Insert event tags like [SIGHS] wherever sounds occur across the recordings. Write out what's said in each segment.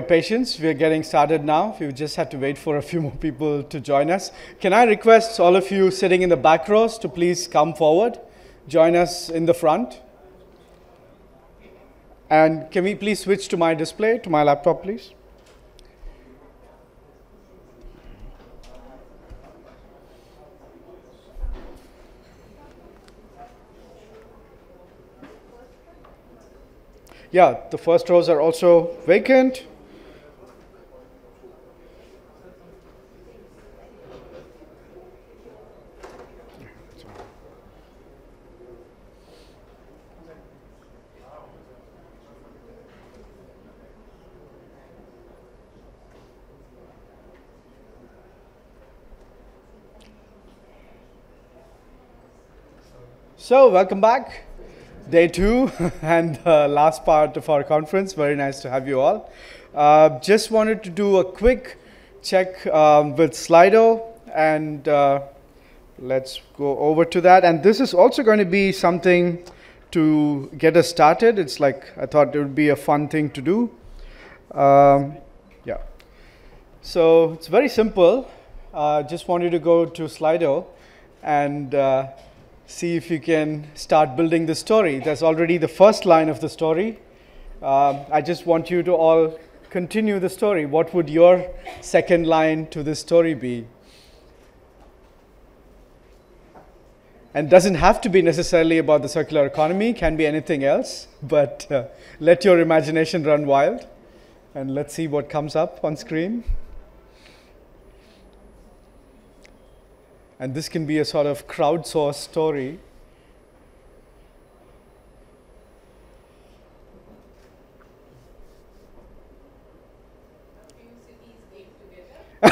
your patience. We're getting started now. We just have to wait for a few [LAUGHS] more people to join us. Can I request all of you sitting in the back rows to please come forward, join us in the front? And can we please switch to my display, to my laptop, please? Yeah, the first rows are also vacant. So, welcome back day two [LAUGHS] and uh, last part of our conference. Very nice to have you all. Uh, just wanted to do a quick check um, with Slido and uh, let's go over to that. And this is also going to be something to get us started. It's like I thought it would be a fun thing to do. Um, yeah. So it's very simple. Uh, just want you to go to Slido and uh, see if you can start building the story. That's already the first line of the story. Uh, I just want you to all continue the story. What would your second line to this story be? And doesn't have to be necessarily about the circular economy, can be anything else, but uh, let your imagination run wild and let's see what comes up on screen. And this can be a sort of crowdsourced story. [LAUGHS]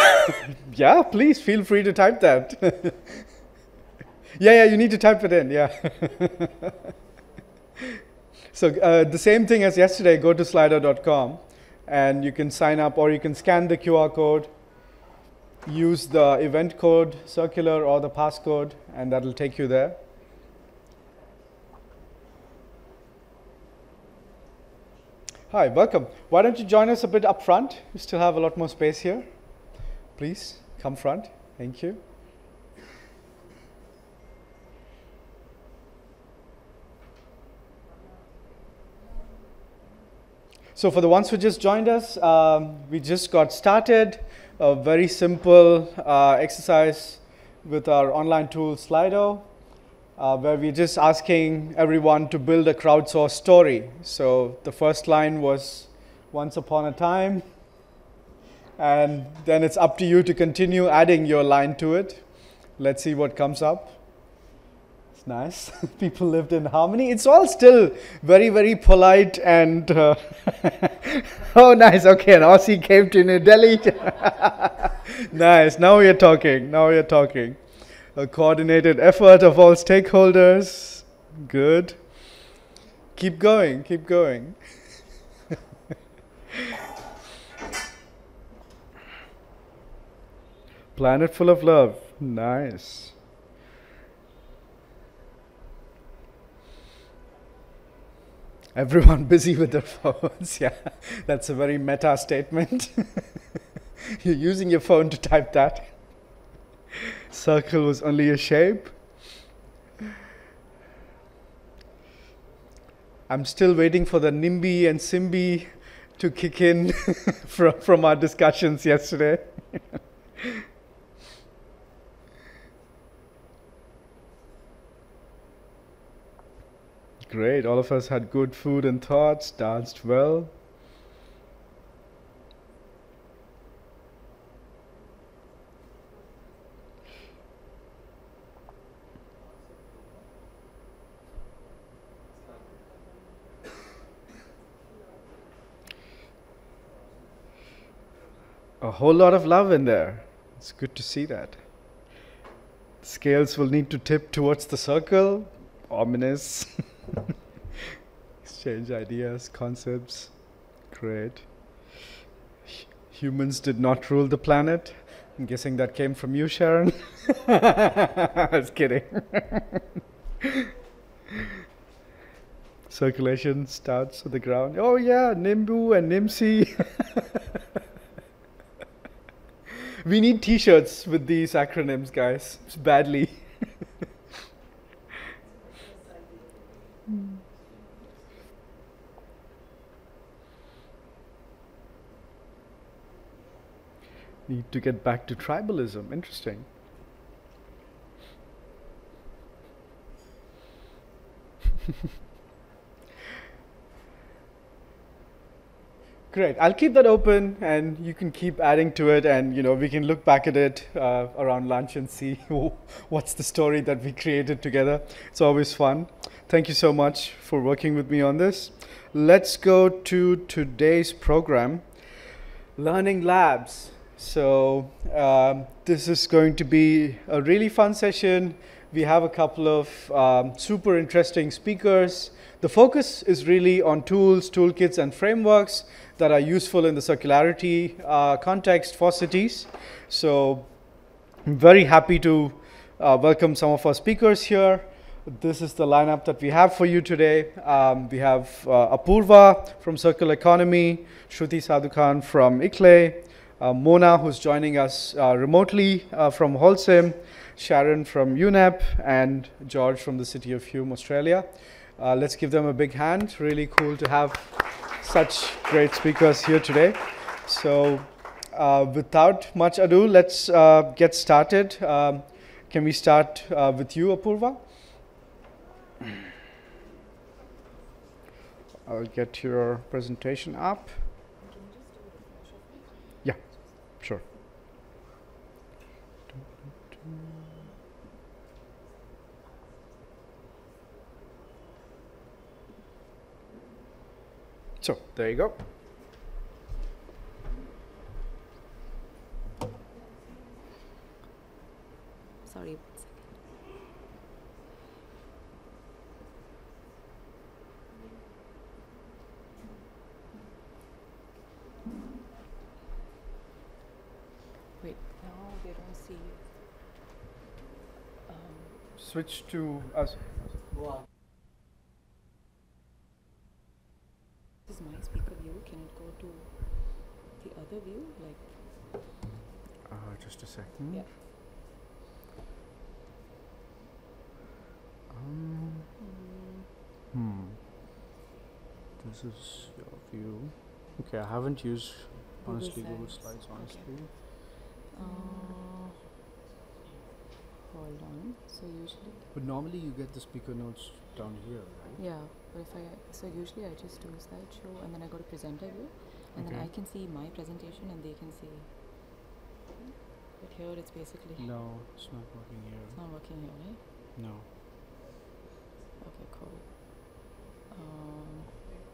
yeah, please feel free to type that. [LAUGHS] yeah, yeah, you need to type it in, yeah. [LAUGHS] so uh, the same thing as yesterday, go to slido.com and you can sign up or you can scan the QR code use the event code circular or the passcode and that'll take you there. Hi, welcome. Why don't you join us a bit up front? We still have a lot more space here. Please come front. Thank you. So for the ones who just joined us, um, we just got started a very simple uh, exercise with our online tool Slido, uh, where we're just asking everyone to build a crowdsourced story. So the first line was once upon a time, and then it's up to you to continue adding your line to it. Let's see what comes up nice. [LAUGHS] People lived in harmony. It's all still very, very polite and. Uh, [LAUGHS] oh, nice. Okay, an Aussie came to New Delhi. [LAUGHS] nice. Now we are talking. Now we are talking. A coordinated effort of all stakeholders. Good. Keep going. Keep going. Planet full of love. Nice. Everyone [LAUGHS] busy with their phones. [LAUGHS] yeah, that's a very meta statement. [LAUGHS] You're using your phone to type that. Circle was only a shape. I'm still waiting for the NIMBY and SIMBY to kick in from, from our discussions yesterday. Great. All of us had good food and thoughts, danced well. A whole lot of love in there. It's good to see that. Scales will need to tip towards the circle. Ominous. [LAUGHS] [LAUGHS] Exchange ideas, concepts. Great. Humans did not rule the planet. I'm guessing that came from you, Sharon. [LAUGHS] I was kidding. [LAUGHS] Circulation starts at the ground. Oh yeah, Nimbu and Nimsi. we need t-shirts with these acronyms, guys, badly. Need to get back to tribalism. Interesting. [LAUGHS] Great. I'll keep that open, and you can keep adding to it, and you know we can look back at it uh, around lunch and see [LAUGHS] what's the story that we created together. It's always fun. Thank you so much for working with me on this. Let's go to today's program, Learning Labs. So um, this is going to be a really fun session. We have a couple of um, super interesting speakers. The focus is really on tools, toolkits, and frameworks that are useful in the circularity uh, context for cities. So I'm very happy to uh, welcome some of our speakers here. This is the lineup that we have for you today. Um, we have uh, Apurva from Circle Economy, Shruti Sadhukan from ICLEI, uh, Mona, who's joining us uh, remotely uh, from Holcim, Sharon from UNEP, and George from the City of Hume, Australia. Uh, let's give them a big hand. Really cool to have such great speakers here today. So uh, without much ado, let's uh, get started. Um, can we start uh, with you, Apurva? I'll get your presentation up. Yeah, sure. Mm. So there you go. Sorry. Wait, no, they don't see. Um, Switch to us. this is my speaker view. Can it go to the other view? Like, Uh, just a second. Yeah. Um, mm, hmm. This is your view. Okay, I haven't used honestly Google Slides. Slides Okay. honestly. On. So usually, But normally you get the speaker notes down here, right? yeah. But if I so usually I just do a slideshow and then I go to presenter view, and then I can see my presentation and they can see. But here it's basically No, it's not working here. it's not working here, right? No. Okay, cool. Um,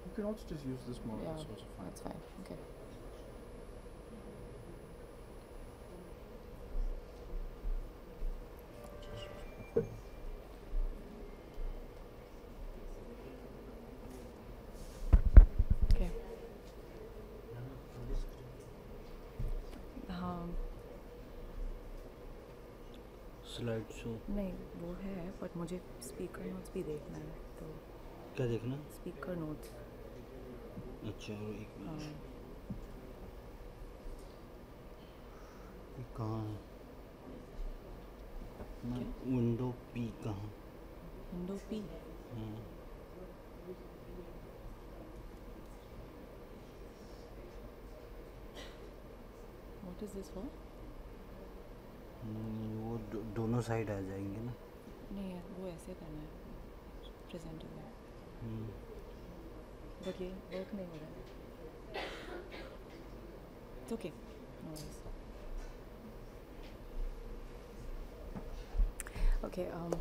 You can also just use this mode. Yeah. That's fine. that's fine. Okay. Okay. Slide show नहीं वो है but मुझे speaker notes भी देखना है तो क्या देखना? स्पीकर नोट्स अच्छा और एक हाँ मिनट। ये कहाँ है? विंडो पी कहाँ? विंडो पी हाँ। इज़ दिस फॉर नहीं, वो दो, दोनों साइड आ जाएंगे ना नहीं यार वो ऐसे करना है प्रेजेंटर में हम्म, बट ये वर्क नहीं हो रहा है okay no worries Okay. Um,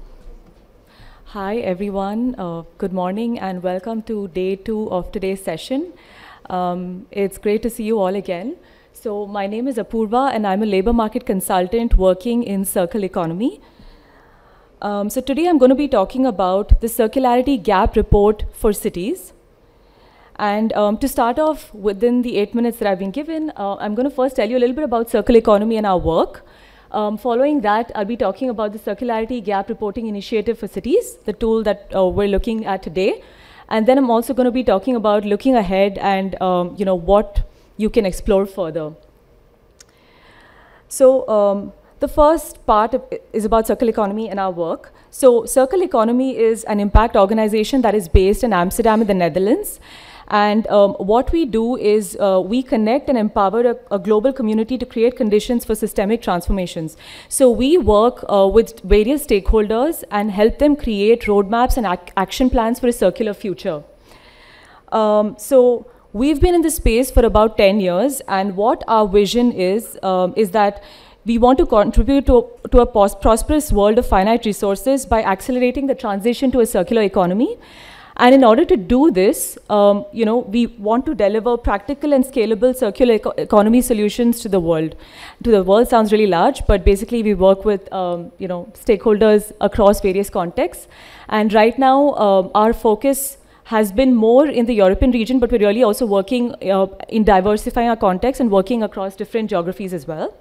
hi, everyone. Uh, good morning and welcome to day two of today's session. Um, it's great to see you all again. So, my name is Apurva and I'm a labor market consultant working in Circle Economy. Um, so, today I'm going to be talking about the Circularity Gap Report for cities. And um, to start off within the eight minutes that I've been given, uh, I'm going to first tell you a little bit about circle economy and our work. Um, following that, I'll be talking about the Circularity Gap Reporting Initiative for Cities, the tool that uh, we're looking at today. And then I'm also going to be talking about looking ahead and um, you know what you can explore further. So um, the first part is about Circle Economy and our work. So Circle Economy is an impact organization that is based in Amsterdam in the Netherlands. And um, what we do is uh, we connect and empower a, a global community to create conditions for systemic transformations. So we work uh, with various stakeholders and help them create roadmaps and ac- action plans for a circular future. Um, so we've been in this space for about 10 years, and what our vision is, um, is that we want to contribute to, to a prosperous world of finite resources by accelerating the transition to a circular economy. And in order to do this, um, you know, we want to deliver practical and scalable circular eco- economy solutions to the world. To the world sounds really large, but basically we work with, um, you know, stakeholders across various contexts. And right now, um, our focus has been more in the European region, but we're really also working uh, in diversifying our context and working across different geographies as well.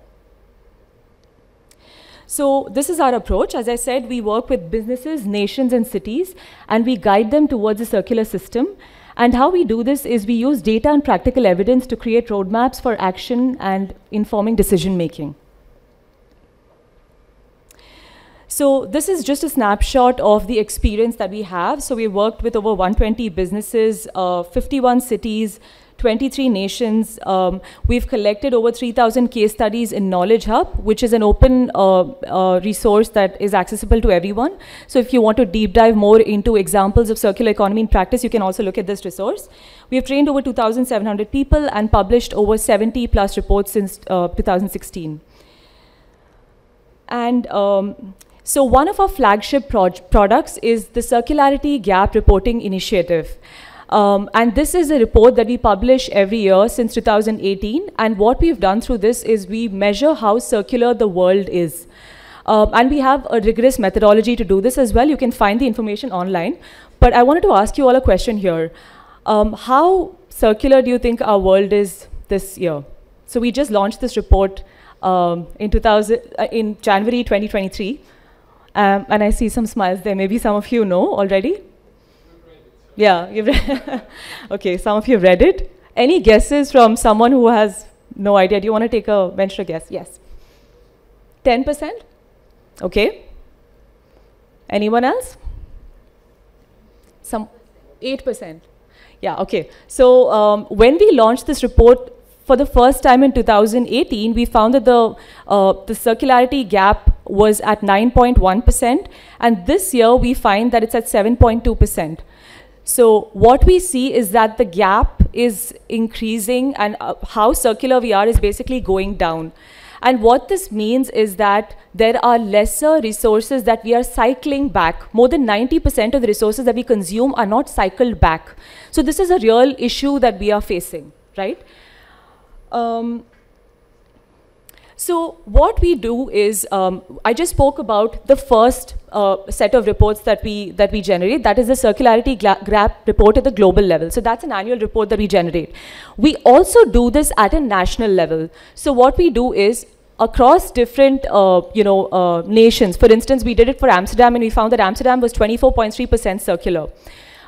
So this is our approach. As I said, we work with businesses, nations, and cities, and we guide them towards a circular system. And how we do this is we use data and practical evidence to create roadmaps for action and informing decision making. So this is just a snapshot of the experience that we have. So we worked with over 120 businesses, uh, 51 cities, 23 nations. Um, we've collected over 3,000 case studies in Knowledge Hub, which is an open uh, uh, resource that is accessible to everyone. So if you want to deep dive more into examples of circular economy in practice, you can also look at this resource. We have trained over 2,700 people and published over 70 plus reports since uh, 2016. And um, so one of our flagship products is the Circularity Gap Reporting Initiative. Um, and this is a report that we publish every year since 2018. And what we've done through this is we measure how circular the world is. Um, and we have a rigorous methodology to do this as well. You can find the information online. But I wanted to ask you all a question here. Um, how circular do you think our world is this year? So we just launched this report um, in, 2000, uh, in January 2023. Um, and I see some smiles there. Maybe some of you know already. Yeah, you've read [LAUGHS] okay, some of you have read it. Any guesses from someone who has no idea? Do you want to take a venture guess? Yes. 10%? Okay. Anyone else? Some 8%. Yeah, okay. So um, when we launched this report for the first time in 2018, we found that the, uh, the circularity gap was at 9.1%, and this year we find that it's at 7.2%. So what we see is that the gap is increasing and uh, how circular we are is basically going down. And what this means is that there are lesser resources that we are cycling back. More than 90% of the resources that we consume are not cycled back. So this is a real issue that we are facing, right? Um, so what we do is, um, I just spoke about the first uh, set of reports that we that we generate. That is the circularity gap report at the global level. So that's an annual report that we generate. We also do this at a national level. So what we do is across different uh, you know uh, nations. For instance, we did it for Amsterdam, and we found that Amsterdam was 24.3% circular.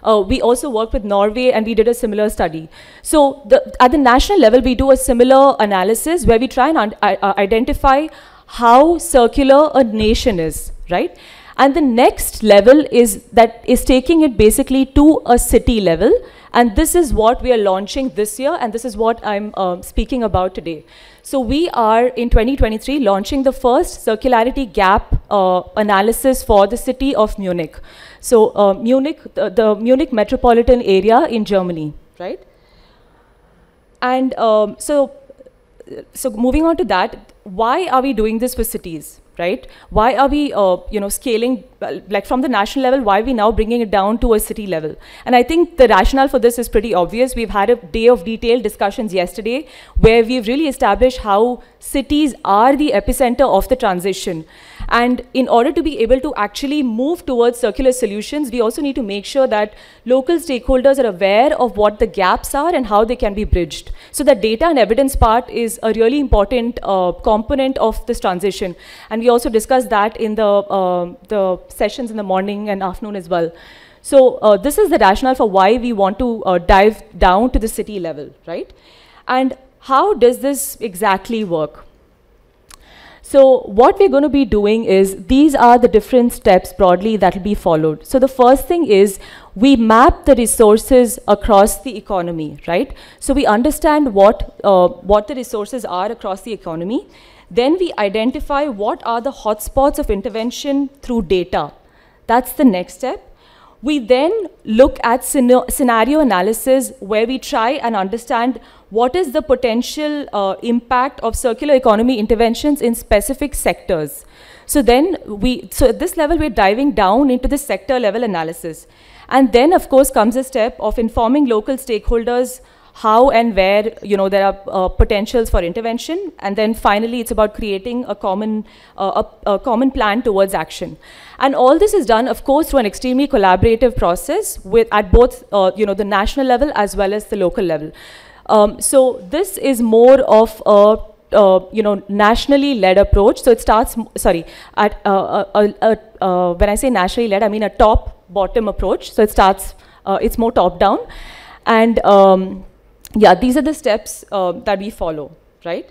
Uh, we also worked with Norway and we did a similar study. So the, at the national level, we do a similar analysis where we try and uh, identify how circular a nation is, right? And the next level is that is taking it basically to a city level. And this is what we are launching this year, and this is what I'm uh, speaking about today. So we are in 2023 launching the first circularity gap uh, analysis for the city of Munich. So uh, Munich, the, the, Munich metropolitan area in Germany, right? And um, so, so moving on to that, why are we doing this for cities? right? Why are we, uh, you know, scaling, like from the national level, why are we now bringing it down to a city level? And I think the rationale for this is pretty obvious. We've had a day of detailed discussions yesterday where we've really established how cities are the epicenter of the transition. And in order to be able to actually move towards circular solutions, we also need to make sure that local stakeholders are aware of what the gaps are and how they can be bridged. So the data and evidence part is a really important uh, component of this transition. And we also discussed that in the, uh, the sessions in the morning and afternoon as well. So uh, this is the rationale for why we want to uh, dive down to the city level, right? And how does this exactly work? So what we're going to be doing is these are the different steps broadly that will be followed. So the first thing is we map the resources across the economy, right? So we understand what, uh, what the resources are across the economy. Then we identify what are the hotspots of intervention through data. That's the next step. We then look at scenario analysis where we try and understand what is the potential uh, impact of circular economy interventions in specific sectors. So then we, so at this level, we're diving down into the sector level analysis. And then, of course, comes a step of informing local stakeholders how and where you know there are uh, potentials for intervention, and then finally it's about creating a common uh, a, a, common plan towards action. And all this is done, of course, through an extremely collaborative process with at both uh, you know the national level as well as the local level. Um, so this is more of a uh, you know, nationally led approach. So it starts, sorry, at uh, uh, uh, when I say nationally led, I mean a top-bottom approach. So it starts, uh, it's more top-down, and um, yeah, these are the steps uh, that we follow, right?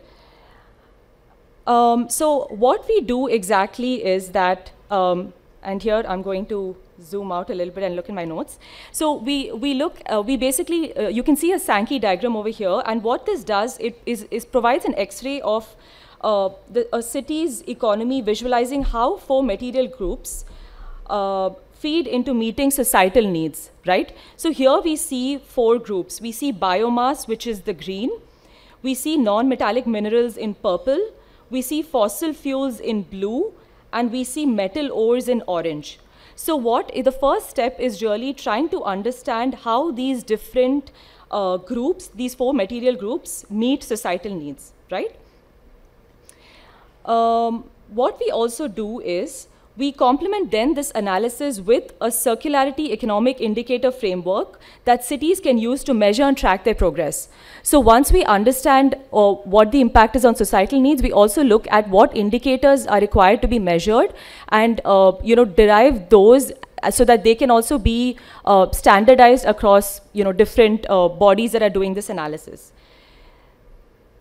Um, so what we do exactly is that, um, and here I'm going to zoom out a little bit and look in my notes. So we, we look, uh, we basically, uh, you can see a Sankey diagram over here, and what this does, it is, is provides an X-ray of uh, the, a city's economy, visualizing how four material groups uh, feed into meeting societal needs, right? So here we see four groups. We see biomass, which is the green. We see non-metallic minerals in purple. We see fossil fuels in blue. And we see metal ores in orange. So what the first step is really trying to understand how these different uh, groups, these four material groups, meet societal needs, right? Um, what we also do is we complement then this analysis with a circularity economic indicator framework that cities can use to measure and track their progress. So once we understand uh, what the impact is on societal needs, we also look at what indicators are required to be measured and uh, you know, derive those so that they can also be uh, standardized across you know, different uh, bodies that are doing this analysis.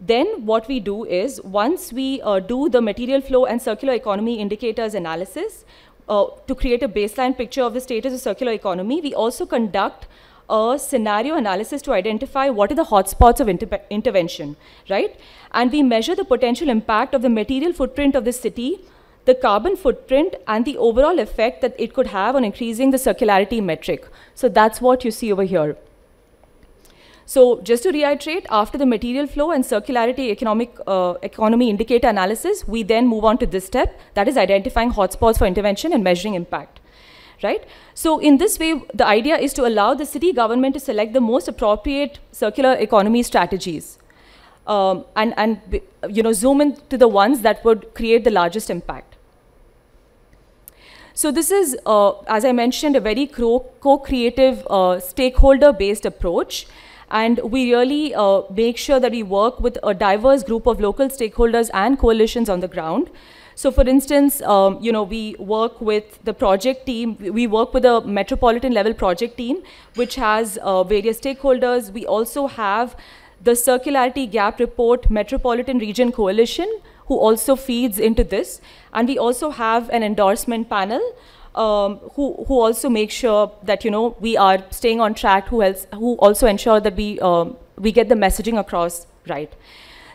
Then what we do is once we uh, do the material flow and circular economy indicators analysis uh, to create a baseline picture of the status of circular economy, we also conduct a scenario analysis to identify what are the hotspots of inter intervention, right? And we measure the potential impact of the material footprint of the city, the carbon footprint, and the overall effect that it could have on increasing the circularity metric. So that's what you see over here. So just to reiterate, after the material flow and circularity economic uh, economy indicator analysis, we then move on to this step, that is identifying hotspots for intervention and measuring impact. Right? So in this way, the idea is to allow the city government to select the most appropriate circular economy strategies um, and, and you know, zoom in to the ones that would create the largest impact. So this is, uh, as I mentioned, a very co-creative, uh, stakeholder-based approach and we really uh, make sure that we work with a diverse group of local stakeholders and coalitions on the ground. So for instance, um, you know, we work with the project team, we work with a metropolitan level project team, which has uh, various stakeholders. We also have the Circularity Gap Report Metropolitan Region Coalition, who also feeds into this. And we also have an endorsement panel um, who, who also make sure that, you know, we are staying on track, who, else, who also ensure that we, um, we get the messaging across right.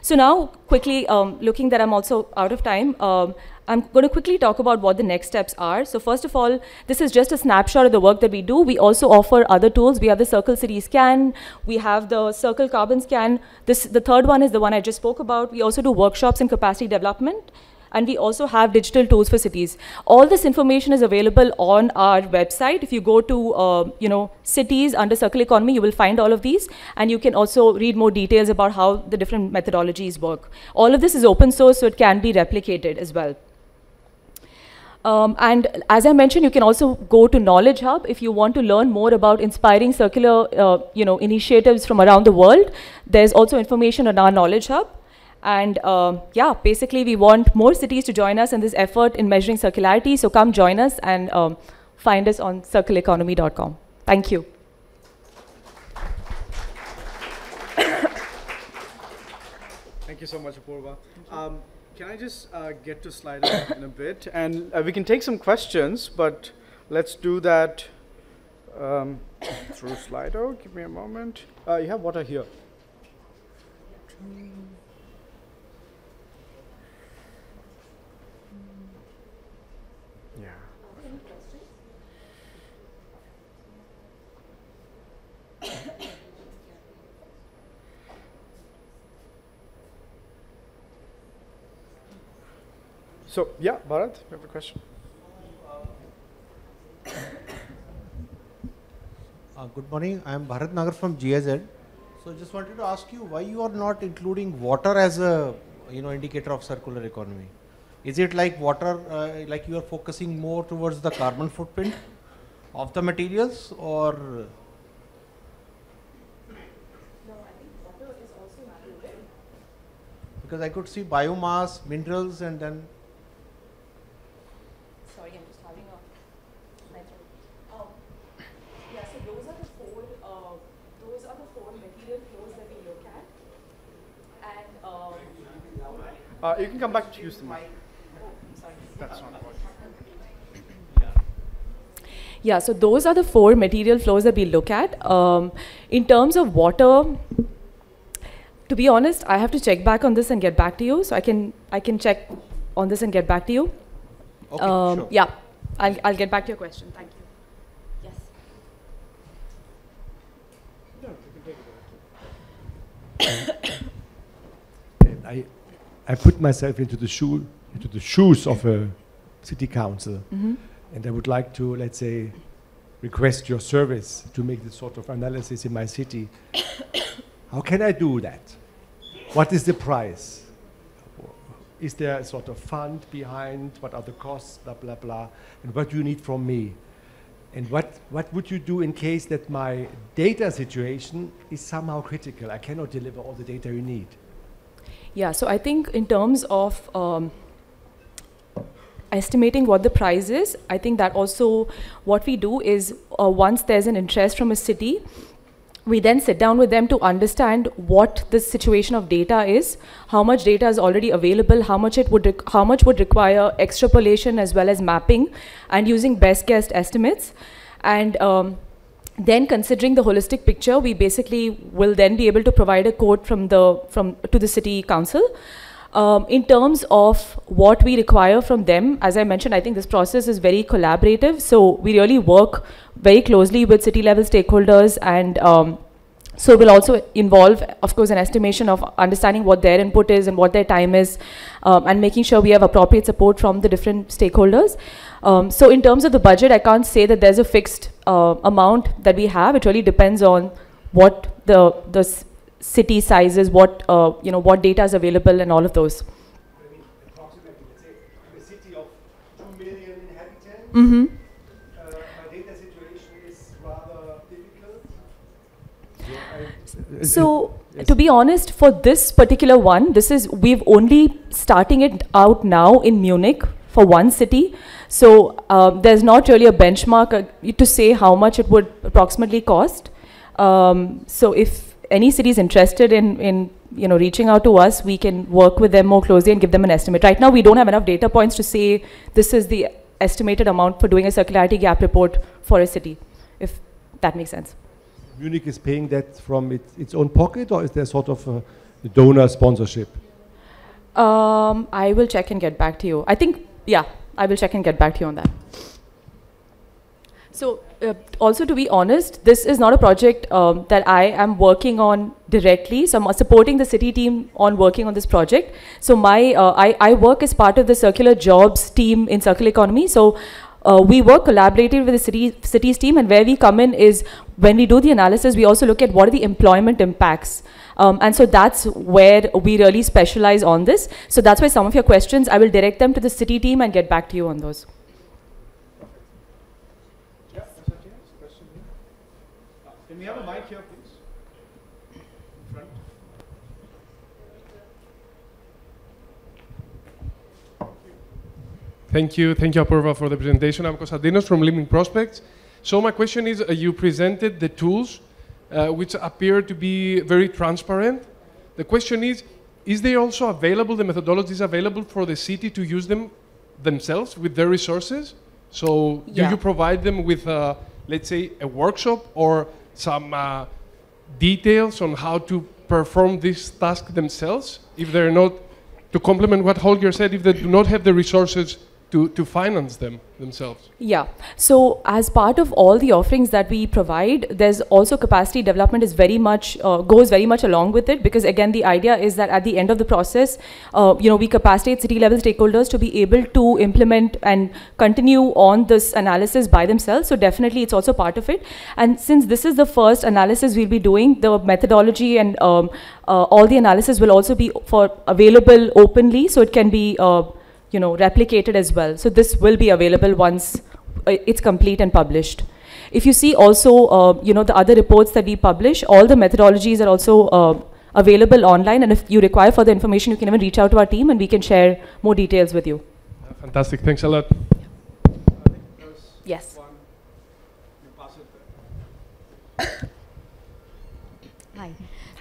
So now, quickly, um, looking that I'm also out of time, um, I'm going to quickly talk about what the next steps are. So first of all, this is just a snapshot of the work that we do. We also offer other tools. We have the Circle City Scan. We have the Circle Carbon Scan. This, the third one is the one I just spoke about. We also do workshops in capacity development and we also have digital tools for cities. All this information is available on our website. If you go to, uh, you know, cities under circular economy, you will find all of these, and you can also read more details about how the different methodologies work. All of this is open source, so it can be replicated as well. Um, and as I mentioned, you can also go to Knowledge Hub if you want to learn more about inspiring circular, uh, you know, initiatives from around the world. There's also information on our Knowledge Hub. And uh, yeah, basically we want more cities to join us in this effort in measuring circularity. So come join us and um, find us on circleeconomy.com. Thank you. Thank you so much, Apurva. Um, Can I just uh, get to Slido in a bit? And uh, we can take some questions, but let's do that um, through Slido. Give me a moment. Uh, you have water here. So, yeah, Bharat, you have a question? Uh, good morning. I am Bharat Nagar from GIZ. So just wanted to ask you why you are not including water as a you know indicator of circular economy. Is it like water, uh, like you are focusing more towards the carbon footprint of the materials, or because I could see biomass, minerals, and then Sorry, I'm just having a nice um, Yeah, so those are the four, uh, those are the four material flows that we look at. And, um, Uh, you can come back to use the mic. sorry. That's not. Yeah, so those are the four material flows that we look at. Um, in terms of water, to be honest, I have to check back on this and get back to you. So I can I can check on this and get back to you. okay, um, sure. Yeah, I'll I'll get back to your question. Thank you. Yes. And [COUGHS] I, I put myself into the shoe, into the shoes of a city council, Mm-hmm. and I would like to, let's say, request your service to make this sort of analysis in my city. [COUGHS] How can I do that? What is the price? Is there a sort of fund behind? What are the costs? Blah blah blah. And what do you need from me? And what, what would you do in case that my data situation is somehow critical? I cannot deliver all the data you need. Yeah, so I think in terms of um, estimating what the price is, I think that also what we do is uh, once there's an interest from a city, we then sit down with them to understand what the situation of data is, how much data is already available, how much it would how much would require extrapolation as well as mapping, and using best guess estimates, and um, then considering the holistic picture, we basically will then be able to provide a quote from the from to the city council. Um, in terms of what we require from them, as I mentioned, I think this process is very collaborative. So we really work very closely with city level stakeholders and um, so it will also involve, of course, an estimation of understanding what their input is and what their time is, um, and making sure we have appropriate support from the different stakeholders. Um, so, in terms of the budget, I can't say that there's a fixed uh, amount that we have. It really depends on what the the city size is, what uh, you know, what data is available, and all of those. I mean, approximately, let's say, a city of 2 million inhabitants, Mm-hmm. So, to be honest, for this particular one, this is we've only starting it out now in Munich for one city. So um, there's not really a benchmark uh, to say how much it would approximately cost. Um, so if any city is interested in, in you know reaching out to us, we can work with them more closely and give them an estimate. Right now, we don't have enough data points to say this is the estimated amount for doing a circularity gap report for a city, if that makes sense. Munich is paying that from its, its own pocket, or is there sort of a donor sponsorship? Um, I will check and get back to you. I think, yeah, I will check and get back to you on that. So, uh, also to be honest, this is not a project um, that I am working on directly. So, I'm supporting the city team on working on this project. So, my uh, I, I work as part of the circular jobs team in Circle Economy. So, uh, we work collaboratively with the city city's team, and where we come in is when we do the analysis, we also look at what are the employment impacts. Um, and so that's where we really specialize on this. So that's why some of your questions, I will direct them to the city team and get back to you on those. Yeah, that's okay. Question here. Can we have a mic here, please? Front. Thank you. Thank you, Apurva, for the presentation. I'm Konstantinos from Living Prospects. So my question is, uh, you presented the tools, uh, which appear to be very transparent. The question is, is they also available, the methodologies available for the city to use them themselves with their resources? So do you provide them with, uh, let's say, a workshop or some uh, details on how to perform this task themselves if they're not, to complement what Holger said, if they do not have the resources to, to finance them themselves? Yeah. So as part of all the offerings that we provide, there's also capacity development is very much uh, goes very much along with it because again the idea is that at the end of the process, uh, you know, we capacitate city level stakeholders to be able to implement and continue on this analysis by themselves. So definitely it's also part of it. And since this is the first analysis we'll be doing, the methodology and um, uh, all the analysis will also be for available openly, so it can be. You know, replicated as well. So this will be available once uh, it's complete and published. If you see also, uh, you know, the other reports that we publish, all the methodologies are also uh, available online. And if you require further information, you can even reach out to our team and we can share more details with you. Uh, fantastic, thanks a lot. Yes. Hi.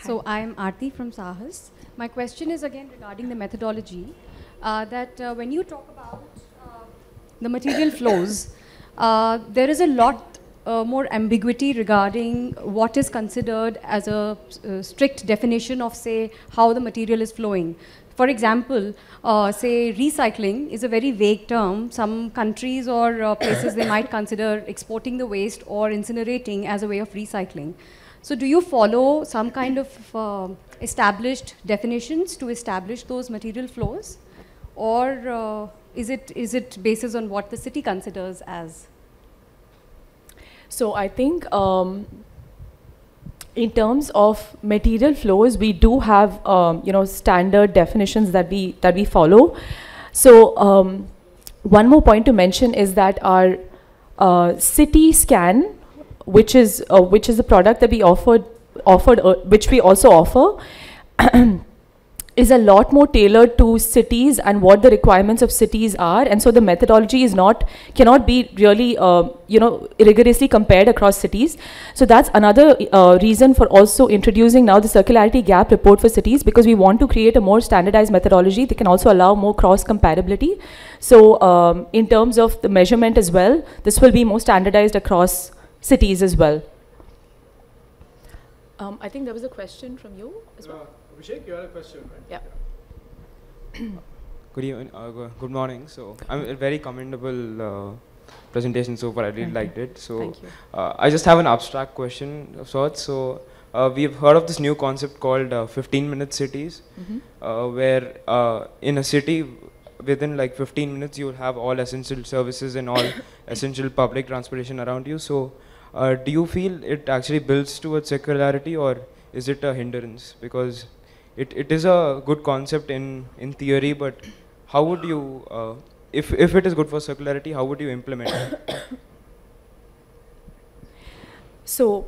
So I'm Aarti from Saahas. My question is again regarding the methodology. Uh, that uh, when you talk about uh, the material flows, [COUGHS] there is a lot more ambiguity regarding what is considered as a strict definition of, say, how the material is flowing. For example, uh, say recycling is a very vague term. Some countries or uh, places they might consider exporting the waste or incinerating as a way of recycling. So do you follow some kind of uh, established definitions to establish those material flows? Or uh, is, it, is it basis on what the city considers as? So I think um, in terms of material flows, we do have um, you know standard definitions that we that we follow. So um, one more point to mention is that our uh, city scan, which is uh, which is a product that we offered offered uh, which we also offer. [CLEARS THROAT] is a lot more tailored to cities and what the requirements of cities are. And so the methodology is not cannot be really uh, you know rigorously compared across cities. So that's another uh, reason for also introducing now the circularity gap report for cities because we want to create a more standardized methodology. That can also allow more cross comparability. So um, in terms of the measurement as well this will be more standardized across cities as well. Um, I think there was a question from you as well. Abhishek, you had a question, right? Yeah. Good evening, uh, good morning. So, I'm a very commendable uh, presentation so far. I really Thank you. liked it. So, Thank you. uh, I just have an abstract question of sorts. So, uh, we've heard of this new concept called 15-minute cities, Mhm. uh, where uh, in a city within like 15 minutes you will have all essential services and all [COUGHS] essential public transportation around you. So, uh, do you feel it actually builds towards circularity or is it a hindrance? Because it, it is a good concept in, in theory, but how would you, uh, if, if it is good for circularity, how would you implement it? So,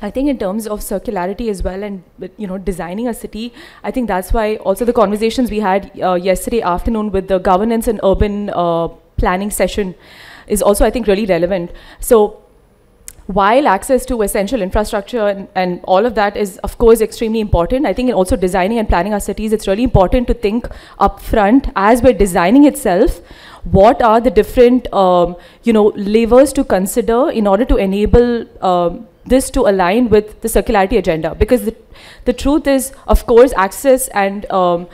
I think in terms of circularity as well, and you know designing a city, I think that's why also the conversations we had uh, yesterday afternoon with the governance and urban uh, planning session is also I think really relevant. So while access to essential infrastructure and, and all of that is of course extremely important i think in also designing and planning our cities it's really important to think upfront as we're designing itself what are the different um, you know levers to consider in order to enable um, this to align with the circularity agenda. Because the, the truth is of course access and um,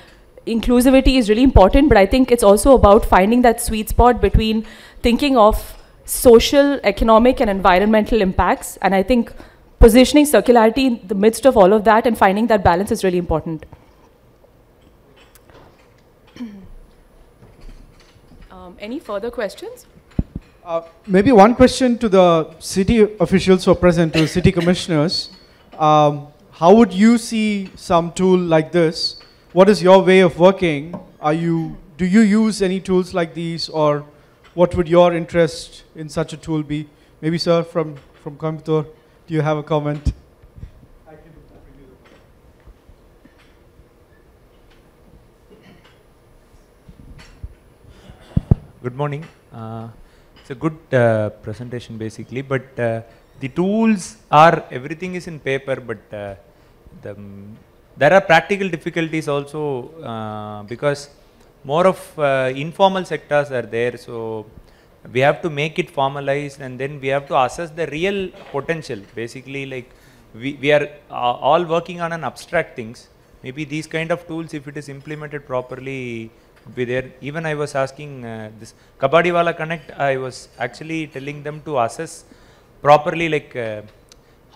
inclusivity is really important but i think it's also about finding that sweet spot between thinking of social, economic, and environmental impacts. And I think positioning circularity in the midst of all of that and finding that balance is really important. [CLEARS THROAT] um, any further questions? Uh, maybe one question to the city officials who are present, to the city commissioners. Um, how would you see some tool like this? What is your way of working? Are you, do you use any tools like these or what would your interest in such a tool be? Maybe, sir, from, from Coimbatore, do you have a comment? Good morning. Uh, it's a good uh, presentation basically, but uh, the tools are everything is in paper, but uh, the um, there are practical difficulties also uh, because more of uh, informal sectors are there. So we have to make it formalized and then we have to assess the real potential. Basically, like we, we are uh, all working on an abstract things. Maybe these kind of tools, if it is implemented properly, be there. Even I was asking uh, this Kabadiwala Connect, I was actually telling them to assess properly like uh,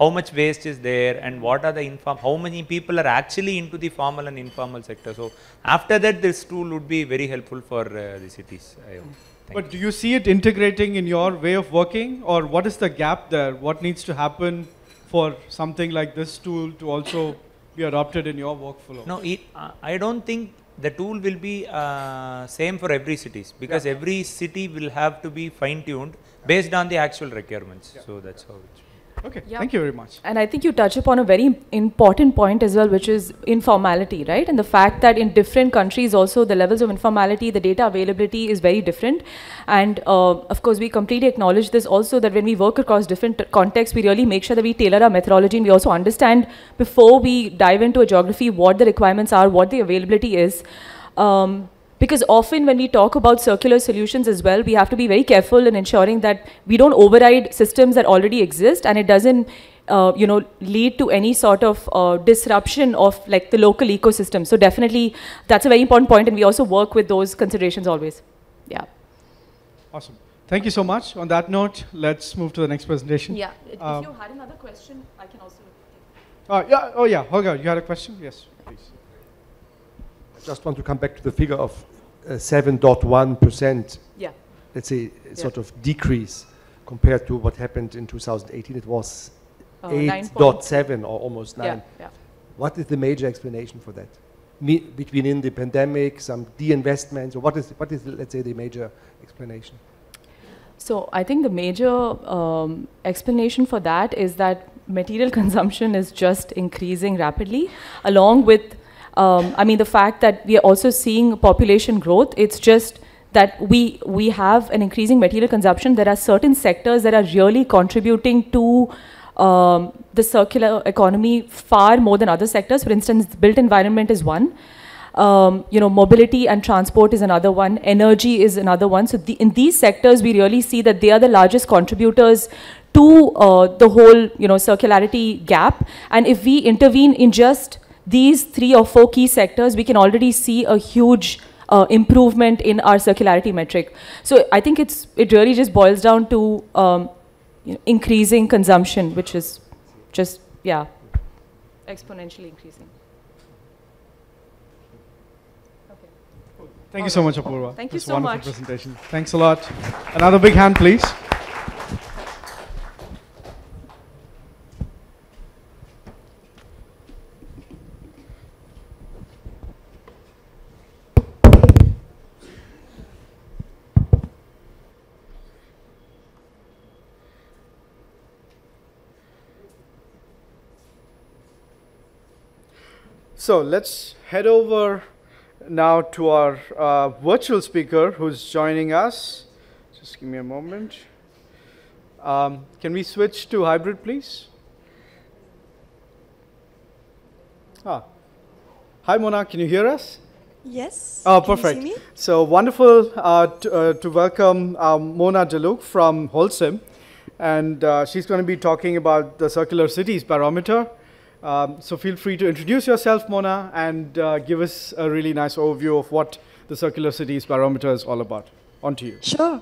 how much waste is there and what are the inform, how many people are actually into the formal and informal sector. So after that, this tool would be very helpful for uh, the cities. I hope. Thank But do you see it integrating in your way of working, or what is the gap there? What needs to happen for something like this tool to also be adopted in your workflow? No, it, uh, I don't think the tool will be uh, same for every cities because every city will have to be fine tuned based on the actual requirements. So that's how it. Okay, Yeah. thank you very much. And I think you touch upon a very important point as well, which is informality, right? And the fact that in different countries also the levels of informality, the data availability is very different. And uh, of course, we completely acknowledge this also that when we work across different contexts, we really make sure that we tailor our methodology and we also understand before we dive into a geography what the requirements are, what the availability is. Um, because often when we talk about circular solutions as well, we have to be very careful in ensuring that we don't override systems that already exist and it doesn't, uh, you know, lead to any sort of uh, disruption of like the local ecosystem. So definitely that's a very important point and we also work with those considerations always. Yeah. Awesome. Thank you so much. On that note, let's move to the next presentation. Yeah. If Um, you had another question, I can also. Uh, yeah. Oh, yeah. Holger, you had a question? Yes, please. I just want to come back to the figure of 7.1%, Yeah. let's say, sort of decrease compared to what happened in 2018. It was Uh, nine point- 8.7 or almost 9. Yeah. Yeah. What is the major explanation for that? Me- between in the pandemic, some de-investments, or what is, what is, let's say, the major explanation? So I think the major um, explanation for that is that material [LAUGHS] consumption is just increasing rapidly, along with, um, I mean, the fact that we are also seeing population growth. It's just that we we have an increasing material consumption. There are certain sectors that are really contributing to um, the circular economy far more than other sectors. For instance, built environment is one. Um, you know, mobility and transport is another one. Energy is another one. So the, in these sectors, we really see that they are the largest contributors to uh, the whole, you know, circularity gap. And if we intervene in just these three or four key sectors, we can already see a huge uh, improvement in our circularity metric. So I think it's it really just boils down to um, you know, increasing consumption, which is just yeah, exponentially increasing. Thank you so much, Apurva. Thank you This so wonderful much. presentation. Thanks a lot. Another big hand, please. So let's head over now to our uh, virtual speaker who's joining us. Just give me a moment. Um, can we switch to hybrid, please? Ah. Hi, Mona. Can you hear us? Yes. Oh, Can you see perfect. me? So wonderful uh, to, uh, to welcome um, Mona Jaluk from Holcim. And uh, she's going to be talking about the Circular Cities Barometer. Um, so feel free to introduce yourself, Mona, and uh, give us a really nice overview of what the Circular Cities Barometer is all about. On to you. Sure.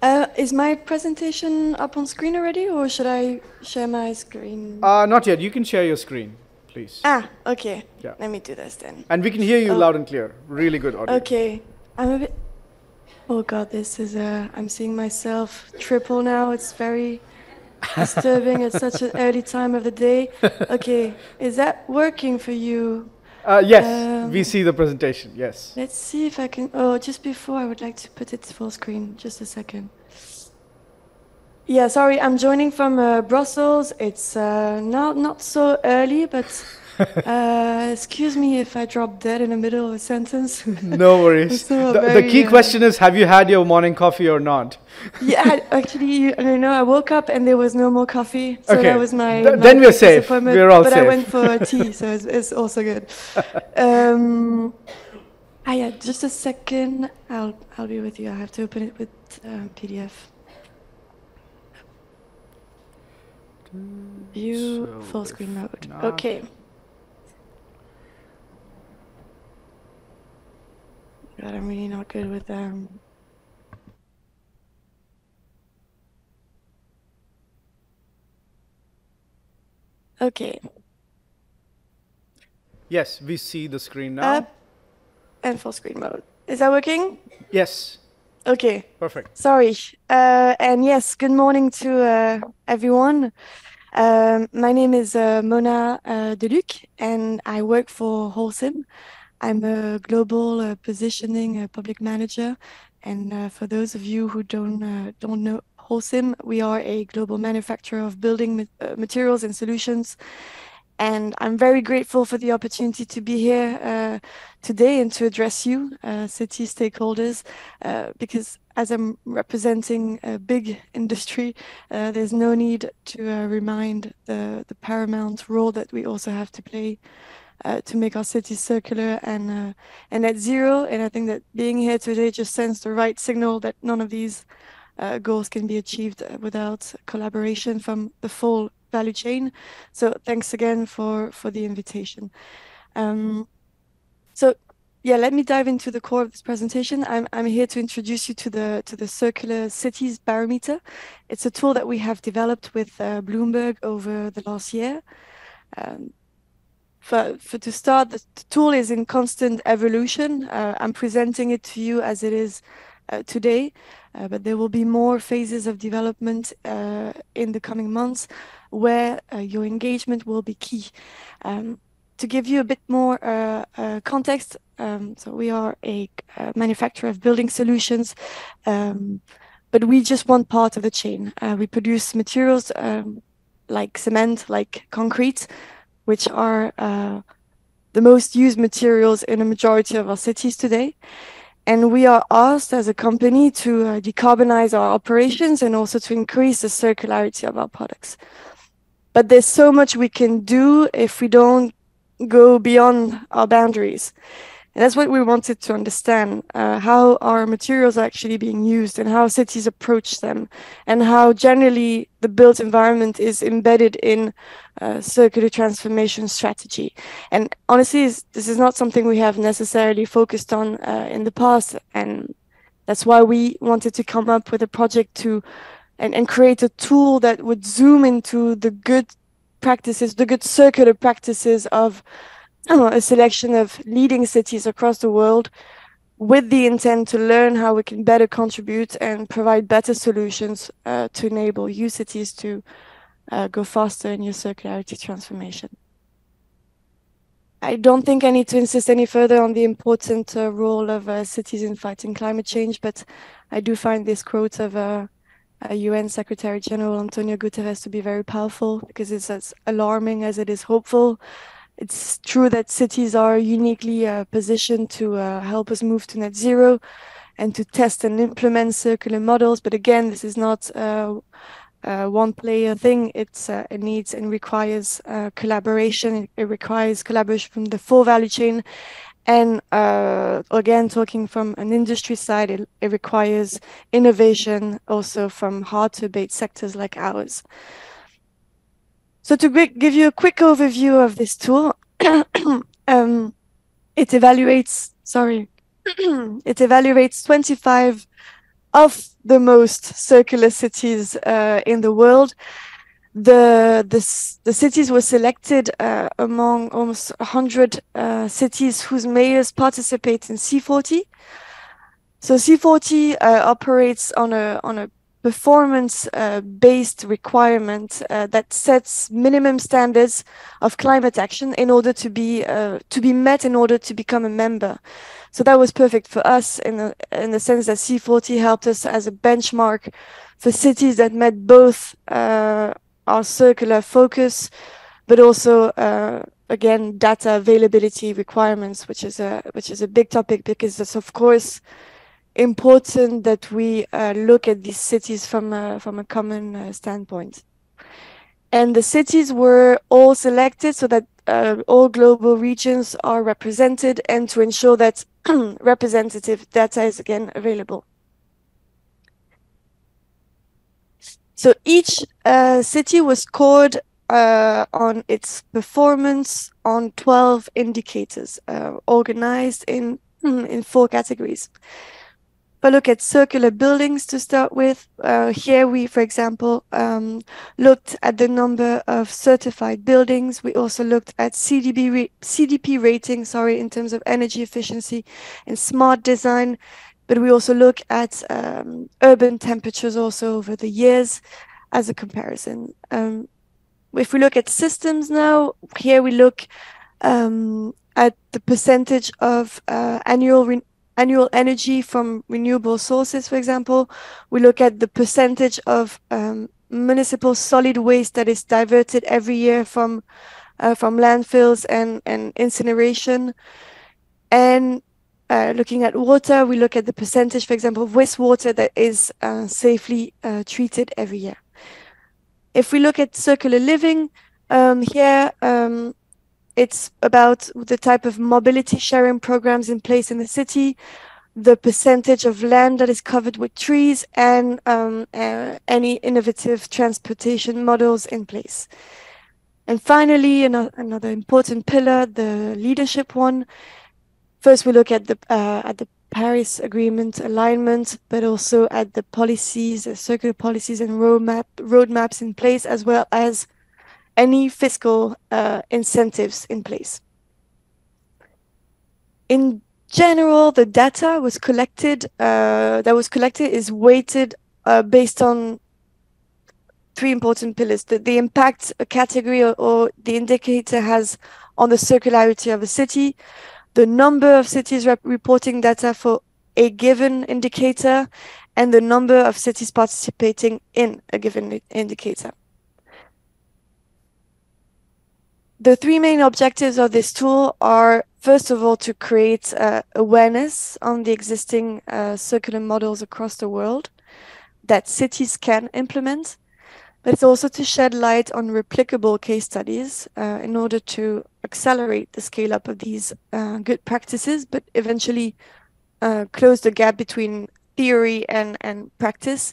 Uh, is my presentation up on screen already, or should I share my screen? Uh, not yet. You can share your screen, please. ah, okay. Yeah. Let me do this then. And we can hear you Oh. loud and clear. Really good audio. Okay. I'm a bit. Oh God, this is. Uh, I'm seeing myself triple now. It's very disturbing at such an early time of the day. [LAUGHS] Okay, is that working for you? Uh, yes, Um, we see the presentation. Yes. Let's see if I can. Oh, just before I would like to put it full screen. Just a second. Yeah, sorry, I'm joining from uh, Brussels. It's uh, not not so early, but [LAUGHS] uh, excuse me if I drop dead in the middle of a sentence. No worries. [LAUGHS] So The, the key uh, question is have you had your morning coffee or not? yeah, I- actually, you- I don't know. I woke up and there was no more coffee, so Okay. that was my. Th- my then we're safe. disappointment, We're all but safe. I went for [LAUGHS] tea, so it's, it's also good. Um, ah, yeah, just a second. I'll I'll be with you. I have to open it with um, PDF. View So full screen mode. Okay. God, I'm really not good with them. Okay. Yes, we see the screen now. Up and full screen mode. Is that working? yes, Okay. perfect. Sorry. Uh, and yes, good morning to uh, everyone. Um, my name is uh, Mona uh, Deluc, and I work for Holcim. I'm a global uh, positioning uh, public manager. And uh, for those of you who don't uh, don't know Holcim, we are a global manufacturer of building ma- uh, materials and solutions. And I'm very grateful for the opportunity to be here uh, today and to address you, city stakeholders, because as I'm representing a big [LAUGHS] industry, there's no need to remind the, the paramount role that we also have to play uh, to make our cities circular and uh, and net zero. And I think that being here today just sends the right signal that none of these uh, goals can be achieved uh, without collaboration from the full value chain. So thanks again for for the invitation. Um, so yeah, let me dive into the core of this presentation. I'm I'm here to introduce you to the to the Circular Cities Barometer. It's a tool that we have developed with uh, Bloomberg over the last year. Um, for, for to start, the tool is in constant evolution. Uh, I'm presenting it to you as it is uh, today, uh, but there will be more phases of development uh, in the coming months where uh, your engagement will be key. Um, to give you a bit more uh, uh, context, um, so we are a uh, manufacturer of building solutions, um, but we just one part of the chain. Uh, we produce materials um, like cement, like concrete, which are uh, the most used materials in a majority of our cities today. And we are asked as a company to uh, decarbonize our operations and also to increase the circularity of our products. But there's so much we can do if we don't go beyond our boundaries. And that's what we wanted to understand uh, how our materials are actually being used and how cities approach them, and how generally the built environment is embedded in uh, circular transformation strategy. And honestly, this is not something we have necessarily focused on uh, in the past. And that's why we wanted to come up with a project to and, and create a tool that would zoom into the good practices, the good circular practices of [CLEARS THROAT] a selection of leading cities across the world with the intent to learn how we can better contribute and provide better solutions uh, to enable you cities to uh, go faster in your circularity transformation. I don't think I need to insist any further on the important uh, role of uh, cities in fighting climate change, but I do find this quote of uh, uh, UN Secretary General Antonio Guterres to be very powerful because it's as alarming as it is hopeful. It's true that cities are uniquely uh, positioned to uh, help us move to net zero and to test and implement circular models. But again, this is not uh, uh, one player thing. It's uh, it needs and requires uh, collaboration. It, requires collaboration from the full value chain. And again, talking from an industry side, it, it requires innovation also from hard to abate sectors like ours. So to give you a quick overview of this tool, [COUGHS] um, it evaluates, sorry, [COUGHS] it evaluates 25 of the most circular cities uh, in the world. The, the, the cities were selected uh, among almost 100 uh, cities whose mayors participate in C40. So C40 uh, operates on a, on a performance uh, based requirement uh, that sets minimum standards of climate action in order to be uh, to be met in order to become a member. So that was perfect for us in the in the sense that C40 helped us as a benchmark for cities that met both uh, our circular focus but also uh, again data availability requirements, which is a which is a big topic because it's of course important that we uh, look at these cities from a, from a common uh, standpoint. And the cities were all selected so that uh, all global regions are represented and to ensure that [CLEARS THROAT] representative data is again available. So each uh, city was scored uh, on its performance on 12 indicators, uh, organized in, [CLEARS THROAT] in four categories. I look at circular buildings to start with, uh, here we, for example, um, looked at the number of certified buildings. We also looked at CDP, ra CDP rating, sorry, in terms of energy efficiency and smart design. But we also look at um, urban temperatures also over the years as a comparison. Um, if we look at systems now, here we look um, at the percentage of uh, annual annual energy from renewable sources, for example. We look at the percentage of um, municipal solid waste that is diverted every year from uh, from landfills and, and incineration. And uh, looking at water, we look at the percentage, for example, of wastewater that is uh, safely uh, treated every year. If we look at circular living, um, here um, it's about the type of mobility sharing programs in place in the city, the percentage of land that is covered with trees, and um, uh, any innovative transportation models in place. And finally, another important pillar, the leadership one. First, we look at the uh, at the Paris Agreement alignment, but also at the policies, the circular policies and roadmap roadmaps in place, as well as any fiscal uh, incentives in place. In general, the data was collected uh, that was collected is weighted uh, based on three important pillars: the, the impact a category or, or the indicator has on the circularity of a city, the number of cities reporting data for a given indicator, and the number of cities participating in a given indicator. The three main objectives of this tool are first of all to create uh, awareness on the existing uh, circular models across the world that cities can implement but it's also to shed light on replicable case studies uh, in order to accelerate the scale up of these uh, good practices but eventually uh, close the gap between theory and, and practice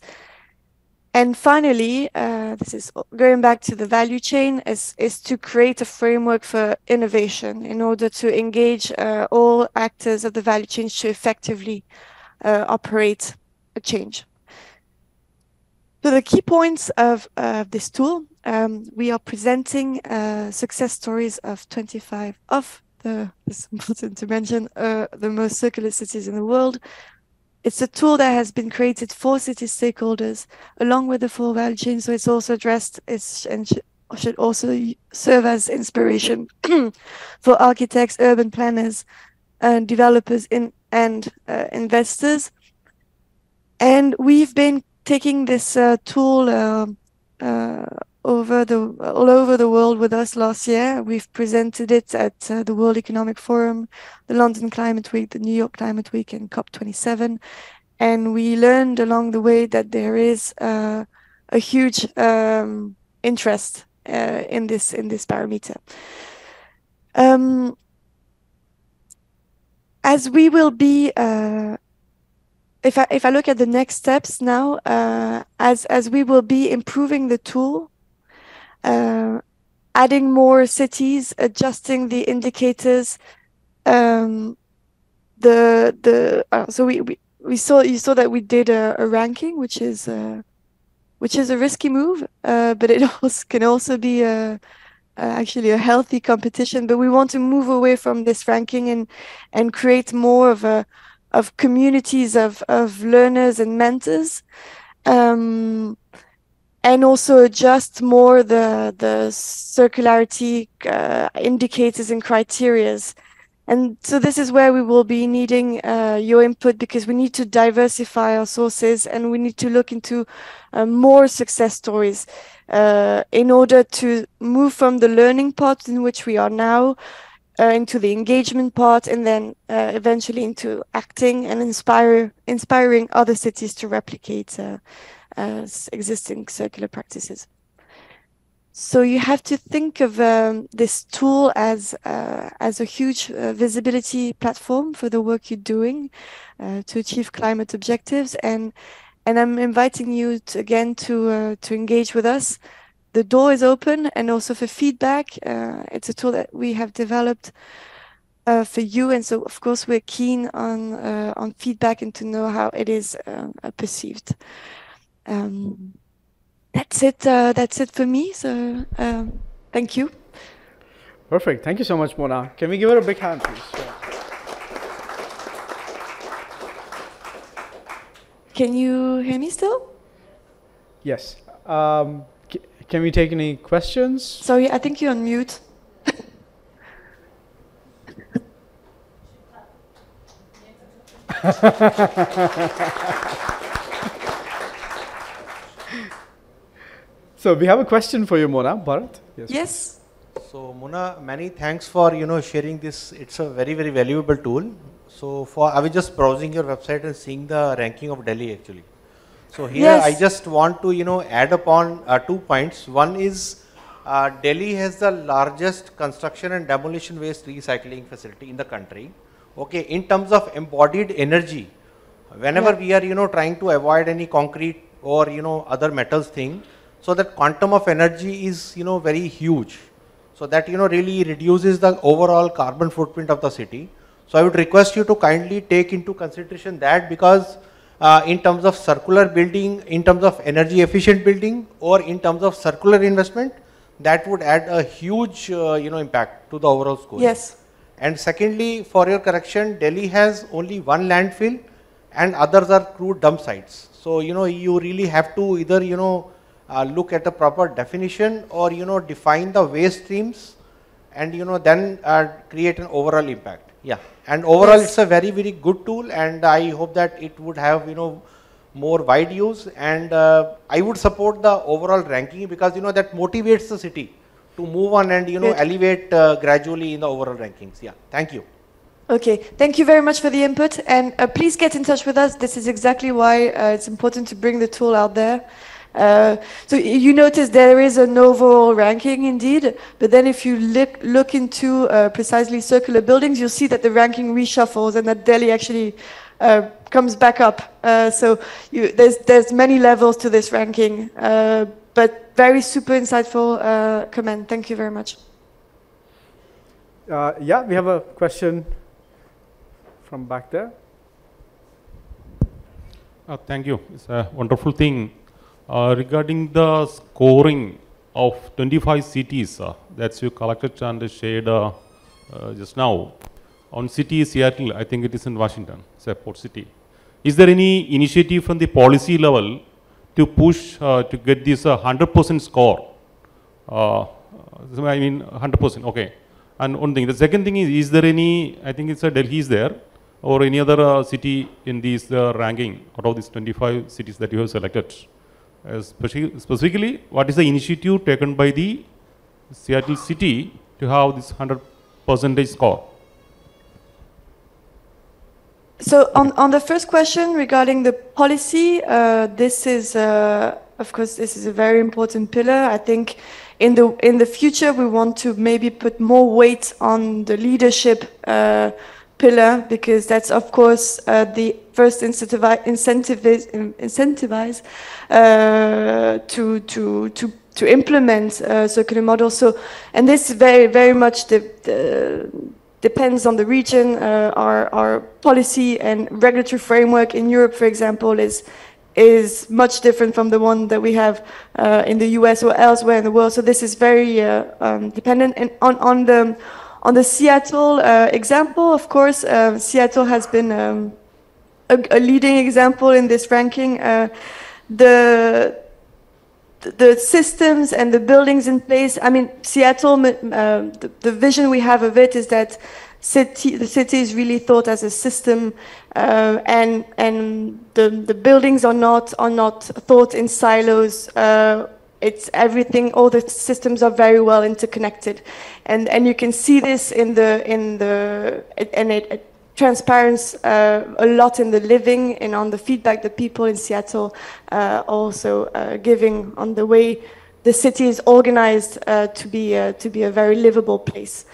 and finally, uh, this is going back to the value chain, is, is to create a framework for innovation in order to engage uh, all actors of the value chain to effectively uh, operate a change. So the key points of this tool, um, we are presenting uh, success stories of 25 of the, it's [LAUGHS] important to mention, uh, the most circular cities in the world, it's a tool that has been created for city stakeholders along with the full value chain. So it's also addressed it's, and should also serve as inspiration [CLEARS THROAT] for architects, urban planners, and developers in, and uh, investors. And we've been taking this uh, tool uh, uh over the all over the world with us last year. We've presented it at uh, the World Economic Forum, the London Climate Week, the New York Climate Week, and COP27. And we learned along the way that there is uh, a huge um, interest uh, in this in this barometer. Um, as we will be uh, if I if I look at the next steps now, uh, as as we will be improving the tool, uh, adding more cities, adjusting the indicators. Um, the the uh, so we, we we saw you saw that we did a, a ranking, which is uh, which is a risky move, uh, but it [LAUGHS] also can also be a, actually a healthy competition. But we want to move away from this ranking and and create more of a of communities of of learners and mentors. Um, and also adjust more the the circularity uh, indicators and criterias. And so this is where we will be needing uh, your input because we need to diversify our sources and we need to look into uh, more success stories uh, in order to move from the learning part in which we are now uh, into the engagement part and then uh, eventually into acting and inspire inspiring other cities to replicate existing circular practices. So you have to think of um, this tool as uh, as a huge uh, visibility platform for the work you're doing uh, to achieve climate objectives, and and I'm inviting you to, again to uh, to engage with us. The door is open, and also for feedback. Uh, it's a tool that we have developed uh, for you, and so of course we're keen on on feedback and to know how it is perceived. Um, that's it. Uh, that's it for me. So um, thank you. Perfect. Thank you so much, Mona. Can we give her a big hand, please? Can you hear me still? Yes. Um, c- can we take any questions? Sorry, I think you're on mute. [LAUGHS] [LAUGHS] So we have a question for you, Mona. Bharat? Yes. Yes. So Mona, many thanks for you know sharing this. It's a very very valuable tool. So for I was just browsing your website and seeing the ranking of Delhi actually. So here I just want to you know add upon uh, two points. One is uh, Delhi has the largest construction and demolition waste recycling facility in the country. Okay, in terms of embodied energy, whenever Yeah. we are you know trying to avoid any concrete or you know other metals thing, so that quantum of energy is you know very huge. So that you know really reduces the overall carbon footprint of the city. So I would request you to kindly take into consideration that because uh, in terms of circular building, in terms of energy efficient building, or in terms of circular investment, that would add a huge uh, you know impact to the overall score. Yes. And secondly, for your correction, Delhi has only one landfill and others are crude dump sites. So, you know, you really have to either, you know, uh, look at a proper definition or, you know, define the waste streams and, you know, then uh, create an overall impact. Yeah. And overall, Yes. it's a very, very good tool and I hope that it would have, you know, more wide use and uh, I would support the overall ranking because, you know, that motivates the city to move on and, you know, Good. elevate uh, gradually in the overall rankings. Yeah. Thank you. Okay, thank you very much for the input, and uh, please get in touch with us. This is exactly why uh, it's important to bring the tool out there. Uh, so you notice there is an overall ranking indeed, but then if you look look into uh, precisely circular buildings, you'll see that the ranking reshuffles and that Delhi actually uh, comes back up. Uh, so you, there's there's many levels to this ranking, uh, but very super insightful uh, comment. Thank you very much. Uh, yeah, we have a question from back there. Uh, Thank you. It's a wonderful thing. Uh, Regarding the scoring of 25 cities uh, that you collected and shared uh, uh, just now, on city Seattle, I think it is in Washington, it's a port city. Is there any initiative from the policy level to push uh, to get this uh, 100% score? Uh, I mean, 100%, okay. And one thing, the second thing is, is there any, I think it's a Delhi is there, or any other uh, city in this uh, ranking out of these 25 cities that you have selected? Uh, speci- specifically, what is the initiative taken by the Seattle city to have this 100 percentage score? So on, on the first question regarding the policy, uh, this is, uh, of course, this is a very important pillar. I think in the in the future we want to maybe put more weight on the leadership uh, pillar because that's of course uh, the first incentivize incentivize, incentivize uh, to to to to implement uh, circular models. So and this very very much the, the depends on the region. Uh, our, our policy and regulatory framework in Europe, for example, is is much different from the one that we have uh, in the US or elsewhere in the world. So this is very um, dependent. And on, on the on the Seattle uh, example, of course, uh, Seattle has been um, a, a leading example in this ranking. Uh, the the systems and the buildings in place. I mean, Seattle, uh, the, the vision we have of it is that city, the city is really thought as a system, uh, and and the the buildings are not are not thought in silos. It's everything. All the systems are very well interconnected, and and you can see this in the in the and it, it uh, a lot in the living and on the feedback that people in Seattle uh, also uh, giving on the way the city is organized uh, to be uh, to be a very livable place.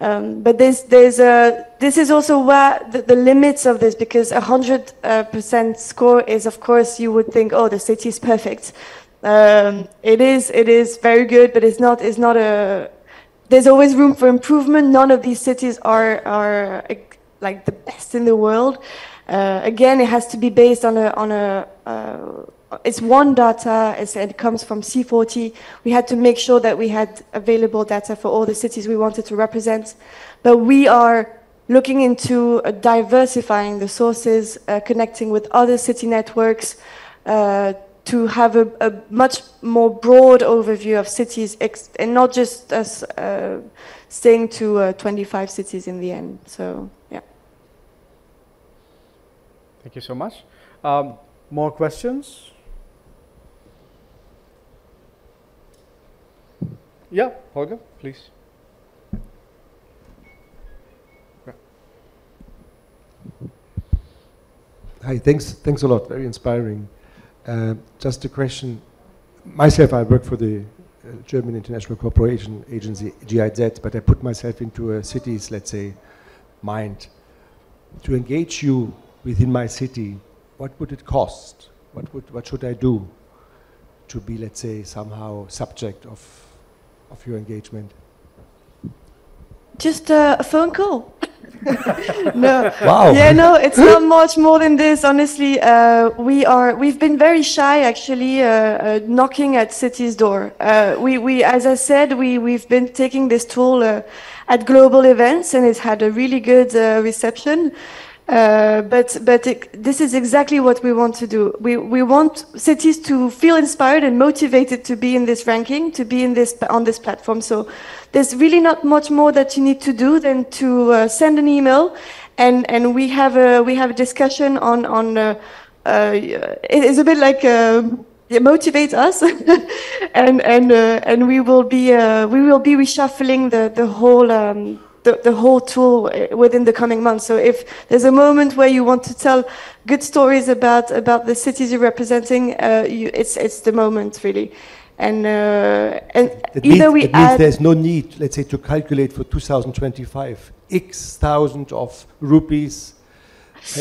Um, but there's there's a this is also where the, the limits of this because a hundred uh, percent score is of course you would think oh the city is perfect. Um, it is it is very good, but it's not it's not a there's always room for improvement. None of these cities are are like the best in the world. Uh, again, it has to be based on a on a. Uh, it's one data. It's, it comes from C40. We had to make sure that we had available data for all the cities we wanted to represent, but we are looking into uh, diversifying the sources, uh, connecting with other city networks. To have a, a, much more broad overview of cities and not just us uh, staying to uh, 25 cities in the end. So, yeah. Thank you so much. Um, more questions? Yeah, Holger, please. Hi, thanks, thanks a lot. Very inspiring. Uh, just a question. Myself, I work for the uh, German International Cooperation Agency, GIZ, but I put myself into a city's, let's say, mind. To engage you within my city, what would it cost? What, would, what should I do to be, let's say, somehow subject of, of your engagement? Just uh, a phone call. [LAUGHS] no. Wow. Yeah, no, it's not much more than this. Honestly, uh, we are we've been very shy actually, uh, uh, knocking at city's door. Uh, we we as I said, we we've been taking this tool uh, at global events, and it's had a really good uh, reception. Uh, but but it, this is exactly what we want to do. We we want cities to feel inspired and motivated to be in this ranking, to be in this on this platform. So there's really not much more that you need to do than to uh, send an email, and and we have a we have a discussion on on. Uh, uh it is a bit like. Um, motivates us, [LAUGHS] and and uh, and we will be we will be reshuffling the the whole um, the, the whole tool within the coming months. So if there's a moment where you want to tell good stories about, about the cities you're representing, uh, you, it's, it's the moment really. And, uh, and that either means, we it add means there's no need, let's say, to calculate for 2025 x thousand of rupees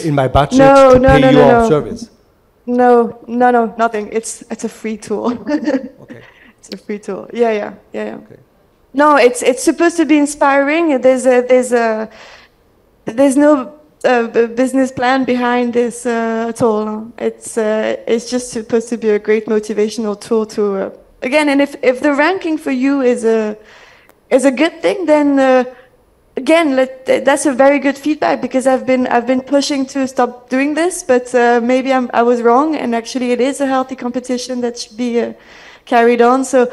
in my budget No, to no, pay no, no, your no. service. No, no, no, nothing. It's it's a free tool. okay. [LAUGHS] It's a free tool. Yeah, yeah, yeah, yeah. Okay. No, it's it's supposed to be inspiring. There's a there's a there's no uh, business plan behind this uh, at all. It's uh, it's just supposed to be a great motivational tool to uh, again. And if if the ranking for you is a is a good thing, then uh, again let, that's a very good feedback because I've been I've been pushing to stop doing this, but uh, maybe I'm, I was wrong, and actually it is a healthy competition that should be carried on. So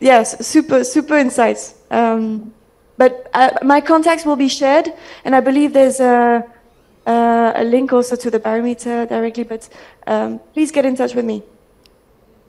yes, super super insights. Um, but uh, my contacts will be shared, and I believe there's a, uh, a link also to the barometer directly. But um, please get in touch with me.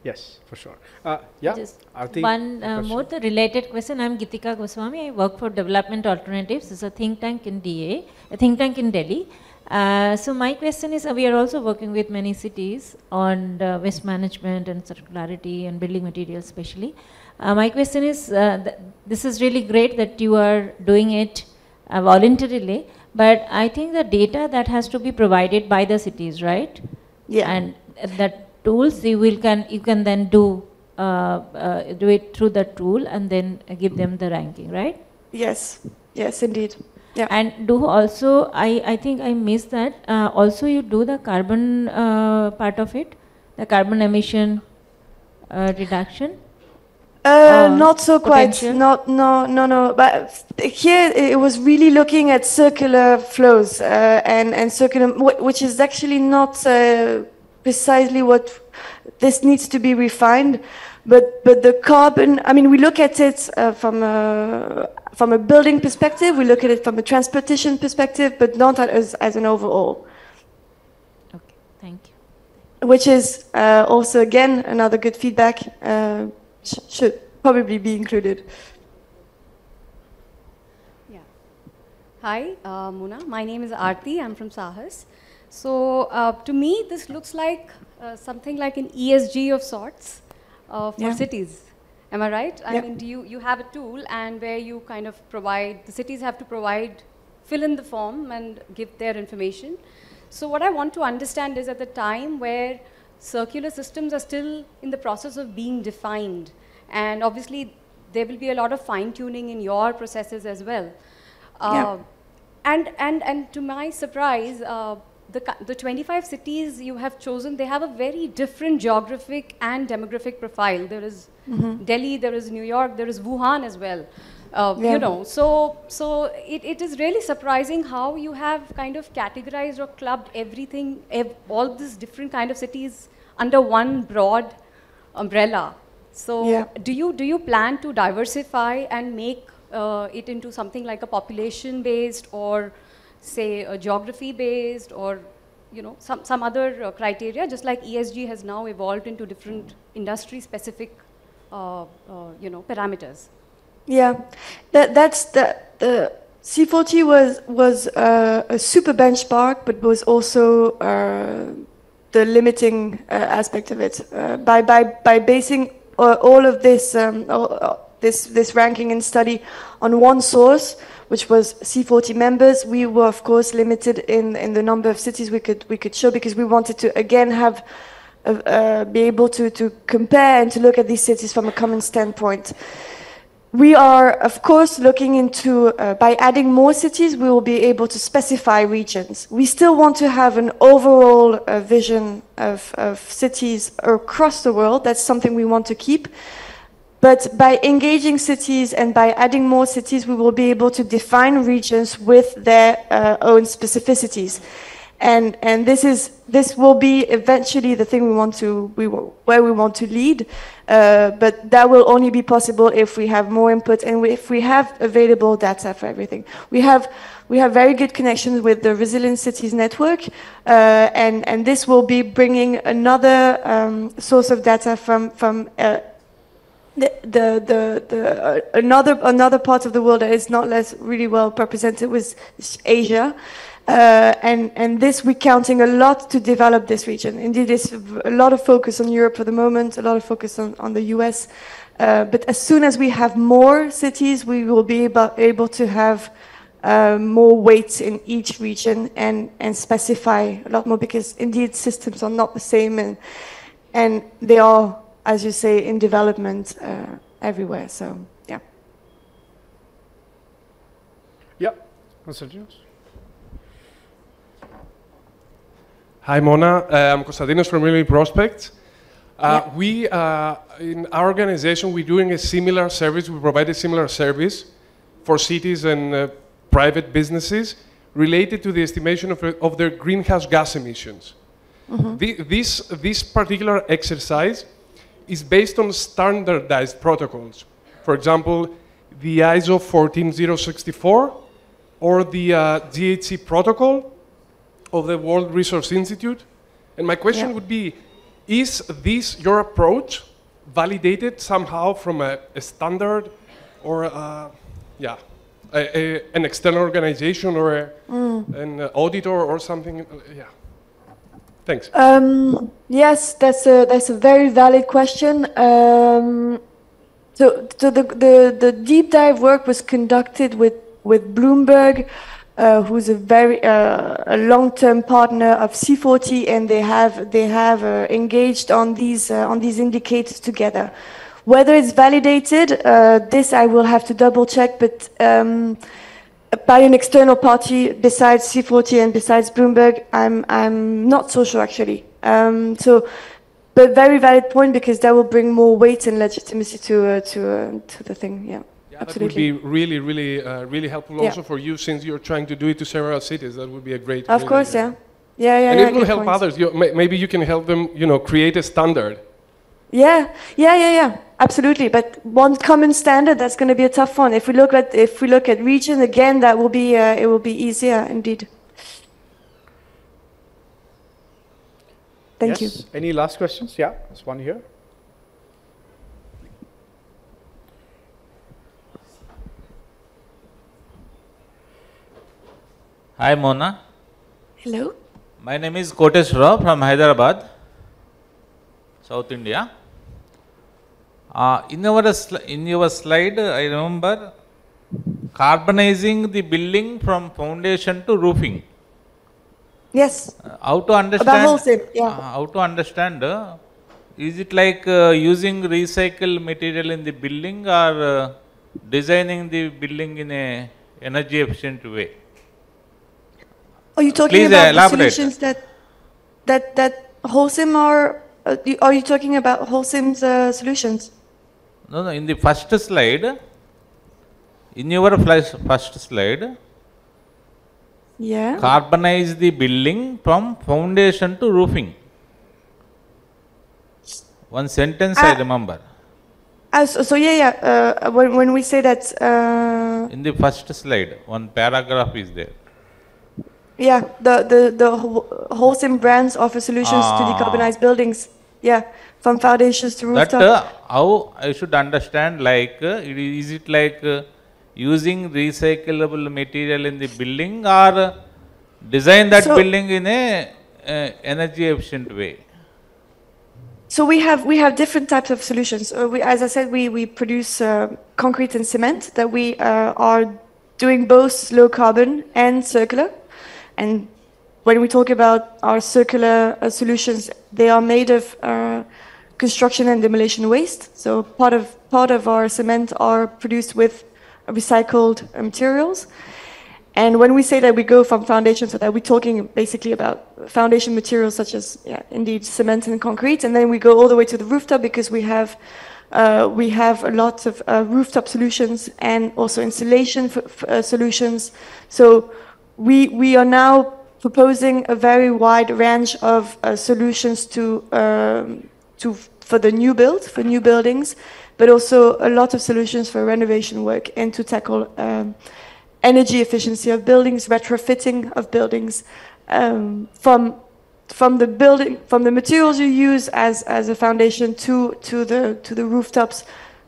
Yes, for sure. Uh, yeah, Just Aarti, one uh, more the related question. I'm Gitika Goswami. I work for Development Alternatives. It's a think tank in DA, a think tank in Delhi. Uh, so my question is, uh, we are also working with many cities on uh, waste management and circularity and building materials, especially. Uh, my question is, uh, th this is really great that you are doing it uh, voluntarily, but I think the data that has to be provided by the cities, right? Yeah. And that tools you will can you can then do uh, uh, do it through the tool and then give them the ranking, right? Yes, yes, indeed. Yeah. And do also, I, I think I missed that, uh, also you do the carbon uh, part of it, the carbon emission uh, reduction? Uh, or not so quite. Not no no no. But here it was really looking at circular flows uh, and and circular, which is actually not uh, precisely what this needs to be refined. But but the carbon. I mean, we look at it uh, from uh, from a building perspective. We look at it from a transportation perspective, but not as, as an overall. Okay, thank you. Which is uh, also, again, another good feedback. Sh- should probably be included. Yeah. Hi, uh, Muna. My name is Aarti. I'm from Saahas. So uh, to me, this looks like uh, something like an ESG of sorts uh, for Yeah. cities. Am I right? I Yeah. mean, do you, you have a tool and where you kind of provide, the cities have to provide, fill in the form and give their information. So what I want to understand is at the time where circular systems are still in the process of being defined, and obviously there will be a lot of fine tuning in your processes as well. Yeah. Uh, and, and, and to my surprise, uh, the, the 25 cities you have chosen, they have a very different geographic and demographic profile. There is Mhm. Delhi, there is New York, there is Wuhan as well. Uh, Yeah. You know, so, so it, it is really surprising how you have kind of categorized or clubbed everything, ev- all these different kind of cities under one broad umbrella. So Yeah. do you do you plan to diversify and make uh, it into something like a population based or say a geography based or you know some some other uh, criteria just like ESG has now evolved into different industry specific uh, uh, you know parameters. Yeah, that that's the the C40 was was uh, a super benchmark, but was also uh, the limiting uh, aspect of it. Uh, by by by basing all of this um, this this ranking and study on one source, which was C40 members, we were of course limited in in the number of cities we could we could show because we wanted to again have. Uh, uh, be able to, to compare and to look at these cities from a common standpoint. We are, of course, looking into, uh, by adding more cities, we will be able to specify regions. We still want to have an overall uh, vision of, of cities across the world. That's something we want to keep. But by engaging cities and by adding more cities, we will be able to define regions with their uh, own specificities. And, and this is this will be eventually the thing we want to we where we want to lead, uh, but that will only be possible if we have more input and if we have available data for everything. We have we have very good connections with the Resilient Cities Network, uh, and and this will be bringing another um, source of data from from. Uh, the the the, uh, another another part of the world that is not less really well represented was Asia. Uh, and and this we're counting a lot to develop this region. Indeed, there's a lot of focus on Europe for the moment, a lot of focus on, on the US. Uh, but as soon as we have more cities, we will be able, able to have uh, more weight in each region and, and specify a lot more because indeed systems are not the same and, and they are, as you say, in development uh, everywhere. So, yeah. Yeah, Mr. Jones. Hi, Mona. Uh, I'm Konstantinos from Millennium Prospects. Uh, We, uh, in our organization, we're doing a similar service. We provide a similar service for cities and uh, private businesses related to the estimation of, of their greenhouse gas emissions. The- this, this particular exercise is based on standardized protocols. For example, the ISO 14064 or the uh, GHG protocol of the World Resource Institute. And my question Yeah. would be, is this your approach validated somehow from a, a standard or, uh, yeah, a, a, an external organization or a, Mm. an auditor or something? Yeah. Thanks. Um, yes, that's a that's a very valid question. Um, so, so the, the the deep dive work was conducted with with Bloomberg, uh, who's a very uh, a long-term partner of C40, and they have they have uh, engaged on these uh, on these indicators together. Whether it's validated, uh, this I will have to double check, but. Um, by an external party besides C40 and besides Bloomberg, I'm I'm not so sure actually. Um, so, but very valid point because that will bring more weight and legitimacy to uh, to to the thing. Yeah, Yeah, that would be really, really, uh, really helpful Yeah. also for you since you're trying to do it to several cities. That would be a great. Of course, yeah, yeah, yeah. and yeah, it will help point. others. You, may, maybe you can help them, you know, create a standard Yeah, yeah, yeah, yeah. Absolutely. But one common standard that's going to be a tough one. If we look at if we look at region again, that will be uh, it will be easier indeed. Thank yes. Any last questions? Yeah, there's one here. Hi, Mona. Hello. My name is Kotesh Rao from Hyderabad, South India. Uh, in, our in your slide, I remember carbonizing the building from foundation to roofing. Yes. Uh, how to understand? The whole wholesale, yeah. uh, how to understand? uh, is it like uh, using recycled material in the building or uh, designing the building in a energy efficient way? Are you talking Please about the solutions that that that Holcim are? Uh, you- are you talking about Holcim's uh, solutions? No, no, in the first slide, in your first slide, Yeah. carbonize the building from foundation to roofing. One sentence I Ah. remember. Uh, so, so yeah, yeah. Uh, when when we say that, uh, In the first slide, one paragraph is there. Yeah, the the the Ho- Holcim brands offer solutions to Ah. decarbonize buildings. Yeah, from foundations to That rooftop. uh, how I should understand like uh, is it like uh, using recyclable material in the building or uh, design that So- building in a uh, energy efficient way? So we have we have different types of solutions. Uh, we, as I said, we we produce uh, concrete and cement that we uh, are doing both low carbon and circular. And when we talk about our circular uh, solutions, they are made of uh, construction and demolition waste. So part of part of our cement are produced with recycled uh, materials. And when we say that we go from foundation, so that we're talking basically about foundation materials such as, yeah, indeed, cement and concrete, and then we go all the way to the rooftop because we have uh, we have a lot of uh, rooftop solutions and also insulation uh, solutions. So we we are now proposing a very wide range of uh, solutions to um, to for the new build for new buildings, but also a lot of solutions for renovation work and to tackle. Um, energy efficiency of buildings, retrofitting of buildings, um, from from the building, from the materials you use as as a foundation to to the to the rooftops,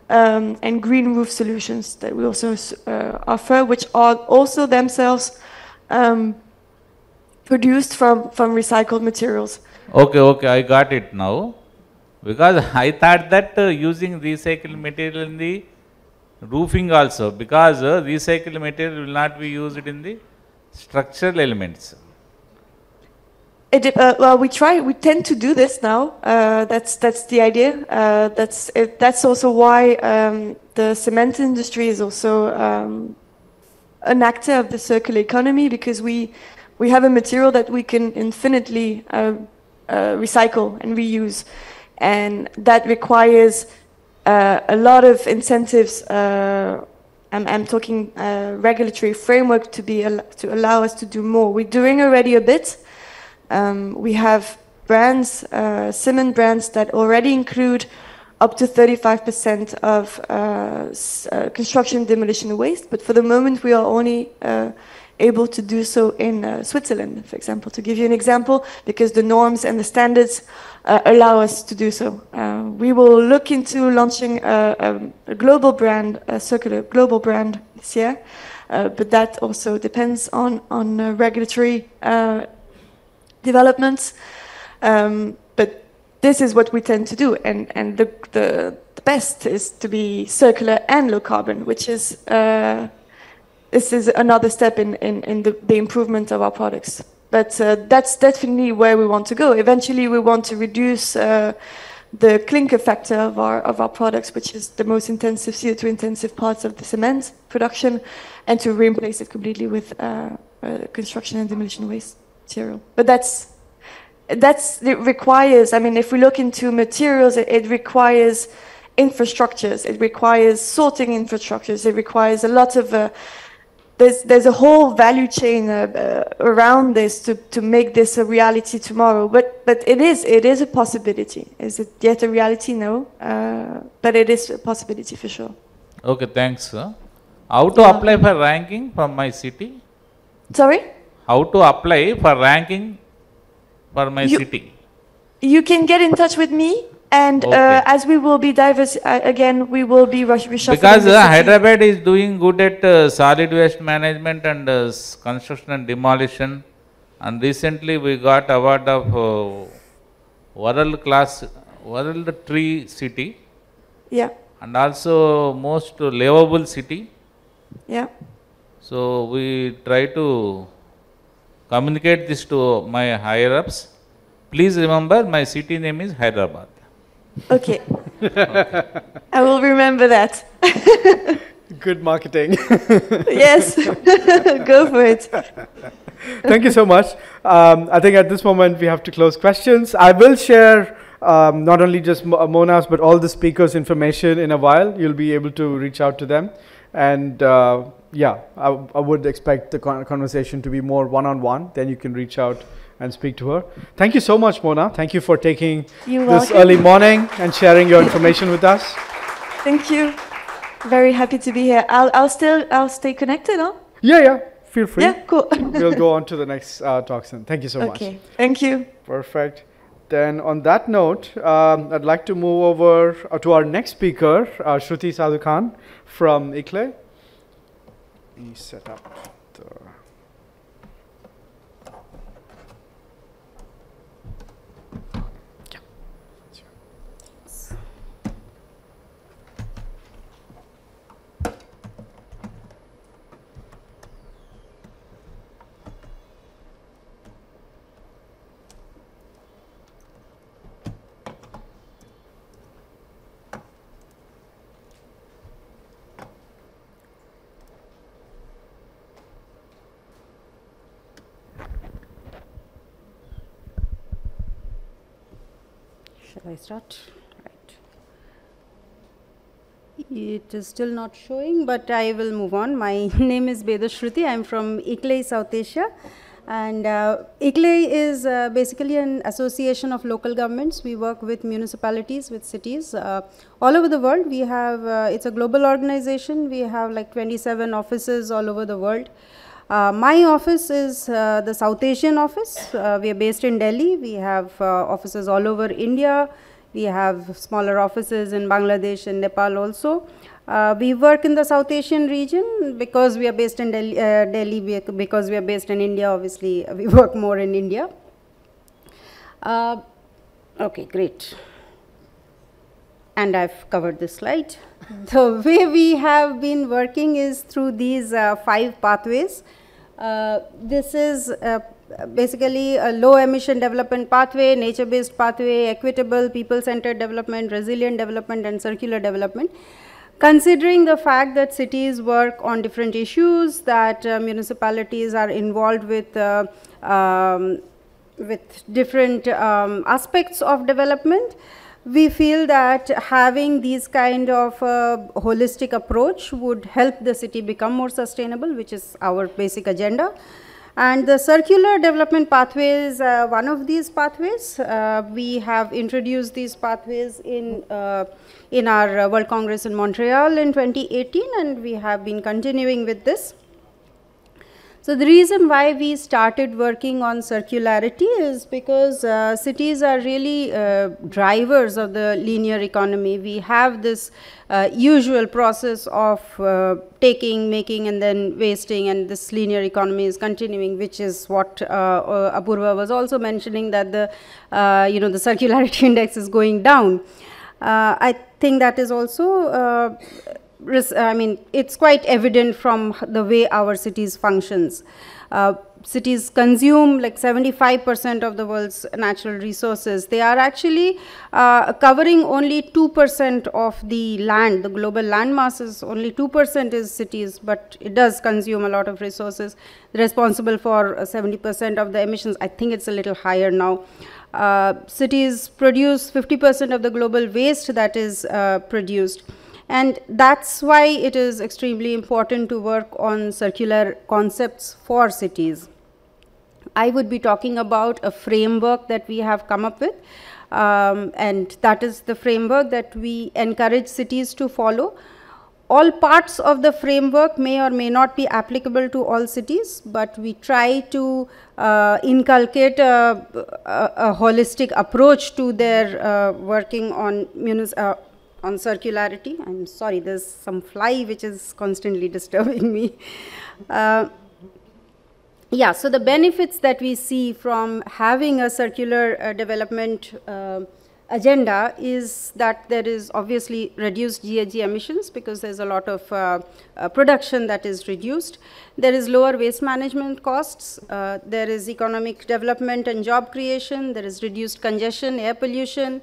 um, and green roof solutions that we also uh, offer, which are also themselves um, produced from from recycled materials. Okay, okay, I got it now. Because [LAUGHS] I thought that uh, using recycled material in the roofing also, because uh, recycled material will not be used in the structural elements. It, uh, well, we try. We tend to do this now. Uh, that's that's the idea. Uh, that's it, that's also why um, the cement industry is also um, an actor of the circular economy because we we have a material that we can infinitely uh, uh, recycle and reuse, and that requires uh, a lot of incentives. Uh, I'm, I'm talking uh, regulatory framework to be al- to allow us to do more. We're doing already a bit. Um, we have brands, uh, brands that already include up to 35% of uh, uh, construction demolition waste, but for the moment we are only uh, able to do so in uh, Switzerland, for example, to give you an example, because the norms and the standards uh, allow us to do so. Uh, we will look into launching a, a global brand, a circular global brand this year, but that also depends on, on regulatory developments. Um, this is what we tend to do, and, and the, the, the best is to be circular and low carbon, which is uh, this is another step in, in, in the, the improvement of our products. But uh, that's definitely where we want to go. Eventually, we want to reduce uh, the clinker factor of our of our products, which is the most intensive CO2 intensive parts of the cement production, and to replace it completely with uh, uh, construction and demolition waste material. But that's that's it requires. I mean, if we look into materials, it, it requires infrastructures. It requires sorting infrastructures. It requires a lot of uh, there's there's a whole value chain uh, uh, around this to, to make this a reality tomorrow. But but it is it is a possibility. Is it yet a reality? No, uh, but it is a possibility for sure. Okay, thanks. sir. How to apply for ranking from my city? Sorry. How to apply for ranking for my You- city? You can get in touch with me, and Okay. uh, as we will be diverse uh, again, we will be reshuffling. Because uh. Hyderabad is doing good at uh, solid waste management and uh, construction and demolition. And recently we got award of uh, world class, world tree city. Yeah. And also most livable city. Yeah. So we try to communicate this to my higher ups. Please remember my city name is Hyderabad. Okay. [LAUGHS] I will remember that. [LAUGHS] Good marketing. [LAUGHS] yes. Go for it. Thank you so much. Um, I think at this moment we have to close questions. I will share um, not only just Mona's but all the speakers' information in a while. You'll be able to reach out to them. And uh, yeah, I, I would expect the conversation to be more one on one. Then you can reach out and speak to her. Thank you so much, Mona. Thank you for taking You're this welcome. early morning and sharing your information with us. Thank you. Very happy to be here. I'll I'll still I'll stay connected, huh? Yeah, yeah. Feel free. Yeah, cool. [LAUGHS] we'll go on to the next uh, talks then. Thank you so much. Okay. Thank you. Perfect. Then, on that note, um, I'd like to move over uh, to our next speaker, uh, Shruti Sadhukhan from ICLEI. Me set up start? It is still not showing, but I will move on. My [LAUGHS] name is Beda Shruti. I'm from ICLEI South Asia. And uh, is uh, basically an association of local governments. We work with municipalities, with cities uh, all over the world. We have, uh, it's a global organization. We have like 27 offices all over the world. Uh, my office is uh, the South Asian office. Uh, we are based in Delhi. We have offices all over India. We have smaller offices in Bangladesh and Nepal also. Uh, we work in the South Asian region because we are based in Delhi, uh, Delhi because we are based in India. Obviously, [LAUGHS] we work more in India. Uh, okay, great. And I've covered this slide. [LAUGHS] the way we have been working is through these uh, five pathways. Uh, this is uh, basically a low emission development pathway, nature based pathway, equitable, people centered development, resilient development, and circular development. Considering the fact that cities work on different issues, that uh, municipalities are involved with uh, um, with different um, aspects of development, we feel that having these kind of uh, holistic approach would help the city become more sustainable, which is our basic agenda. And the circular development pathway is uh, one of these pathways. Uh, we have introduced these pathways in, uh, in our uh, World Congress in Montreal in 2018, and we have been continuing with this. So the reason why we started working on circularity is because uh, cities are really uh, drivers of the linear economy. We have this uh, usual process of uh, taking, making, and then wasting, and this linear economy is continuing, which is what uh, uh, Apurva was also mentioning that the you know the circularity [LAUGHS] index is going down. I think that is also I mean, it's quite evident from the way our cities functions. Uh, cities consume like 75% of the world's natural resources. They are actually uh, covering only 2% of the land. The global land mass is only 2% is cities, but it does consume a lot of resources. Responsible for uh, 70% of the emissions. I think it's a little higher now. Uh, cities produce 50% of the global waste that is uh, produced. And that's why it is extremely important to work on circular concepts for cities. I would be talking about a framework that we have come up with, um, and that is the framework that we encourage cities to follow. All parts of the framework may or may not be applicable to all cities, but we try to uh, inculcate a, a, a, holistic approach to their uh, working on uh, on circularity. I'm sorry, there's some fly which is constantly disturbing me. [LAUGHS] Uh, yeah, so the benefits that we see from having a circular uh, development uh, agenda is that there is obviously reduced GHG emissions because there's a lot of uh, uh, production that is reduced. There is lower waste management costs. Uh, there is economic development and job creation. There is reduced congestion, air pollution,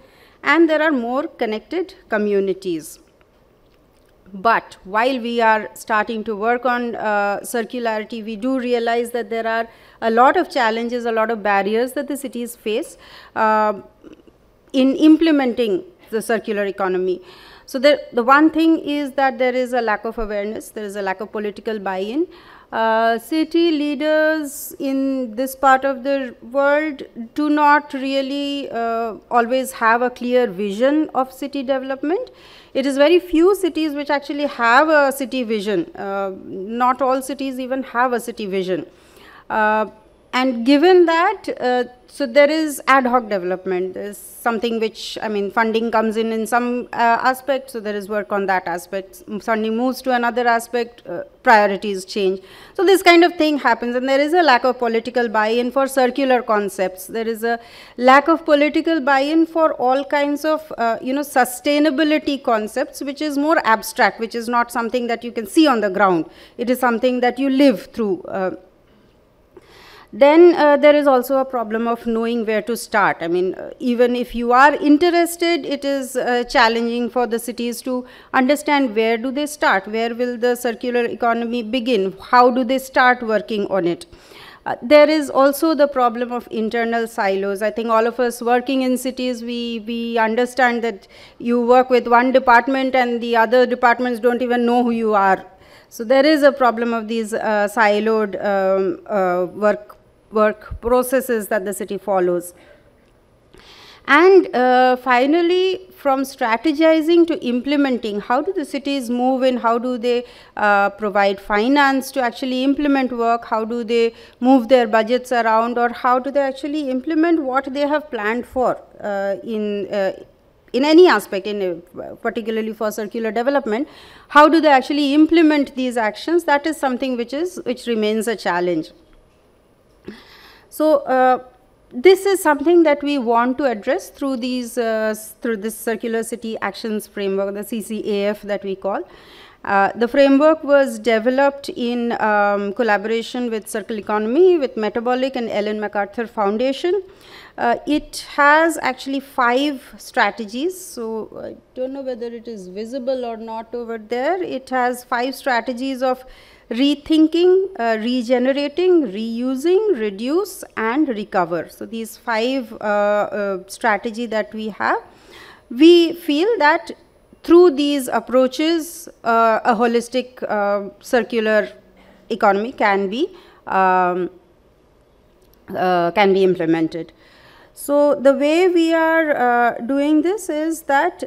and there are more connected communities. But while we are starting to work on uh, circularity, we do realize that there are a lot of challenges, a lot of barriers that the cities face uh, in implementing the circular economy. So the, the one thing is that there is a lack of awareness, there is a lack of political buy-in. Uh, city leaders in this part of the world do not really uh, always have a clear vision of city development. It is very few cities which actually have a city vision. Uh, not all cities even have a city vision. Uh, and given that, uh, so there is ad hoc development. There's something which, I mean, funding comes in in some uh, aspect, so there is work on that aspect. Funding moves to another aspect, uh, priorities change. So this kind of thing happens, and there is a lack of political buy-in for circular concepts. There is a lack of political buy-in for all kinds of, uh, you know, sustainability concepts, which is more abstract, which is not something that you can see on the ground. It is something that you live through. Then uh, there is also a problem of knowing where to start. I mean, uh, even if you are interested, it is uh, challenging for the cities to understand where do they start, where will the circular economy begin, how do they start working on it. Uh, there is also the problem of internal silos. I think all of us working in cities, we, we understand that you work with one department and the other departments don't even know who you are. So there is a problem of these uh, siloed um, uh, work work processes that the city follows. And uh, finally, from strategizing to implementing, how do the cities move in? How do they uh, provide finance to actually implement work? How do they move their budgets around? Or how do they actually implement what they have planned for uh, in, uh, in any aspect, in, particularly for circular development? How do they actually implement these actions? That is something which, is, which remains a challenge. So uh, this is something that we want to address through these uh, through this circular city actions framework, the CCAF that we call. Uh, the framework was developed in um, collaboration with Circle Economy, with Metabolic and Ellen MacArthur Foundation. Uh, it has actually five strategies. So I don't know whether it is visible or not over there. It has five strategies of rethinking, uh, regenerating, reusing, reduce and recover. So these five uh, uh, strategy that we have, we feel that through these approaches, uh, a holistic uh, circular economy can be um, uh, can be implemented. So the way we are doing this is that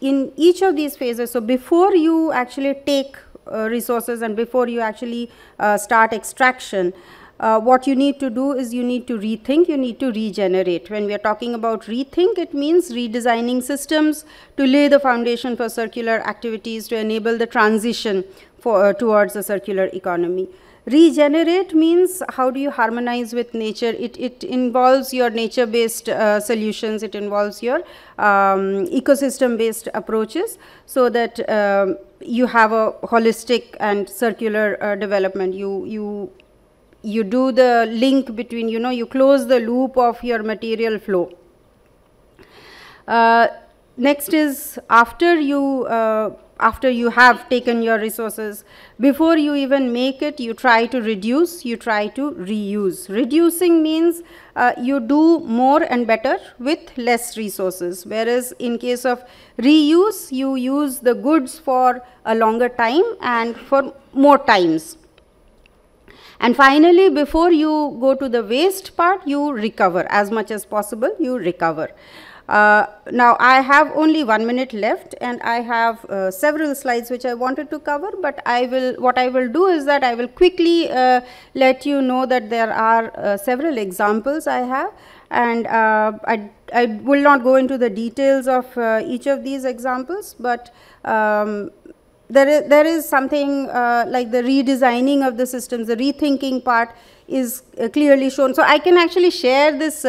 in each of these phases, so before you actually take uh, resources and before you actually uh, start extraction, uh, what you need to do is you need to rethink, you need to regenerate. When we are talking about rethink, it means redesigning systems to lay the foundation for circular activities to enable the transition for, uh, towards a circular economy. Regenerate means how do you harmonize with nature? It, it involves your nature-based uh, solutions, it involves your um, ecosystem-based approaches so that um, you have a holistic and circular uh, development. You, you, you do the link between, you know, you close the loop of your material flow. Uh, next is after you uh, after you have taken your resources. Before you even make it you try to reduce you try to reuse. Reducing means uh, you do more and better with less resources. Whereas in case of reuse you use the goods for a longer time and for more times. And finally before you go to the waste part you recover. As much as possible you recover uh, now I have only one minute left and I have uh, several slides which I wanted to cover but I will what I will do is that I will quickly uh, let you know that there are uh, several examples I have and uh, I, I will not go into the details of uh, each of these examples but um, there is, there is something like the redesigning of the systems, the rethinking part is clearly shown. So, I can actually share this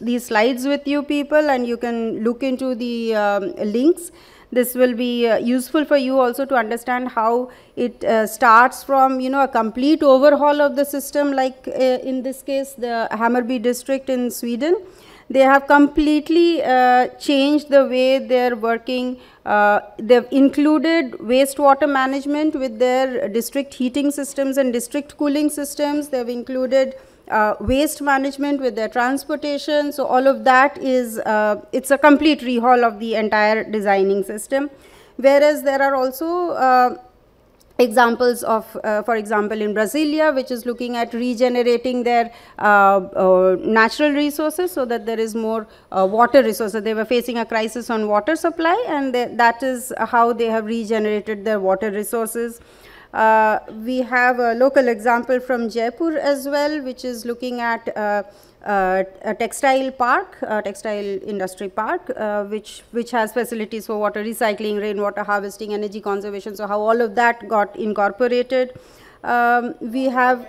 these slides with you people and you can look into the um, links. This will be uh, useful for you also to understand how it uh, starts from you know a complete overhaul of the system like uh, in this case the Hammarby district in Sweden. They have completely uh, changed the way they are working. Uh, they've included wastewater management with their district heating systems and district cooling systems. They've included uh, waste management with their transportation. So all of that is, uh, it's a complete rehaul of the entire designing system. Whereas there are also uh, examples of, uh, for example, in Brasilia, which is looking at regenerating their uh, uh, natural resources so that there is more water resources. They were facing a crisis on water supply and they, that is how they have regenerated their water resources. Uh, we have a local example from Jaipur as well, which is looking at uh, uh, a textile park, a textile industry park, uh, which which has facilities for water recycling, rainwater harvesting, energy conservation. So how all of that got incorporated. Um, we have.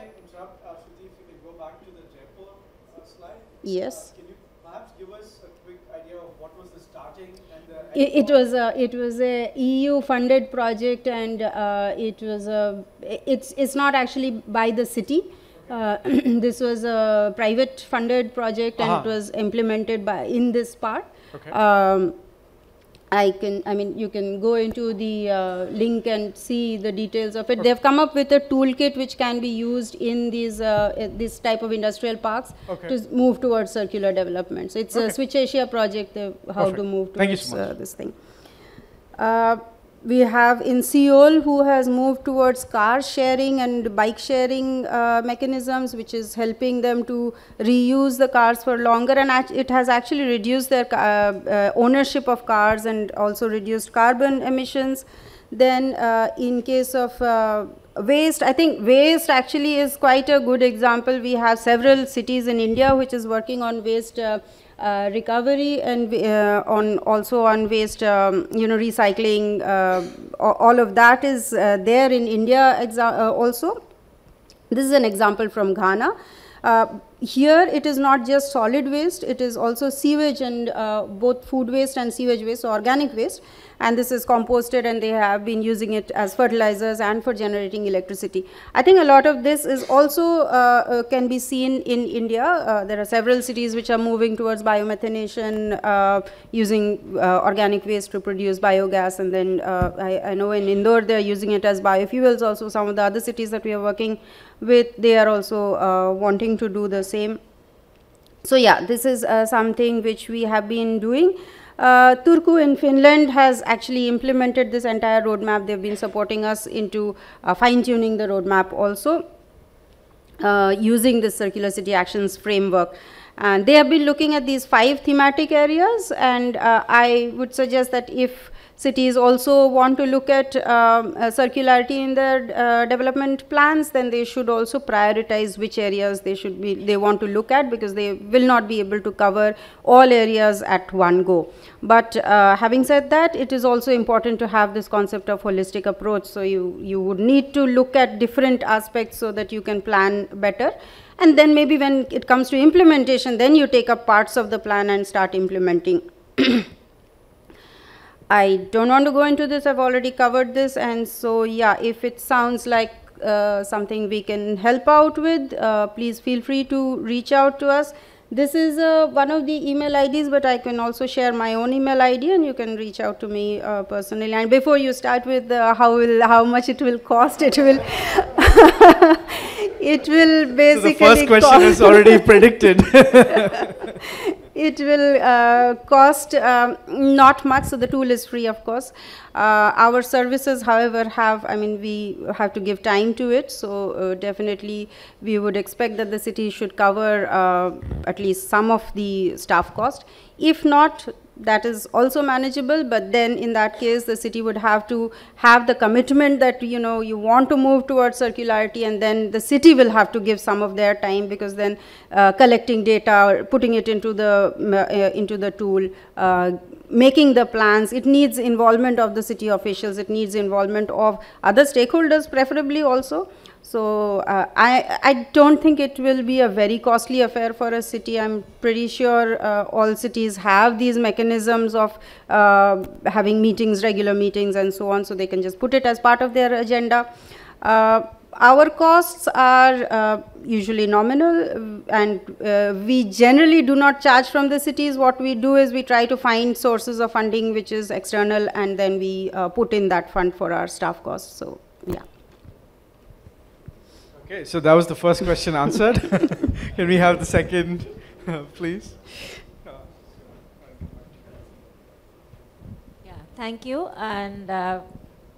Yes. It, it, was a, it was a EU funded project and uh, it was a it's it's not actually by the city. Uh, [CLEARS THROAT] this was a private funded project and -huh. it was implemented by in this part. Okay. Um, I can, I mean, you can go into the uh, link and see the details of it. Okay. They've come up with a toolkit which can be used in these uh, this type of industrial parks okay. to move towards circular development. So it's okay. a Switch Asia project, uh, how Perfect. to move towards so uh, this thing. Uh, we have in Seoul who has moved towards car sharing and bike sharing uh, mechanisms which is helping them to reuse the cars for longer and it has actually reduced their uh, uh, ownership of cars and also reduced carbon emissions. Then uh, in case of uh, waste, I think waste actually is quite a good example. We have several cities in India which is working on waste uh, uh, recovery and uh, on also on waste, um, you know, recycling, uh, all of that is there in India also. This is an example from Ghana. Uh, here it is not just solid waste, it is also sewage and uh, both food waste and sewage waste, organic waste and this is composted and they have been using it as fertilizers and for generating electricity. I think a lot of this is also uh, uh, can be seen in India. Uh, there are several cities which are moving towards biomethanation uh, using uh, organic waste to produce biogas and then uh, I, I, know in Indore they are using it as biofuels also. Some of the other cities that we are working with they are also wanting to do the same. So yeah, this is something which we have been doing. Uh, Turku in Finland has actually implemented this entire roadmap. They've been supporting us into uh, fine-tuning the roadmap also uh, using the Circular City Actions framework. And they have been looking at these five thematic areas and uh, I would suggest that if cities also want to look at um, uh, circularity in their uh, development plans, then they should also prioritize which areas they should be they want to look at because they will not be able to cover all areas at one go. But uh, having said that, it is also important to have this concept of holistic approach. So you you would need to look at different aspects so that you can plan better. And then maybe when it comes to implementation, then you take up parts of the plan and start implementing. [CLEARS THROAT] I don't want to go into this, I've already covered this and so yeah, if it sounds like uh, something we can help out with, uh, please feel free to reach out to us. This is uh, one of the email IDs, but I can also share my own email ID, and you can reach out to me uh, personally. And before you start with uh, how will how much it will cost, it will [LAUGHS] it will So basically. the first question is already predicted. [LAUGHS] [LAUGHS] it will uh, cost um, not much, so the tool is free, of course. Uh, our services, however, have, I mean, we have to give time to it, so uh, definitely we would expect that the city should cover uh, at least some of the staff cost. If not, that is also manageable, but then in that case, the city would have to have the commitment that, you know, you want to move towards circularity, and then the city will have to give some of their time, because then uh, collecting data, or putting it into the, uh, into the tool, uh, making the plans, it needs involvement of the city officials, it needs involvement of other stakeholders preferably also. So uh, I, I don't think it will be a very costly affair for a city. I'm pretty sure uh, all cities have these mechanisms of uh, having meetings, regular meetings and so on, so they can just put it as part of their agenda. Uh, our costs are uh, usually nominal and uh, we generally do not charge from the cities. What we do is we try to find sources of funding which is external and then we put in that fund for our staff costs. So. Okay, so that was the first question answered. [LAUGHS] Can we have the second, [LAUGHS] please? Yeah, thank you and uh,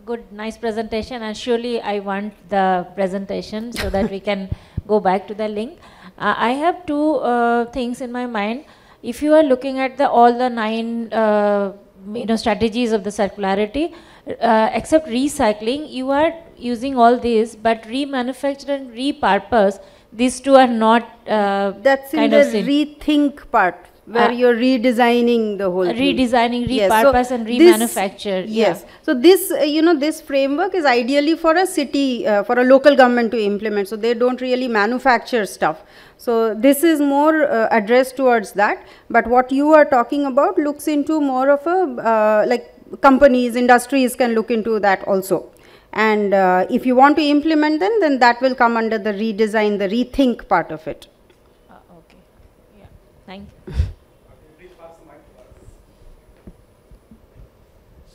good, nice presentation. And surely I want the presentation so that we can [LAUGHS] go back to the link. Uh, I have two uh, things in my mind. If you are looking at the all the nine uh, you know strategies of the circularity, uh, except recycling, you are using all these, but remanufacture and repurpose, these two are not uh, That's in kind the of rethink part where Uh, you're redesigning the whole thing. redesigning, Yes, so repurpose and this- remanufacture, yeah. Yes. So this, uh, you know, this framework is ideally for a city, uh, for a local government to implement. So they don't really manufacture stuff. So this is more uh, addressed towards that. But what you are talking about looks into more of a, uh, like companies, industries can look into that also. And uh, if you want to implement them, then that will come under the redesign, the rethink part of it. Uh, okay yeah thank you. [LAUGHS]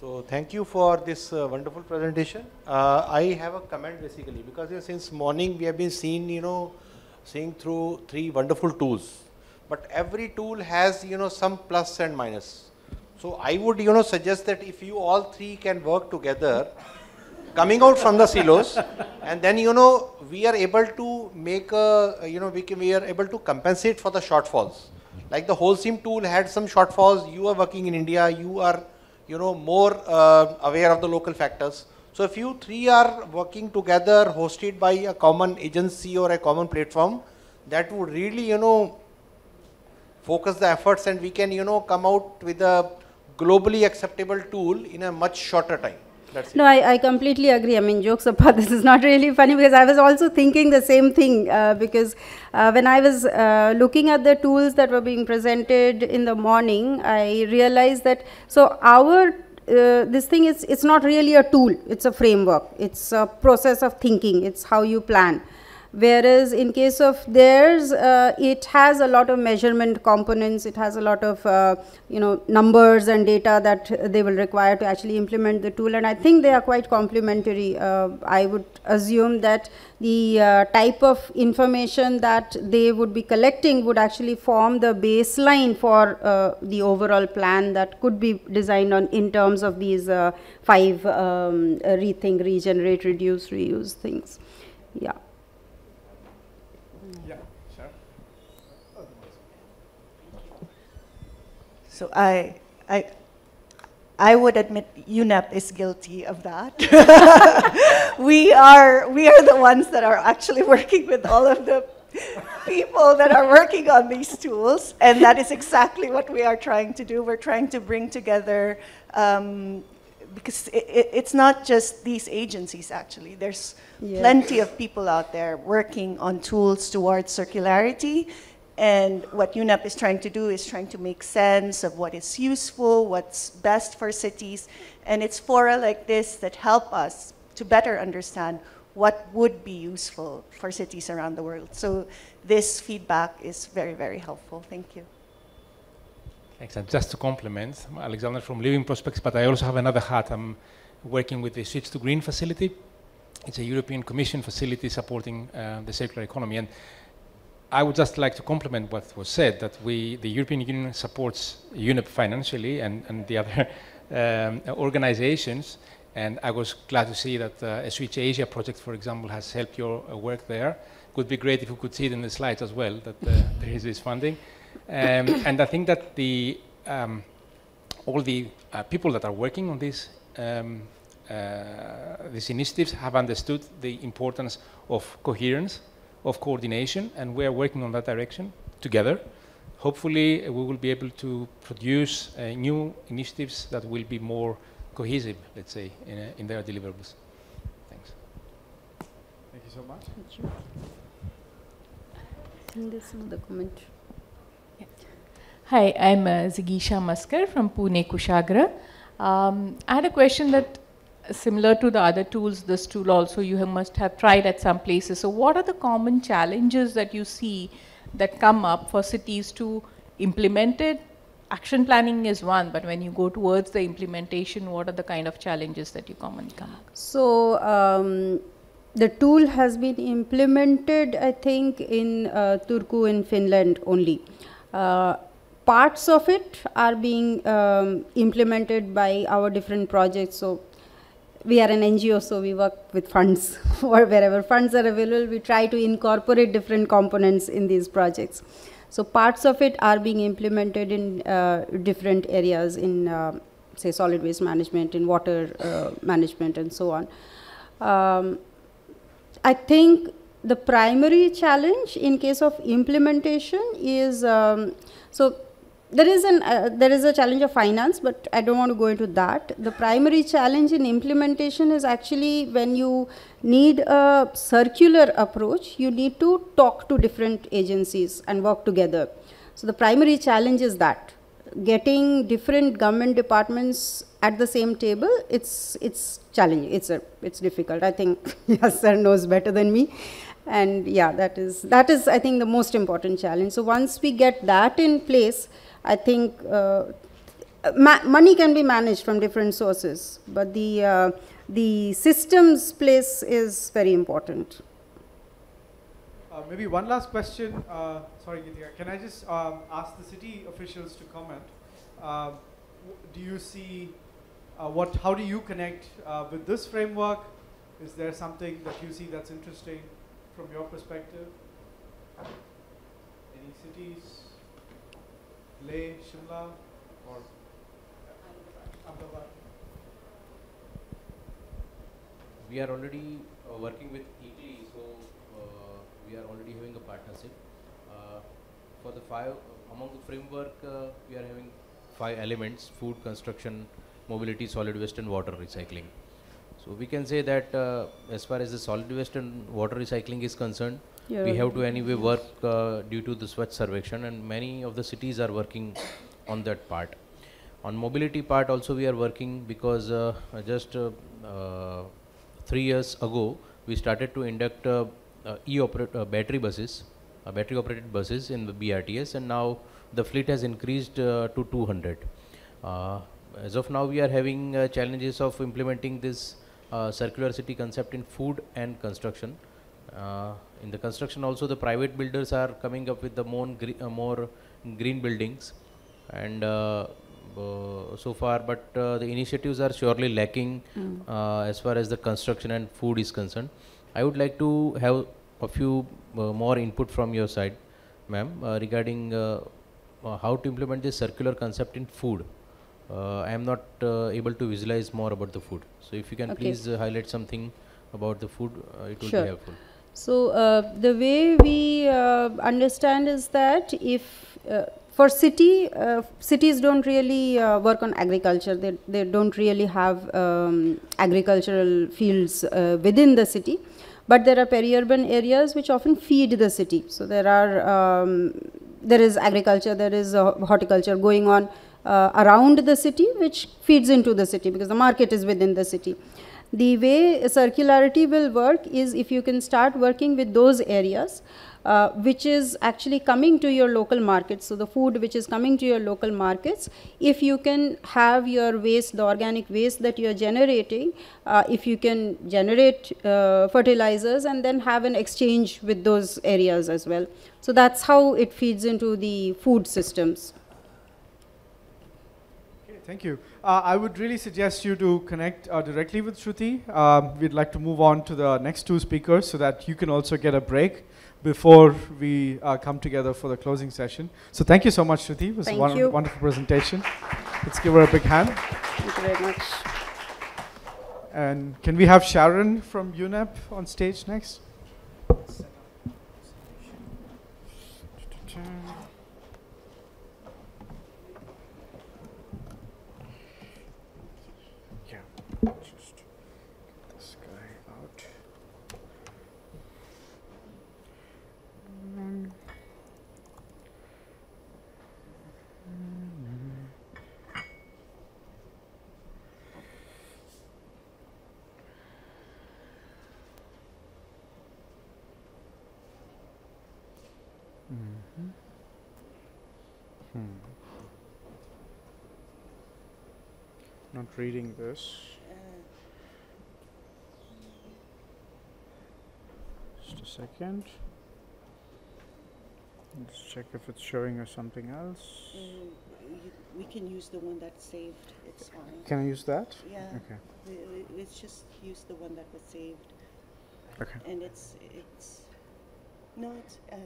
So thank you for this uh, wonderful presentation. Uh, I have a comment basically because you know, since morning we have been seeing, you know, seeing through three wonderful tools, but every tool has, you know, some plus and minus. So I would, you know, suggest that if you all three can work together, coming out from the silos, and then, you know, we are able to make a, you know, we can, we are able to compensate for the shortfalls. Like the Holcim tool had some shortfalls. You are working in India. You are, you know, more uh, aware of the local factors. So if you three are working together, hosted by a common agency or a common platform, that would really, you know, focus the efforts, and we can, you know, come out with a globally acceptable tool in a much shorter time. No, I, I completely agree. I mean, jokes apart, [LAUGHS] this is not really funny because I was also thinking the same thing uh, because uh, when I was uh, looking at the tools that were being presented in the morning, I realized that so our uh, this thing is it's not really a tool; it's a framework. It's a process of thinking. It's how you plan. Whereas in case of theirs, uh, it has a lot of measurement components. It has a lot of uh, you know numbers and data that they will require to actually implement the tool. And I think they are quite complementary. Uh, I would assume that the uh, type of information that they would be collecting would actually form the baseline for uh, the overall plan that could be designed on in terms of these uh, five um, rethink, regenerate, reduce, reuse things. Yeah, So I, I, I would admit UNEP is guilty of that. [LAUGHS] we are, we are the ones that are actually [LAUGHS] working with all of the people that are working on these tools, and that is exactly what we are trying to do. We're trying to bring together, um, because it, it, it's not just these agencies actually. There's Yeah. plenty of people out there working on tools towards circularity, and what UNEP is trying to do is trying to make sense of what is useful, what's best for cities, and it's fora like this that help us to better understand what would be useful for cities around the world. So this feedback is very, very helpful. Thank you. Thanks. And just to complement, Alexander from Living Prospects, but I also have another hat. I'm working with the Switch to Green facility. It's a European Commission facility supporting uh, the circular economy. And I would just like to complement what was said, that we, the European Union supports UNEP financially and, and the other um, organizations. And I was glad to see that uh, a Switch Asia project, for example, has helped your uh, work there. Would be great if we could see it in the slides as well, that uh, [LAUGHS] there is this funding. Um, and I think that the, um, all the uh, people that are working on um, uh, these initiatives have understood the importance of coherence, of coordination, and we are working on that direction together. Hopefully, we will be able to produce uh, new initiatives that will be more cohesive, let's say, in, uh, in their deliverables. Thanks. Thank you so much. Thank you. I think there's another comment. Hi, I'm uh, Zigisha Maskar from Pune Kushagra. Um, I had a question that similar to the other tools, this tool also you have must have tried at some places. So what are the common challenges that you see that come up for cities to implement it? Action planning is one, but when you go towards the implementation, what are the kind of challenges that you commonly come up? So um, the tool has been implemented, I think, in uh, Turku in Finland only. Uh, parts of it are being um, implemented by our different projects. So we are an NGO, so we work with funds [LAUGHS] or wherever funds are available, we try to incorporate different components in these projects. So parts of it are being implemented in uh, different areas in, uh, say, solid waste management, in water uh, management, and so on. Um, I think the primary challenge in case of implementation is um, so there is an uh, there is a challenge of finance but i don't want to go into that. The primary challenge in implementation is actually when you need a circular approach you need to talk to different agencies and work together. So the primary challenge is that. Getting different government departments at the same table it's it's challenging it's a it's difficult. I think [LAUGHS] yes sir knows better than me. And yeah that is that is i think the most important challenge. So once we get that in place I think uh, money can be managed from different sources, but the, uh, the systems place is very important. Uh, maybe one last question. Sorry, Gitika. Can I just um, ask the city officials to comment? Do you see uh, what? How do you connect uh, with this framework? Is there something that you see that's interesting from your perspective? Any cities? Leh, Shimla, or Ahmedabad? We are already uh, working with ICLEI, so uh, we are already having a partnership. Uh, for the five, among the framework, uh, we are having five elements, food, construction, mobility, solid waste and water recycling. So we can say that uh, as far as the solid waste and water recycling is concerned, We have to anyway work uh, due to the Swachh Sarvekshan and many of the cities are working on that part. On mobility part also we are working because uh, just uh, uh, three years ago we started to induct uh, uh, e-operate battery buses, battery operated buses in the BRTS and now the fleet has increased to 200. Uh, as of now we are having challenges of implementing this circular city concept in food and construction. In the construction also the private builders are coming up with the more, gre uh, more green buildings and uh, uh, so far but uh, the initiatives are surely lacking Mm. uh, as far as the construction and food is concerned. I would like to have a few uh, more input from your side ma'am uh, regarding uh, uh, how to implement this circular concept in food. Uh, I am not uh, able to visualize more about the food. So if you can Okay. please uh, highlight something about the food, uh, it will Sure. be helpful. So uh, the way we uh, understand is that if uh, for city, uh, cities don't really uh, work on agriculture. They, they don't really have um, agricultural fields uh, within the city. But there are peri-urban areas which often feed the city. So there are um, there is agriculture, there is horticulture going on around the city, which feeds into the city because the market is within the city. The way circularity will work is if you can start working with those areas uh, which is actually coming to your local markets. So the food which is coming to your local markets, if you can have your waste, the organic waste that you are generating, uh, if you can generate uh, fertilizers and then have an exchange with those areas as well. So that's how it feeds into the food systems. Okay, thank you. Uh, I would really suggest you to connect uh, directly with Shruti. Um, we'd like to move on to the next two speakers so that you can also get a break before we uh, come together for the closing session. So thank you so much, Shruti. It was Thank a won- you. wonderful presentation. Let's give her a big hand. Thank you very much. And can we have Sharon from UNEP on stage next? Yeah, just get this guy out. Mm. Mhm. Hmm. Not reading this. Just a second. Let's check if it's showing us something else. Mm, you- We can use the one that's saved, it's fine. Can I use that? Yeah. Okay. We- we- Let's just use the one that was saved. Okay. And it's, it's, no, it's, uh,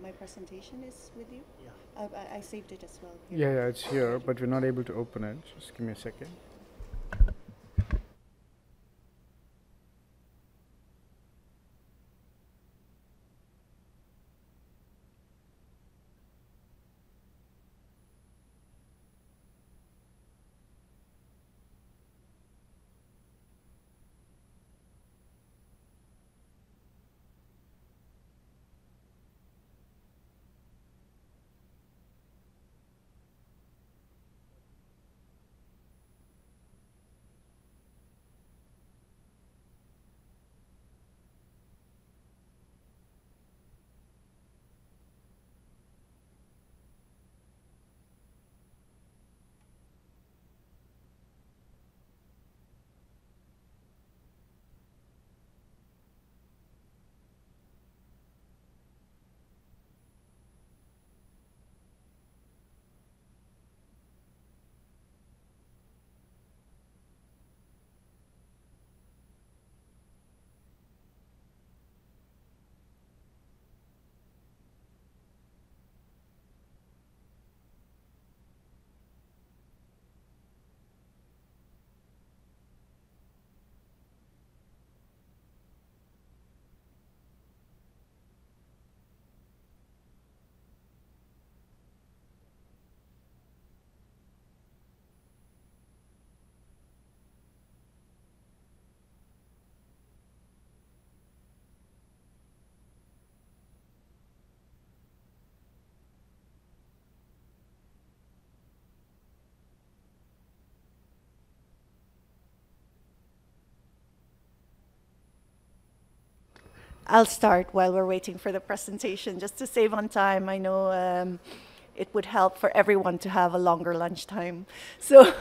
my presentation is with you? Yeah. I, I saved it as well. here. Yeah, yeah, it's here, but we're not able to open it. Just give me a second. I'll start while we're waiting for the presentation, just to save on time. I know um, it would help for everyone to have a longer lunchtime. [LAUGHS] So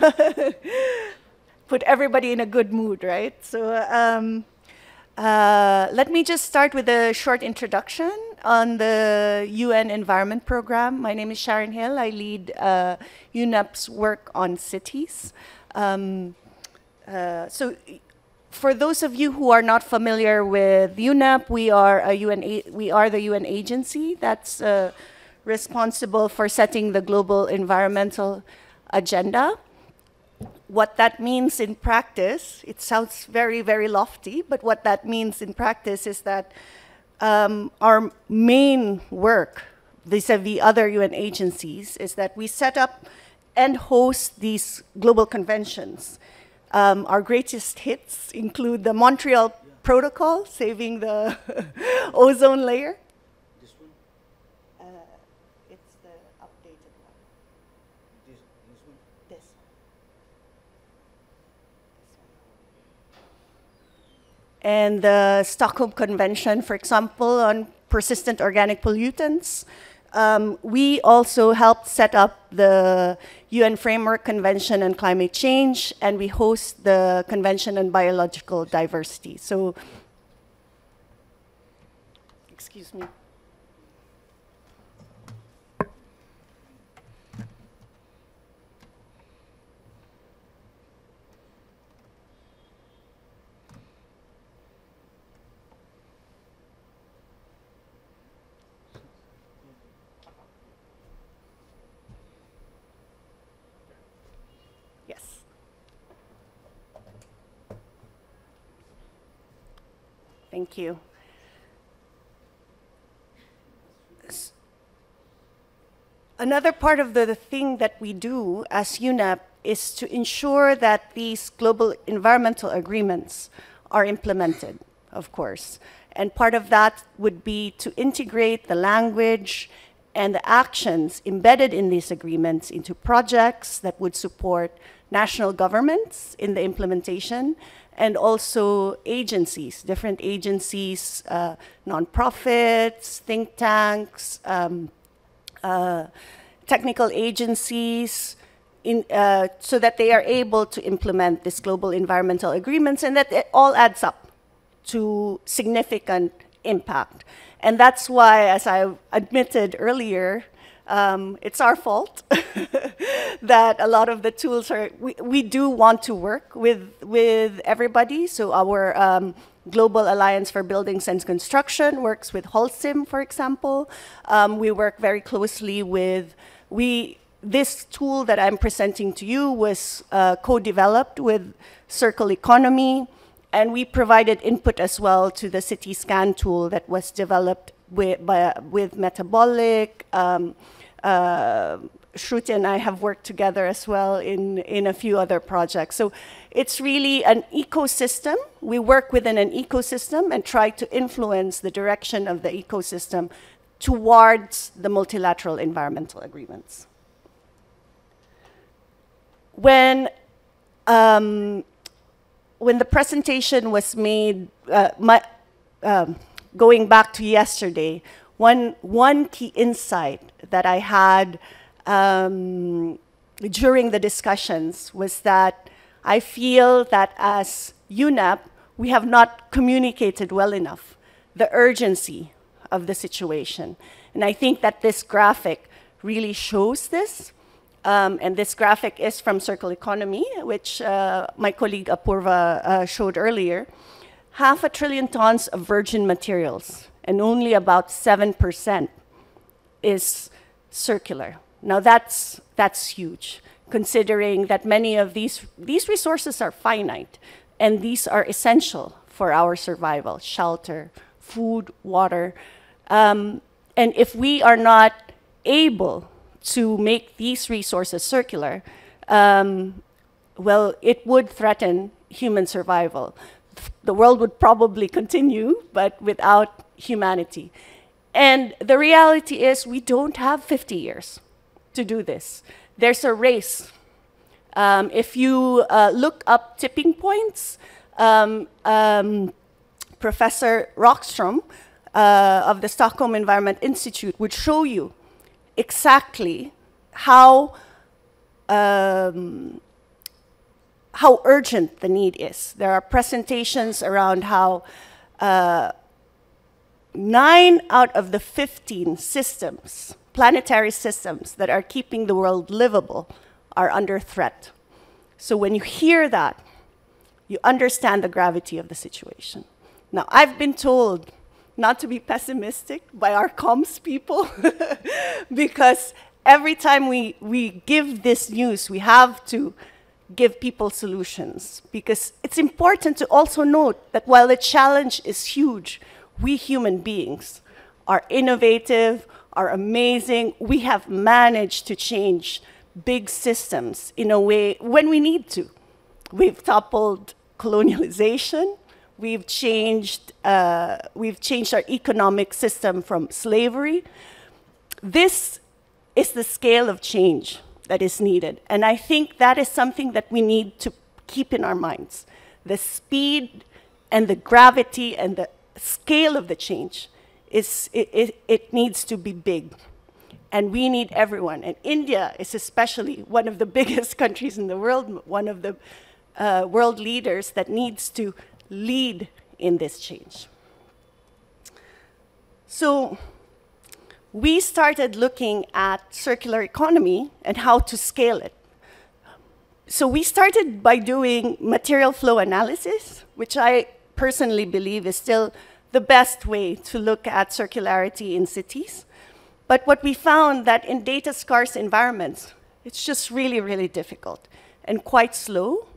put everybody in a good mood, right? So um, uh, let me just start with a short introduction on the UN Environment Program. My name is Sharon Gil. I lead uh, UNEP's work on cities. Um, uh, so for those of you who are not familiar with UNEP, we are a UN, we are the UN agency that's uh, responsible for setting the global environmental agenda. What that means in practice, it sounds very, very lofty, but what that means in practice is that um, our main work vis-a-vis other UN agencies is that we set up and host these global conventions. Um, our greatest hits include the Montreal Protocol, saving the [LAUGHS] ozone layer. Uh, it's the updated one. This, this one? This and the Stockholm Convention, for example, on persistent organic pollutants. Um, we also helped set up the UN Framework Convention on Climate Change, and we host the Convention on Biological Diversity. So, excuse me. Yes. Thank you. Another part of the, the thing that we do as UNEP is to ensure that these global environmental agreements are implemented, of course. And part of that would be to integrate the language and the actions embedded in these agreements into projects that would support national governments in the implementation and also agencies, different agencies, uh, nonprofits, think tanks, um, uh, technical agencies, in, uh, so that they are able to implement these global environmental agreements and that it all adds up to significant impact. And that's why, as I admitted earlier, um, it's our fault [LAUGHS] that a lot of the tools are, we, we do want to work with, with everybody. So our um, Global Alliance for Buildings and Construction works with Holcim, for example. Um, we work very closely with, we, this tool that I'm presenting to you was uh, co-developed with Circle Economy, and we provided input as well to the city scan tool that was developed with, by, with Metabolic. Um, uh, Shruti and I have worked together as well in, in a few other projects. So it's really an ecosystem. We work within an ecosystem and try to influence the direction of the ecosystem towards the multilateral environmental agreements. When um, when the presentation was made, uh, my, um, going back to yesterday, one, one key insight that I had um, during the discussions was that I feel that as UNEP, we have not communicated well enough the urgency of the situation. And I think that this graphic really shows this. Um, and this graphic is from Circle Economy, which uh, my colleague Apurva uh, showed earlier. Half a trillion tons of virgin materials, and only about 7% is circular. Now that's, that's huge, considering that many of these, these resources are finite, and these are essential for our survival, shelter, food, water. Um, and if we are not able to make these resources circular, um, well, it would threaten human survival. The world would probably continue, but without humanity. And the reality is, we don't have 50 years to do this. There's a race. Um, if you uh, look up tipping points, um, um, Professor Rockstrom uh, of the Stockholm Environment Institute would show you exactly how um, how urgent the need is. There are presentations around how uh, nine out of the 15 systems, planetary systems that are keeping the world livable, are under threat. So when you hear that, you understand the gravity of the situation. Now, I've been told not to be pessimistic by our comms people [LAUGHS] because every time we, we give this news, we have to give people solutions because it's important to also note that while the challenge is huge, we human beings are innovative, are amazing. We have managed to change big systems in a way when we need to. We've toppled colonialization, We've changed, uh, we've changed our economic system from slavery. This is the scale of change that is needed. And I think that is something that we need to keep in our minds. The speed and the gravity and the scale of the change is it, it, it needs to be big. And we need everyone. And India is especially one of the [LAUGHS] biggest countries in the world, one of the uh, world leaders that needs to lead in this change. So we started looking at circular economy and how to scale it. So we started by doing material flow analysis, which I personally believe is still the best way to look at circularity in cities. But what we found that in data scarce environments, it's just really, really difficult and quite slow.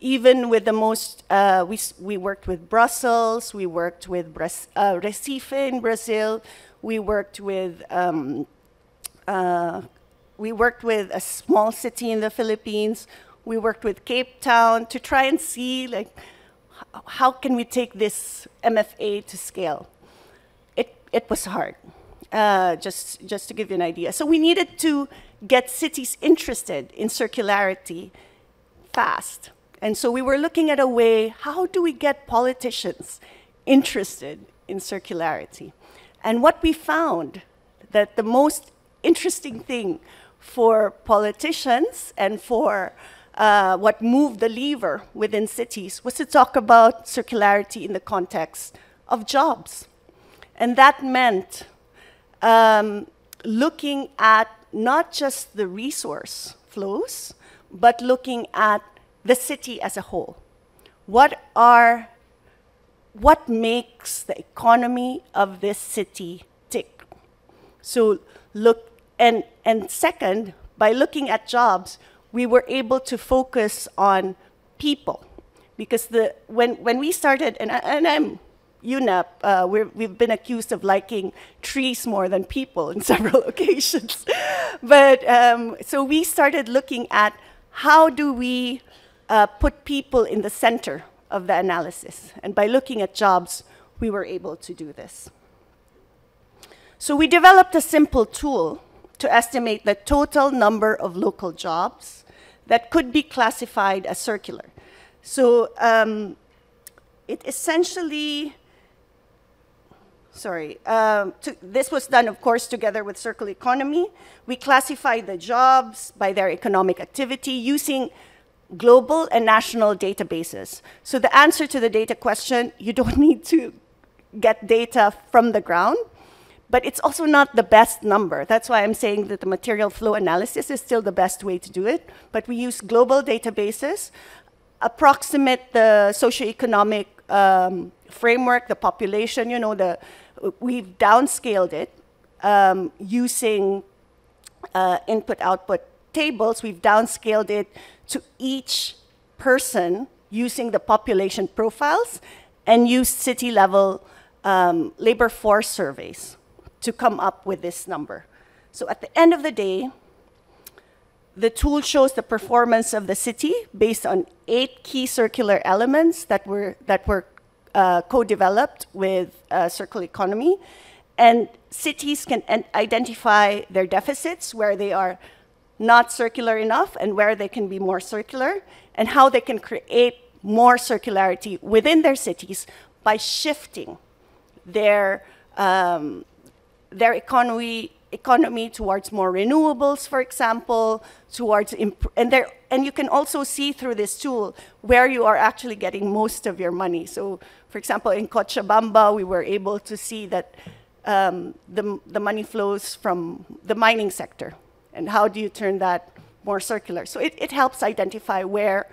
Even with the most, uh, we, we worked with Brussels, we worked with Bras uh, Recife in Brazil, we worked with, um, uh, we worked with a small city in the Philippines, we worked with Cape Town to try and see like, how can we take this MFA to scale? It, it was hard, uh, just, just to give you an idea. So we needed to get cities interested in circularity fast. And so we were looking at a way, how do we get politicians interested in circularity? And what we found that the most interesting thing for politicians and for uh, what moved the lever within cities was to talk about circularity in the context of jobs. And that meant um, looking at not just the resource flows, but looking at the city as a whole. What are what makes the economy of this city tick? So look and and second, by looking at jobs, we were able to focus on people. Because the, when, when we started, and, I, and I'm UNEP, uh, we have been accused of liking trees more than people in [LAUGHS] several occasions. but um, so we started looking at how do we uh, put people in the center of the analysis. And by looking at jobs, we were able to do this. So we developed a simple tool to estimate the total number of local jobs that could be classified as circular. So um, it essentially, sorry, um, to, this was done, of course, together with Circle Economy. We classified the jobs by their economic activity using global and national databases. So the answer to the data question, you don't [LAUGHS] need to get data from the ground but it's also not the best number. That's why I'm saying that the material flow analysis is still the best way to do it. But we use global databases, approximate the socioeconomic um, framework, the population, you know, the, we've downscaled it um, using uh, input-output tables. We've downscaled it to each person using the population profiles and use city-level um, labor force surveys to come up with this number. So at the end of the day, the tool shows the performance of the city based on eight key circular elements that were, that were uh, co-developed with uh, Circle Economy. And cities can identify their deficits, where they are not circular enough and where they can be more circular, and how they can create more circularity within their cities by shifting their um, their economy economy towards more renewables, for example, towards and there and you can also see through this tool where you are actually getting most of your money. So, for example, in Cochabamba, we were able to see that um, the the money flows from the mining sector, and how do you turn that more circular? So it, it helps identify where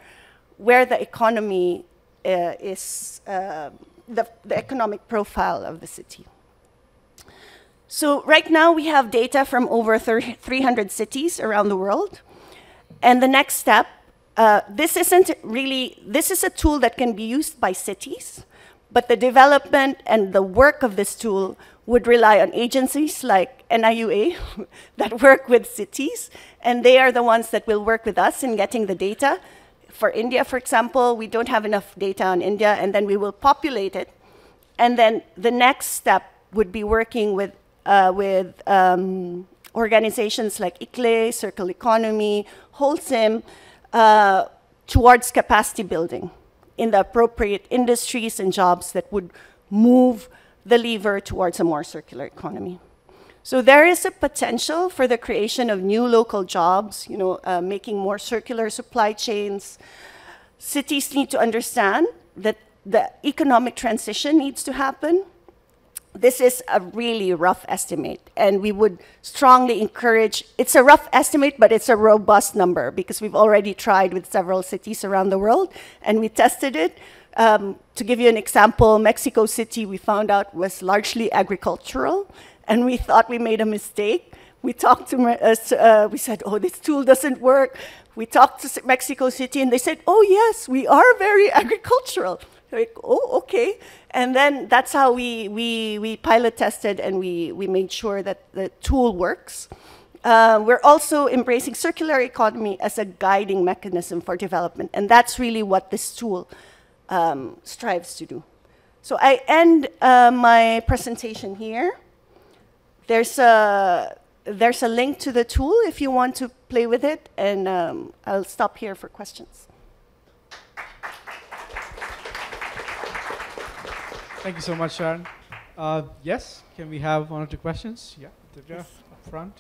where the economy uh, is uh, the, the economic profile of the city. So right now we have data from over 300 cities around the world. And the next step, uh, this isn't really, this is a tool that can be used by cities, but the development and the work of this tool would rely on agencies like NIUA [LAUGHS] that work with cities, and they are the ones that will work with us in getting the data. For India, for example, we don't have enough data on India, and then we will populate it. And then the next step would be working with uh, with um, organizations like ICLEI, Circle Economy, Holcim, uh, towards capacity building in the appropriate industries and jobs that would move the lever towards a more circular economy. So there is a potential for the creation of new local jobs, you know, uh, making more circular supply chains. Cities need to understand that the economic transition needs to happen. This is a really rough estimate, and we would strongly encourage, it's a rough estimate, but it's a robust number because we've already tried with several cities around the world, and we tested it. Um, to give you an example, Mexico City, we found out, was largely agricultural, and we thought we made a mistake. We talked to, uh, uh, we said, oh, this tool doesn't work. We talked to Mexico City, and they said, oh, yes, we are very [LAUGHS] agricultural. Like, oh, okay. And then that's how we, we, we pilot tested and we, we made sure that the tool works. Uh, we're also embracing circular economy as a guiding mechanism for development, and that's really what this tool um, strives to do. So I end uh, my presentation here. There's a, there's a link to the tool if you want to play with it, and um, I'll stop here for questions. Thank you so much, Sharon. Uh, yes, can we have one or two questions? Yeah, Divya, up front.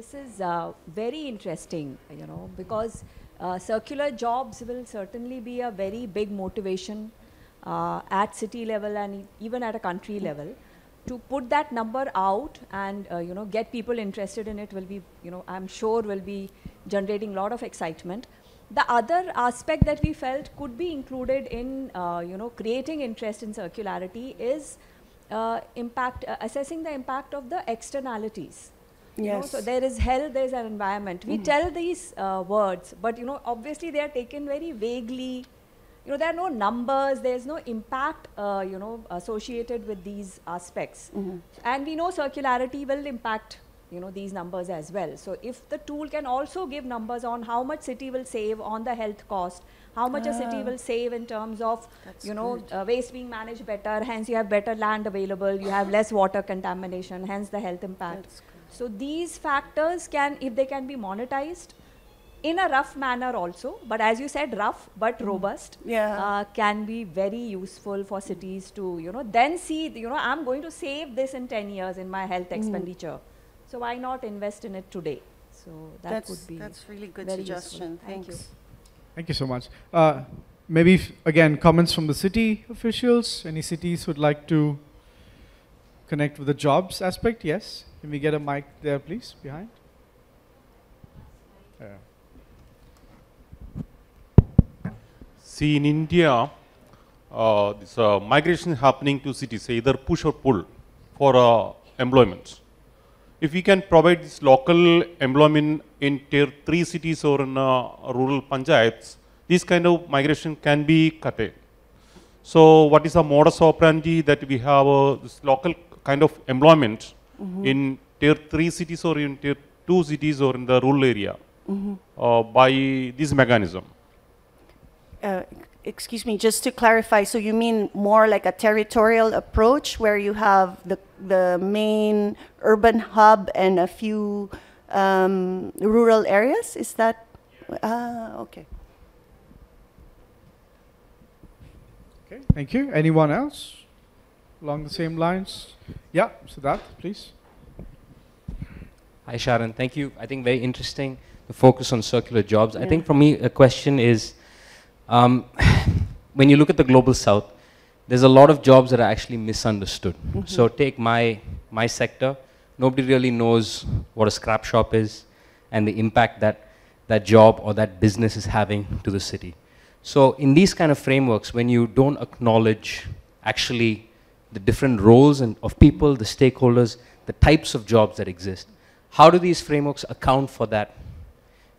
This is uh, very interesting, you know, because uh, circular jobs will certainly be a very big motivation uh, at city level and even at a country level. To put that number out and uh, you know get people interested in it will be, you know, I'm sure will be generating a lot of excitement. The other aspect that we felt could be included in, uh, you know, creating interest in circularity is uh, impact, assessing the impact of the externalities. You know, Yes. so there is health, there is an environment. We Mhm. tell these uh, words, but you know, obviously they are taken very vaguely. You know, there are no numbers. There is no impact. Uh, you know, associated with these aspects. And we know circularity will impact. You know these numbers as well. So if the tool can also give numbers on how much city will save on the health cost, how much a city Ah. will save in terms of That's you know uh, waste being managed better. Hence you have better land available. You have less water contamination. Hence the health impact. So these factors can, if they can be monetized, in a rough manner also, but as you said, rough but robust, Yeah. uh, can be very useful for cities to, you know, then see, you know, I'm going to save this in 10 years in my health Mhm. expenditure. So why not invest in it today? So that That's- would be that's really good very useful. suggestion. Thank you. Thank you so much. Uh, maybe, f- again, comments from the city officials. Any cities would like to connect with the jobs aspect? Yes. Can we get a mic there, please, behind? Yeah. See, in India, uh, this uh, migration is happening to cities, either push or pull for uh, employment. If we can provide this local employment in tier 3 cities or in uh, rural panchayats, this kind of migration can be curtailed. So, what is the modus operandi that we have uh, this local kind of employment Mhm. in tier 3 cities or in tier 2 cities or in the rural area Mhm. uh, by this mechanism? Uh, excuse me, just to clarify, so you mean more like a territorial approach where you have the, the main urban hub and a few um, rural areas? Is that? Ah, okay. Okay, thank you. Anyone else along the same lines? Yeah, Siddharth, please. Hi, Sharon. Thank you. I think very interesting the focus on circular jobs. I think for me, a question is um, [SIGHS] when you look at the global south, there's a lot of jobs that are actually misunderstood. Mhm. So take my my sector. Nobody really knows what a scrap shop is and the impact that that job or that business is having to the city. So in these kind of frameworks, when you don't acknowledge actually the different roles and of people, the stakeholders, the types of jobs that exist, how do these frameworks account for that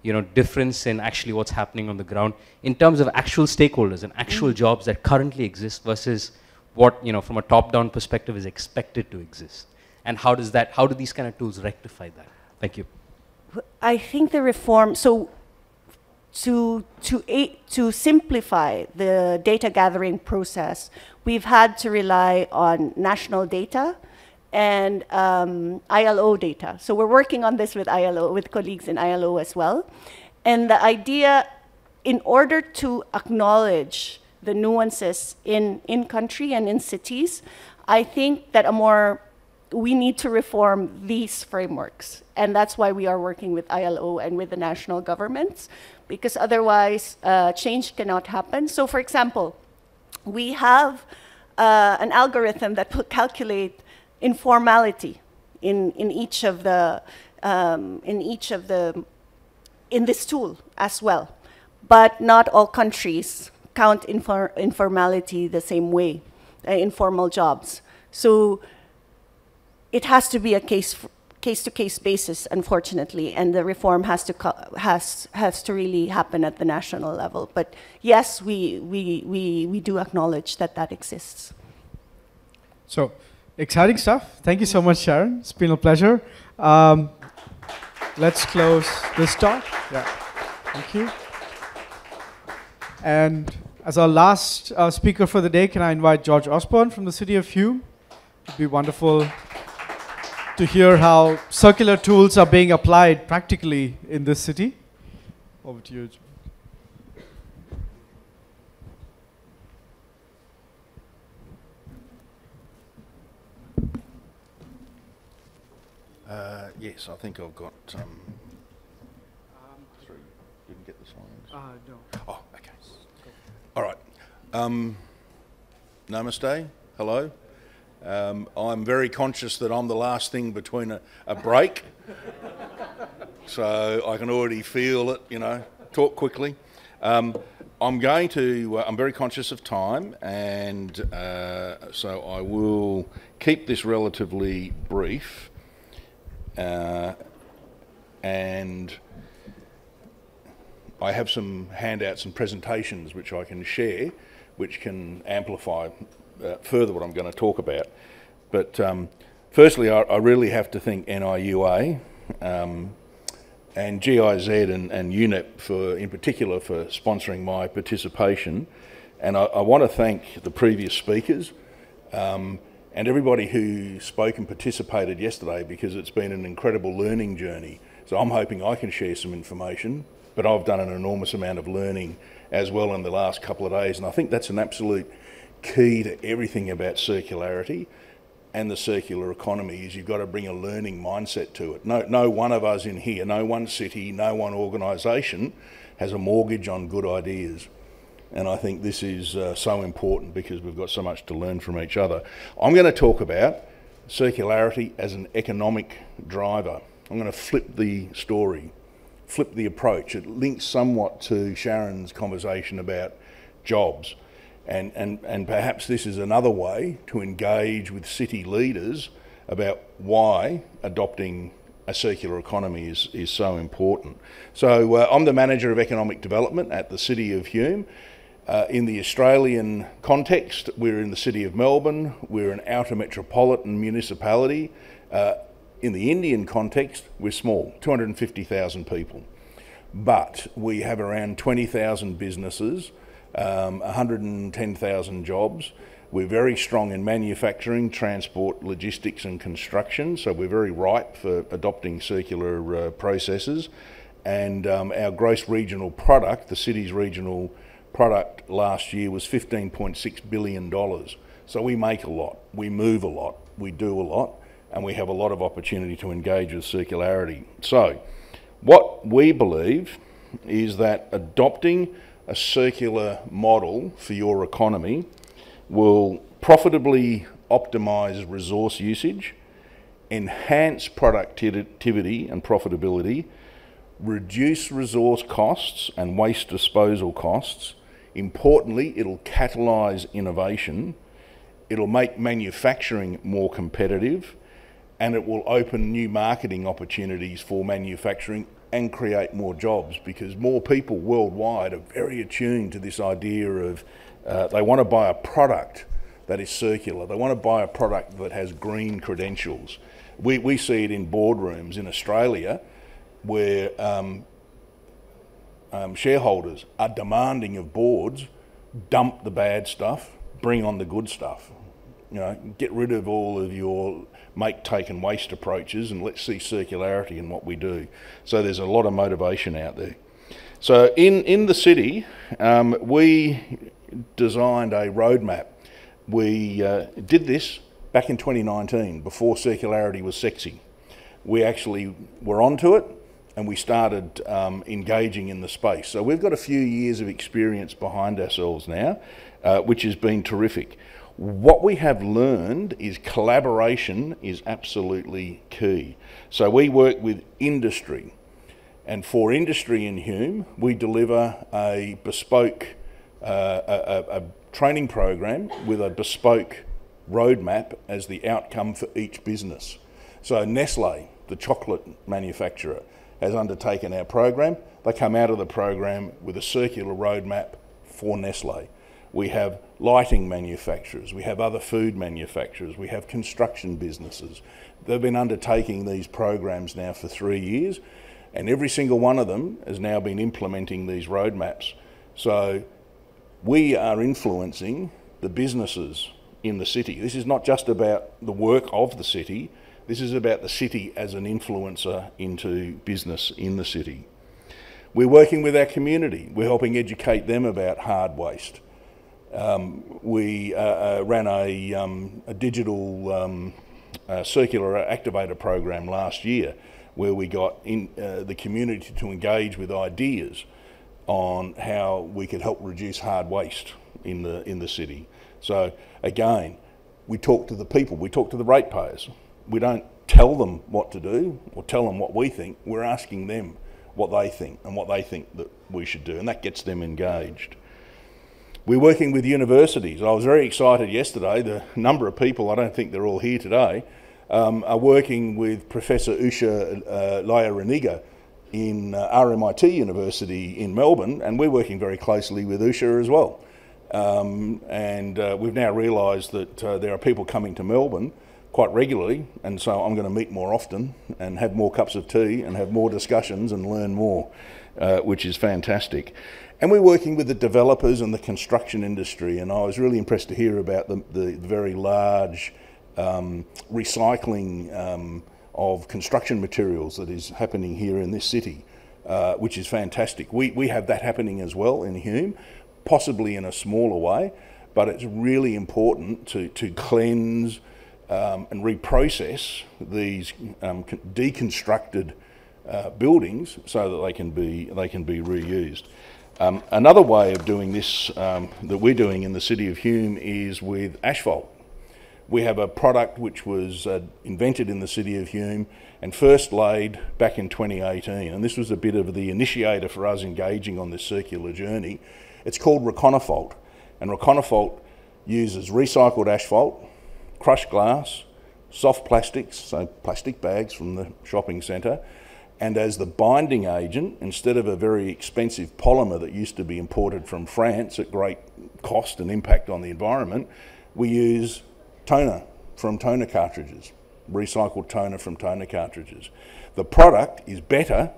you know, difference in actually what's happening on the ground in terms of actual stakeholders and actual Mm. jobs that currently exist versus what, you know, from a top-down perspective is expected to exist? And how does that, how do these kind of tools rectify that? Thank you. I think the reform, so to, to, to simplify the data gathering process, we've had to rely on national data and um, ILO data. So we're working on this with ILO, with colleagues in ILO as well. And the idea, in order to acknowledge the nuances in, in country and in cities, I think that a more we need to reform these frameworks. And that's why we are working with ILO and with the national governments, because otherwise uh, change cannot happen. So, for example, we have uh, an algorithm that will calculate informality in, in each of the um, in each of the in this tool as well. But not all countries count infor informality the same way, uh, informal jobs. So it has to be a case case to case basis, unfortunately, and the reform has to has has to really happen at the national level. But yes, we we we we do acknowledge that that exists. So exciting stuff. Thank you so much, Sharon. It's been a pleasure. Um, let's close this talk. Yeah, thank you. And as our last uh, speaker for the day, can I invite George Osborne from the city of Hume? It'd be wonderful to hear how circular tools are being applied practically in this city. Over to you. Uh, yes, I think I've got um, three. You can get the slides. Uh, no. Oh, okay. All right. Um, namaste. Hello. Um, I'm very conscious that I'm the last thing between a, a break. [LAUGHS] so I can already feel it, you know, talk quickly. Um, I'm going to, uh, I'm very conscious of time, and uh, so I will keep this relatively brief. Uh, and I have some handouts and presentations which I can share, which can amplify uh, further what I'm going to talk about. But um, firstly, I, I, really have to thank NIUA um, and GIZ and, and UNEP for, in particular, for sponsoring my participation. And I, I want to thank the previous speakers um, and everybody who spoke and participated yesterday because it's been an incredible learning journey. So I'm hoping I can share some information, but I've done an enormous amount of learning as well in the last couple of days. And I think that's an absolute key to everything about circularity and the circular economy is you've got to bring a learning mindset to it. No, no one of us in here, no one city, no one organisation has a mortgage on good ideas. And I think this is uh, so important because we've got so much to learn from each other. I'm going to talk about circularity as an economic driver. I'm going to flip the story, flip the approach. It links somewhat to Sharon's conversation about jobs. And, and, and perhaps this is another way to engage with city leaders about why adopting a circular economy is, is so important. So uh, I'm the Manager of Economic Development at the City of Hume. Uh, in the Australian context, we're in the City of Melbourne, we're an outer metropolitan municipality. Uh, in the Indian context, we're small, 250,000 people. But we have around 20,000 businesses um, 110,000 jobs. We're very strong in manufacturing, transport, logistics, and construction, so we're very ripe for adopting circular uh, processes. And um, our gross regional product, the city's regional product last year was $15.6 billion. So we make a lot, we move a lot, we do a lot, and we have a lot of opportunity to engage with circularity. So, what we believe is that adopting a circular model for your economy will profitably optimize resource usage, enhance productivity and profitability, reduce resource costs and waste disposal costs. Importantly, it'll catalyse innovation, it'll make manufacturing more competitive, and it will open new marketing opportunities for manufacturing and create more jobs because more people worldwide are very attuned to this idea of uh, they want to buy a product that is circular. They want to buy a product that has green credentials. We, we see it in boardrooms in Australia where um, um, shareholders are demanding of boards dump the bad stuff, bring on the good stuff. You know, get rid of all of your make, take, and waste approaches, and let's see circularity in what we do. So there's a lot of motivation out there. So in, in the city, um, we designed a roadmap. We uh, did this back in 2019, before circularity was sexy. We actually were onto it and we started um, engaging in the space. So we've got a few years of experience behind ourselves now, uh, which has been terrific. What we have learned is collaboration is absolutely key. So we work with industry, and for industry in Hume, we deliver a bespoke uh, a, a, training program with a bespoke roadmap as the outcome for each business. So Nestle, the chocolate manufacturer, has undertaken our program. They come out of the program with a circular roadmap for Nestle. We have lighting manufacturers, we have other food manufacturers, we have construction businesses. They've been undertaking these programs now for three years, and every single one of them has now been implementing these roadmaps. So we are influencing the businesses in the city. This is not just about the work of the city, this is about the city as an influencer into business in the city. We're working with our community. We're helping educate them about hard waste. Um, we uh, uh, ran a, um, a digital um, uh, circular activator program last year where we got in, uh, the community to engage with ideas on how we could help reduce hard waste in the, in the city. So again, we talk to the people, we talk to the ratepayers. We don't tell them what to do or tell them what we think, we're asking them what they think and what they think that we should do, and that gets them engaged. We're working with universities. I was very excited yesterday. The number of people, I don't think they're all here today, um, are working with Professor Usha uh, Iyer-Raniga in uh, RMIT University in Melbourne, and we're working very closely with Usha as well. Um, and uh, we've now realised that uh, there are people coming to Melbourne quite regularly, and so I'm going to meet more often and have more cups of tea and have more discussions and learn more, uh, which is fantastic. And we're working with the developers and the construction industry, and I was really impressed to hear about the, the very large um, recycling um, of construction materials that is happening here in this city, uh, which is fantastic. We, we have that happening as well in Hume, possibly in a smaller way, but it's really important to, to cleanse um, and reprocess these um, deconstructed uh, buildings so that they can be, they can be reused. Um, another way of doing this um, that we're doing in the city of Hume is with asphalt. We have a product which was uh, invented in the city of Hume and first laid back in 2018. And this was a bit of the initiator for us engaging on this circular journey. It's called Reconophalt. And Reconophalt uses recycled asphalt, crushed glass, soft plastics, so plastic bags from the shopping centre, and as the binding agent, instead of a very expensive polymer that used to be imported from France at great cost and impact on the environment, we use toner from toner cartridges, recycled toner from toner cartridges. The product is better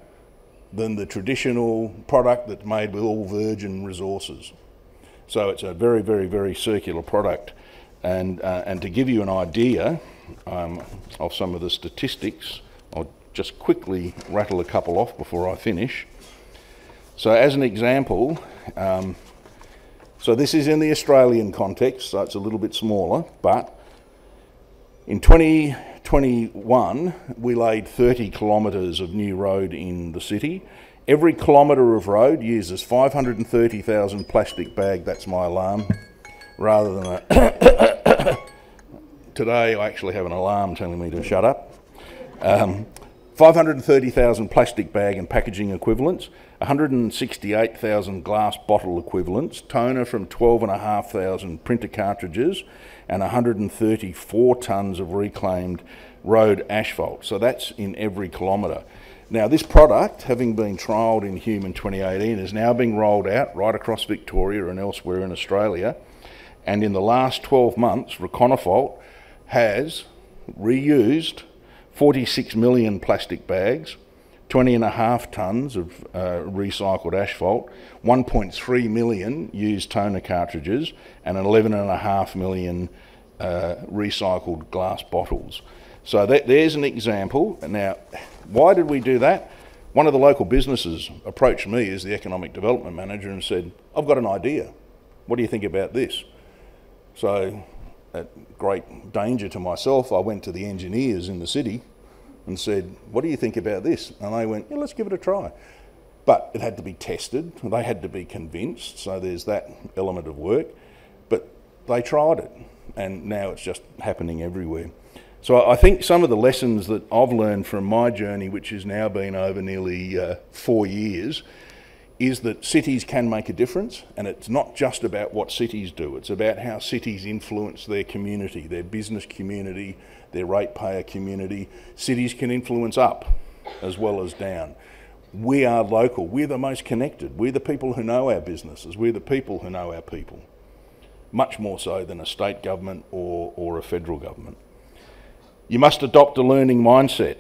than the traditional product that's made with all virgin resources. So it's a very, very, very circular product. And, uh, and to give you an idea um, of some of the statistics, just quickly rattle a couple off before I finish. So as an example, um, so this is in the Australian context, so it's a little bit smaller, but in 2021, we laid 30 kilometres of new road in the city. Every kilometre of road uses 530,000 plastic bag, that's my alarm, rather than a... [COUGHS] Today I actually have an alarm telling me to shut up. Um, 530,000 plastic bag and packaging equivalents, 168,000 glass bottle equivalents, toner from 12,500 printer cartridges, and 134 tonnes of reclaimed road asphalt. So that's in every kilometre. Now, this product, having been trialled in Hume in 2018, is now being rolled out right across Victoria and elsewhere in Australia. And in the last 12 months, Reconophalt has reused 46 million plastic bags, 20 and a half tonnes of uh, recycled asphalt, 1.3 million used toner cartridges, and 11 and a half million uh, recycled glass bottles. So that, there's an example. Now, why did we do that? One of the local businesses approached me as the economic development manager and said, I've got an idea. What do you think about this? So, at great danger to myself, I went to the engineers in the city and said, What do you think about this? And they went, Yeah, let's give it a try. But it had to be tested, they had to be convinced, so there's that element of work. But they tried it, and now it's just happening everywhere. So I think some of the lessons that I've learned from my journey, which has now been over nearly uh, four years, is that cities can make a difference, and it's not just about what cities do, it's about how cities influence their community, their business community, their ratepayer community. Cities can influence up as well as down. We are local, we're the most connected, we're the people who know our businesses, we're the people who know our people, much more so than a state government or, or a federal government. You must adopt a learning mindset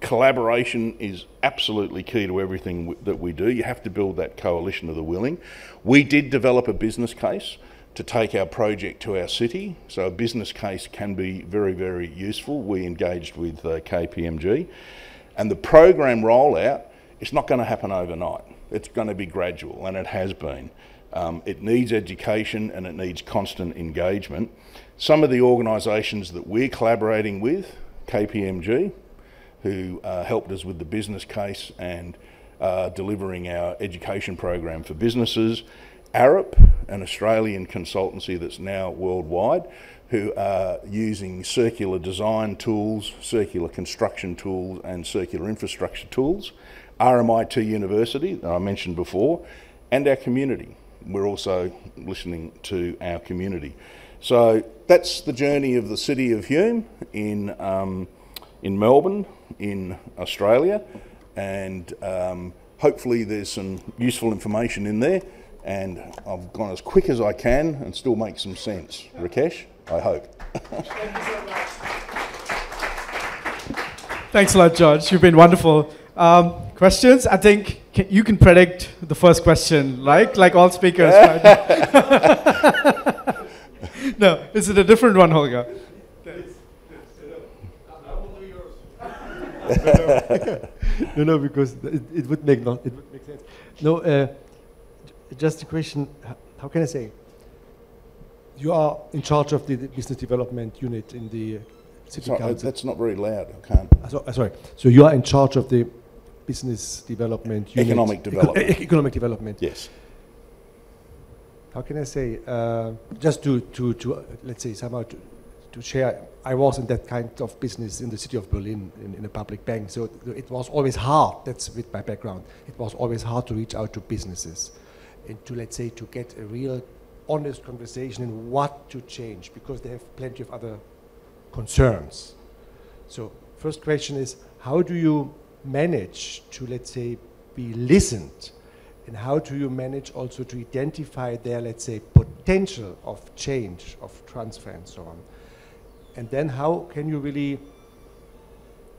collaboration is absolutely key to everything that we do. You have to build that coalition of the willing. We did develop a business case to take our project to our city, so a business case can be very, very useful. We engaged with uh, KPMG, and the program rollout is not going to happen overnight. It's going to be gradual, and it has been. Um, it needs education and it needs constant engagement. Some of the organisations that we're collaborating with, KPMG, who uh, helped us with the business case and uh, delivering our education program for businesses. Arup, an Australian consultancy that's now worldwide, who are using circular design tools, circular construction tools, and circular infrastructure tools. RMIT University, that I mentioned before, and our community. We're also listening to our community. So that's the journey of the city of Hume in, um, in Melbourne, in Australia, and um, hopefully there's some useful information in there. And I've gone as quick as I can and still make some sense. Rakesh, I hope. Thanks a lot, George. You've been wonderful. Um, questions? I think ca- you can predict the first question, right? Like all speakers. [LAUGHS] [LAUGHS] no, is it a different one, Holger? [LAUGHS] no, no, because it, it would make not it would make sense. No, uh, just a question. How can I say? You are in charge of the the business development unit in the uh, city Sorry, council. that's not very loud. I can't. Uh, so- uh, sorry. So you are in charge of the business development unit. Economic development. e- [LAUGHS] economic development. Yes. How can I say? Uh, just to to to uh, let's say somehow to, to share. I was in that kind of business in the city of Berlin in, in a public bank. So th- it was always hard. That's with my background. It was always hard to reach out to businesses and to let's say to get a real honest conversation in what to change because they have plenty of other concerns. So first question is how do you manage to let's say be listened and how do you manage also to identify their let's say potential of change of transfer and so on and then how can you really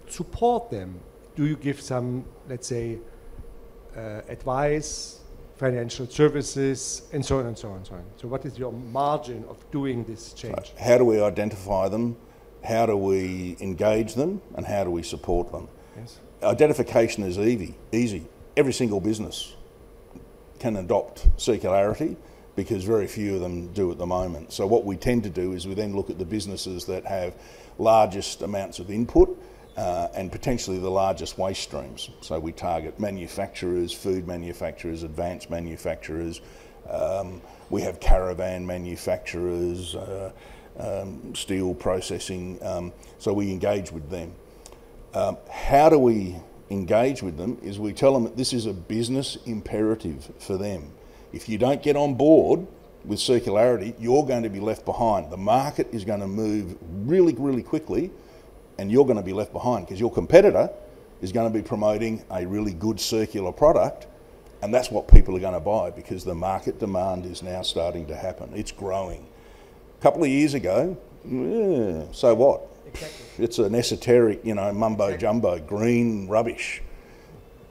support them do you give some let's say uh, advice financial services and so on and so on and so on so what is your margin of doing this change How do we identify them? How do we engage them? And how do we support them? Yes. Identification is easy. Easy. Every single business can adopt circularity because very few of them do at the moment. So what we tend to do is we then look at the businesses that have largest amounts of input uh, and potentially the largest waste streams. So we target manufacturers, food manufacturers, advanced manufacturers. Um, we have caravan manufacturers, uh, um, steel processing. Um, so we engage with them. Um, how do we engage with them? Is we tell them that this is a business imperative for them. If you don't get on board with circularity, you're going to be left behind. The market is going to move really, really quickly, and you're going to be left behind because your competitor is going to be promoting a really good circular product, and that's what people are going to buy because the market demand is now starting to happen. It's growing. A couple of years ago, yeah, so what? It's an esoteric, you know, mumbo jumbo, green rubbish.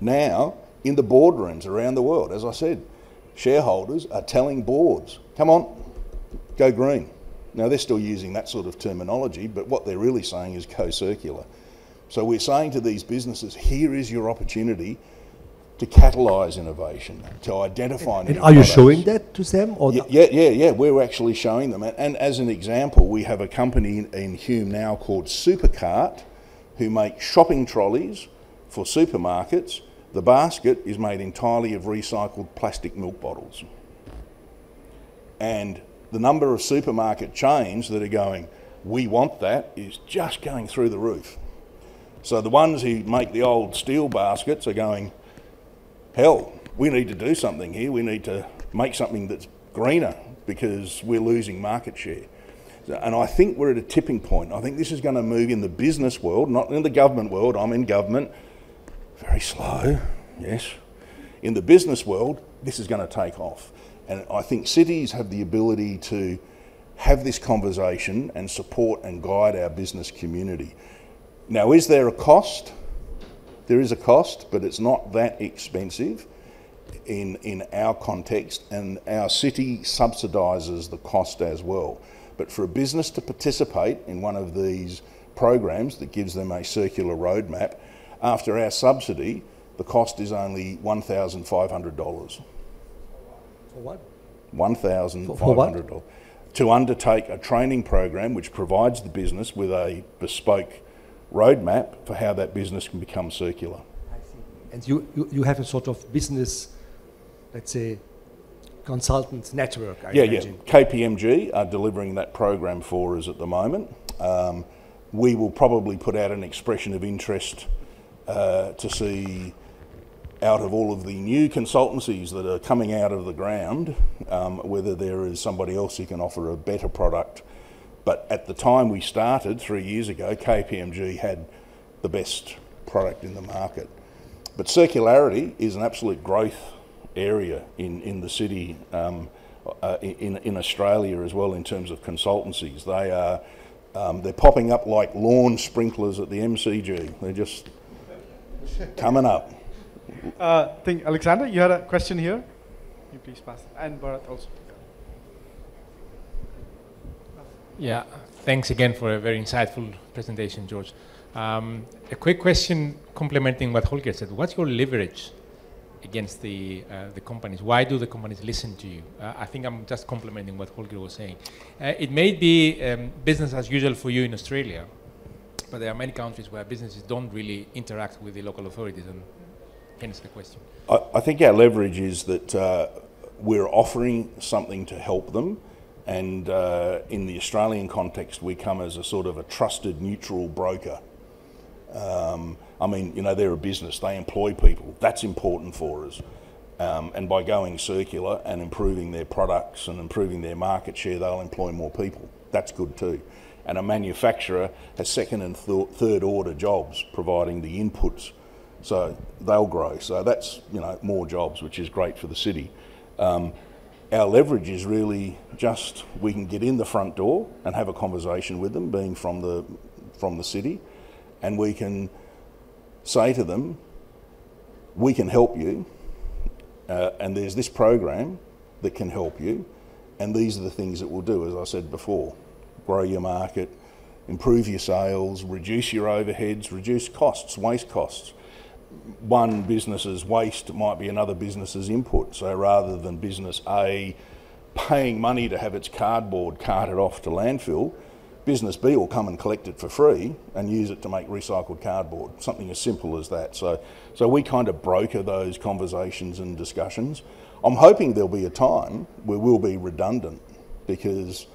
Now, in the boardrooms around the world, as I said, shareholders are telling boards, come on, go green. Now, they're still using that sort of terminology, but what they're really saying is co circular. So we're saying to these businesses, here is your opportunity to catalyse innovation, to identify And new are you showing that to them? Or yeah, yeah, yeah, yeah, we're actually showing them. And, and as an example, we have a company in, in Hume now called Supercart who make shopping trolleys for supermarkets. The basket is made entirely of recycled plastic milk bottles. And the number of supermarket chains that are going, we want that, is just going through the roof. So the ones who make the old steel baskets are going, hell, we need to do something here. We need to make something that's greener because we're losing market share. And I think we're at a tipping point. I think this is going to move in the business world, not in the government world. I'm in government. Very slow, yes. In the business world, this is going to take off. And I think cities have the ability to have this conversation and support and guide our business community. Now, is there a cost? There is a cost, but it's not that expensive in, in our context, and our city subsidises the cost as well. But for a business to participate in one of these programs that gives them a circular roadmap, after our subsidy, the cost is only $1,500. For what? One thousand For- five for what? hundred dollars to undertake a training program which provides the business with a bespoke roadmap for how that business can become circular. And you, you, you have a sort of business, let's say, consultant network, I yeah, imagine. yeah. KPMG are delivering that program for us at the moment. Um, we will probably put out an expression of interest uh, to see out of all of the new consultancies that are coming out of the ground, um, whether there is somebody else who can offer a better product. But at the time we started three years ago, KPMG had the best product in the market. But circularity is an absolute growth area in, in the city, um, uh, in, in Australia as well, in terms of consultancies. They are um, they're popping up like lawn sprinklers at the MCG. They're just coming up. Uh, think Alexander, you had a question here. You please pass, and Bharat also. Yeah, thanks again for a very insightful presentation, George. Um, a quick question complementing what Holger said. What's your leverage against the, uh, the companies? Why do the companies listen to you? Uh, I think I'm just complementing what Holger was saying. Uh, it may be um, business as usual for you in Australia, but there are many countries where businesses don't really interact with the local authorities, and hence the question. I, I think our leverage is that uh, we're offering something to help them, and uh, in the Australian context, we come as a sort of a trusted, neutral broker. Um, I mean, you know, they're a business; they employ people. That's important for us. Um, and by going circular and improving their products and improving their market share, they'll employ more people. That's good too. And a manufacturer has second and th- third order jobs providing the inputs so they'll grow. So that's you know more jobs, which is great for the city. Um, our leverage is really just we can get in the front door and have a conversation with them, being from the from the city, and we can say to them, we can help you, uh, and there's this program that can help you, and these are the things that we'll do. As I said before, grow your market, improve your sales, reduce your overheads, reduce costs, waste costs one business's waste might be another business's input. So rather than business A paying money to have its cardboard carted off to landfill, business B will come and collect it for free and use it to make recycled cardboard. Something as simple as that. So, so we kind of broker those conversations and discussions. I'm hoping there'll be a time where we'll be redundant because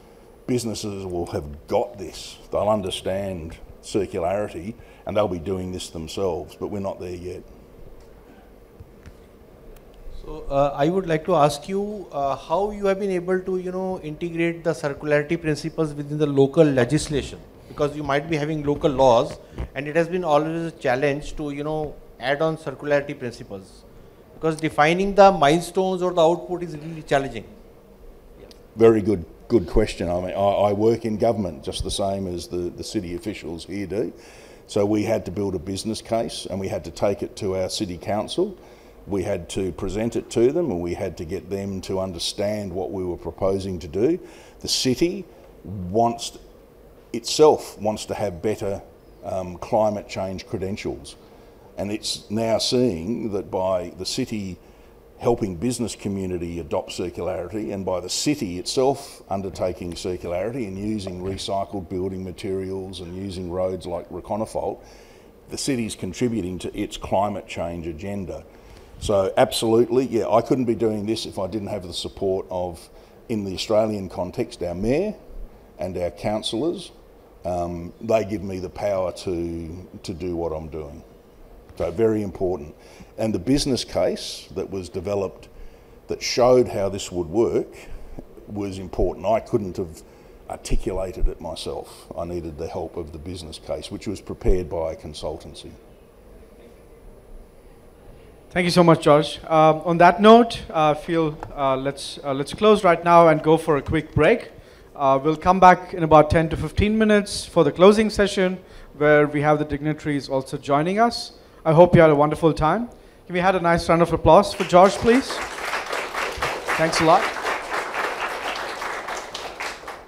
businesses will have got this. They'll understand circularity and they'll be doing this themselves, but we're not there yet. So uh, I would like to ask you uh, how you have been able to, you know, integrate the circularity principles within the local legislation because you might be having local laws and it has been always a challenge to, you know, add on circularity principles because defining the milestones or the output is really challenging. Very good, good question. I mean, I, I work in government just the same as the, the city officials here do. So we had to build a business case and we had to take it to our city council. We had to present it to them and we had to get them to understand what we were proposing to do. The city wants itself wants to have better um, climate change credentials. And it's now seeing that by the city helping business community adopt circularity and by the city itself undertaking circularity and using recycled building materials and using roads like Reconophalt, the city's contributing to its climate change agenda. So absolutely, yeah, I couldn't be doing this if I didn't have the support of, in the Australian context, our mayor and our councillors. Um, they give me the power to, to do what I'm doing. So very important. And the business case that was developed that showed how this would work was important. I couldn't have articulated it myself. I needed the help of the business case, which was prepared by a consultancy. Thank you so much, George. Um, on that note, uh, feel uh, let's uh, let's close right now and go for a quick break. Uh, we'll come back in about 10 to 15 minutes for the closing session, where we have the dignitaries also joining us. I hope you had a wonderful time. Can we have a nice round of applause for George, please? Thanks a lot.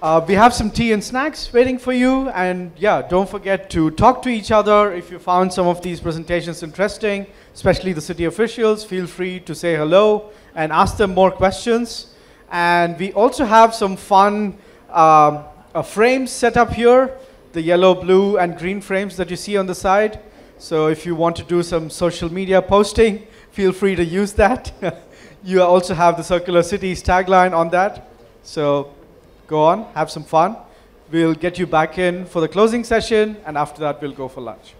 Uh, we have some tea and snacks waiting for you. And yeah, don't forget to talk to each other. If you found some of these presentations interesting, especially the city officials, feel free to say hello and ask them more questions. And we also have some fun um, uh, frames set up here, the yellow, blue, and green frames that you see on the side. So if you want to do some social media posting, feel free to use that. [LAUGHS] you also have the Circular Cities tagline on that. So go on, have some fun. We'll get you back in for the closing session, and after that, we'll go for lunch.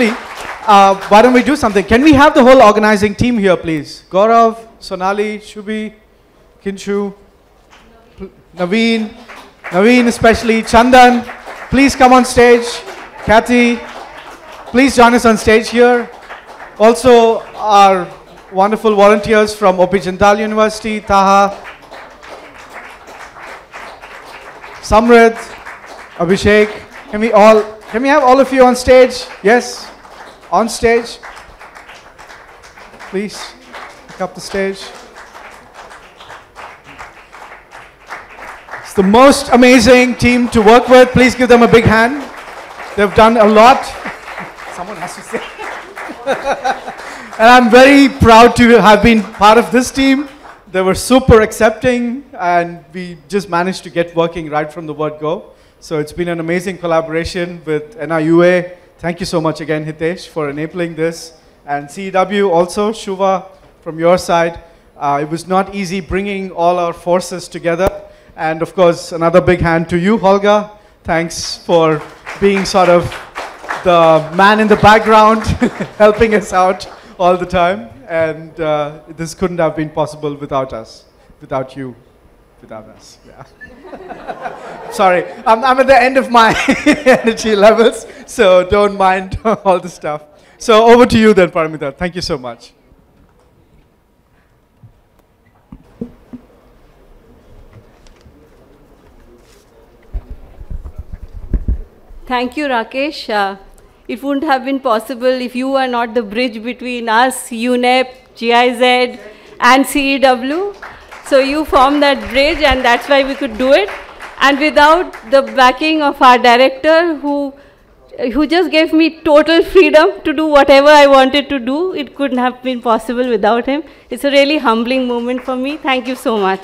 Actually, uh, why don't we do something? Can we have the whole organizing team here, please? Gaurav, Sonali, Shubi, Kinshu, Naveen, Naveen especially, Chandan, please come on stage. Kathy, please join us on stage here. Also, our wonderful volunteers from OP Jindal University, Taha, Samrid, Abhishek. Can we all can we have all of you on stage? Yes? On stage? Please, pick up the stage. It's the most amazing team to work with. Please give them a big hand. They've done a lot. [LAUGHS] Someone has to say. [LAUGHS] and I'm very proud to have been part of this team. They were super accepting, and we just managed to get working right from the word go. So it's been an amazing collaboration with NIUA. Thank you so much again, Hitesh, for enabling this. And CEEW also, Shuva, from your side. Uh, it was not easy bringing all our forces together. And of course, another big hand to you, Holger. Thanks for being sort of the man in the background, [LAUGHS] helping us out all the time. And uh, this couldn't have been possible without us, without you, without us. Yeah. [LAUGHS] Sorry, I'm, I'm at the end of my [LAUGHS] energy levels, so don't mind [LAUGHS] all the stuff. So over to you then, Paramita. Thank you so much. Thank you, Rakesh. Uh, it wouldn't have been possible if you were not the bridge between us, UNEP, GIZ, and CEEW. So you formed that bridge and that's why we could do it. And without the backing of our director who, who just gave me total freedom to do whatever I wanted to do, it couldn't have been possible without him. It's a really humbling moment for me. Thank you so much.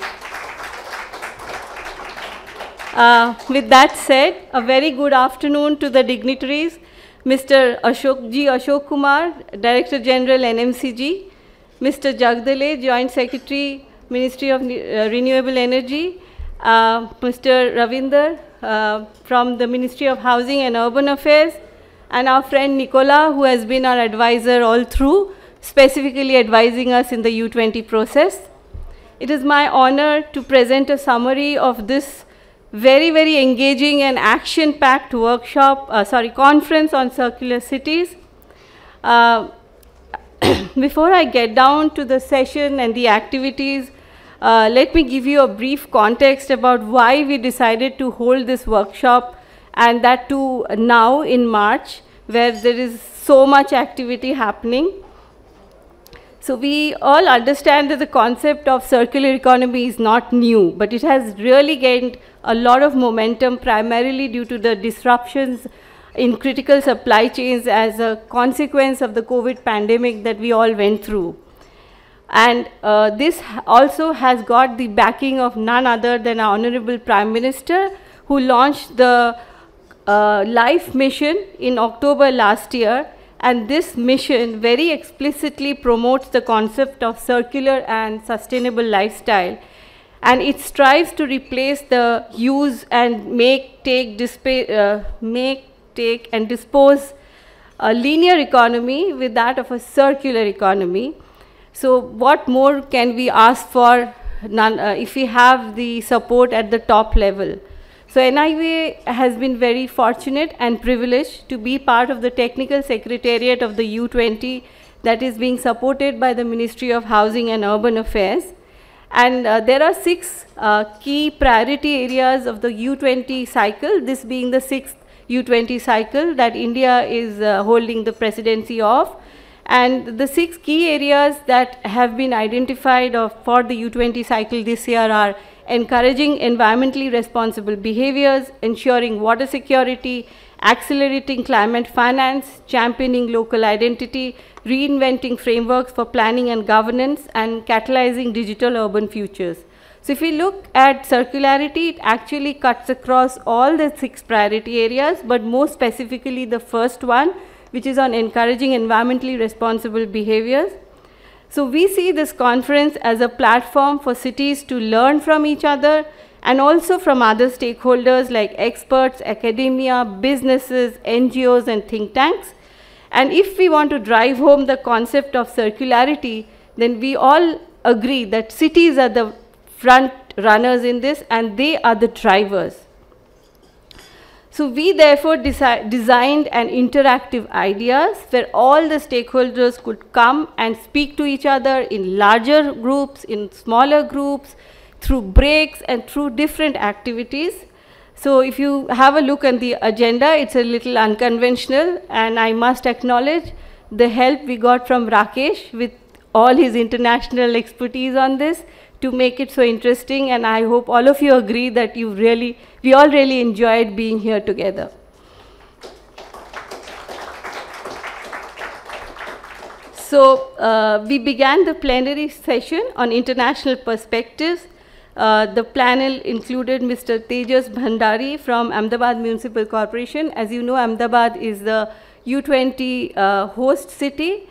Uh, with that said, a very good afternoon to the dignitaries, Mr. Ashok G. Ashok Kumar, Director General NMCG, Mr. Jagdale, Joint Secretary Ministry of uh, Renewable Energy, uh, Mr. Ravinder uh, from the Ministry of Housing and Urban Affairs, and our friend Nicola, who has been our advisor all through, specifically advising us in the U20 process. It is my honor to present a summary of this very, very engaging and action-packed workshop, uh, sorry, conference on circular cities. Uh, [COUGHS] before I get down to the session and the activities, uh, let me give you a brief context about why we decided to hold this workshop and that too now in March where there is so much activity happening. So we all understand that the concept of circular economy is not new, but it has really gained a lot of momentum primarily due to the disruptions in critical supply chains as a consequence of the COVID pandemic that we all went through. And uh, this also has got the backing of none other than our Honorable Prime Minister, who launched the uh, LIFE mission in October last year. And this mission very explicitly promotes the concept of circular and sustainable lifestyle. And it strives to replace the use and make, take, uh, make, take, and dispose a linear economy with that of a circular economy. So what more can we ask for none, uh, if we have the support at the top level? So NIUA has been very fortunate and privileged to be part of the technical secretariat of the U20 that is being supported by the Ministry of Housing and Urban Affairs. And uh, there are six uh, key priority areas of the U20 cycle, this being the sixth U20 cycle that India is uh, holding the presidency of. And the six key areas that have been identified for the U20 cycle this year are encouraging environmentally responsible behaviors, ensuring water security, accelerating climate finance, championing local identity, reinventing frameworks for planning and governance, and catalyzing digital urban futures. So if we look at circularity, it actually cuts across all the six priority areas, but more specifically the first one, which is on encouraging environmentally responsible behaviors. So we see this conference as a platform for cities to learn from each other and also from other stakeholders like experts, academia, businesses, NGOs, and think tanks. And if we want to drive home the concept of circularity, then we all agree that cities are the front runners in this and they are the drivers. So we therefore designed an interactive ideas where all the stakeholders could come and speak to each other in larger groups, in smaller groups, through breaks and through different activities. So if you have a look at the agenda, it's a little unconventional and I must acknowledge the help we got from Rakesh with all his international expertise on this to make it so interesting and I hope all of you agree that you really, we all really enjoyed being here together. So uh, we began the plenary session on international perspectives. Uh, the panel included Mr. Tejas Bhandari from Ahmedabad Municipal Corporation. As you know, Ahmedabad is the U20 uh, host city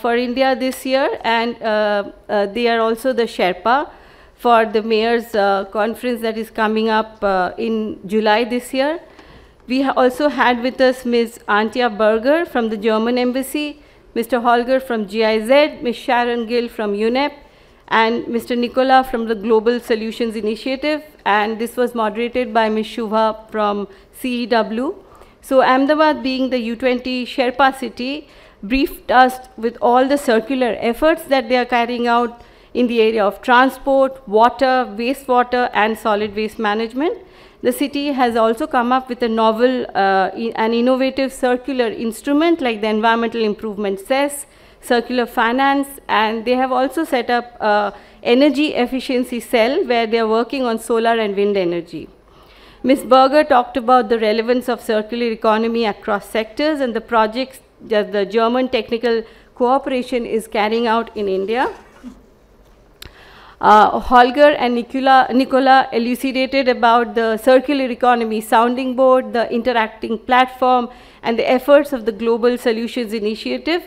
for India this year, and uh, uh, they are also the Sherpa for the mayor's conference that is coming up in July this year. We also had with us Ms. Antia Berger from the German Embassy, Mr. Holger from GIZ, Ms. Sharon Gil from UNEP, and Mr. Nicola from the Global Solutions Initiative, and this was moderated by Ms. Shubha from CEEW. So Ahmedabad being the U20 Sherpa city, briefed us with all the circular efforts that they are carrying out in the area of transport, water, wastewater, and solid waste management. The city has also come up with a novel uh, and innovative circular instrument like the Environmental Improvement Cess, Circular Finance, and they have also set up a energy efficiency cell where they are working on solar and wind energy. Ms. Berger talked about the relevance of circular economy across sectors and the projects that the German technical cooperation is carrying out in India. Uh, Holger and Nicola, Nicola elucidated about the circular economy sounding board, the interacting platform, and the efforts of the Global Solutions Initiative,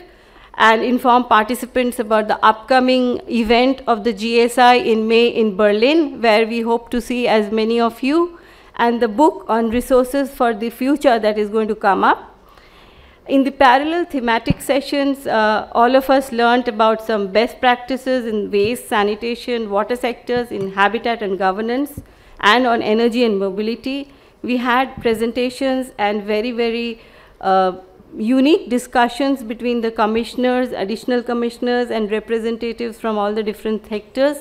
and informed participants about the upcoming event of the GSI in May in Berlin, where we hope to see as many of you, and the book on resources for the future that is going to come up. In the parallel thematic sessions, uh, all of us learned about some best practices in waste, sanitation, water sectors, in habitat and governance, and on energy and mobility. We had presentations and very, very uh, unique discussions between the commissioners, additional commissioners, and representatives from all the different sectors.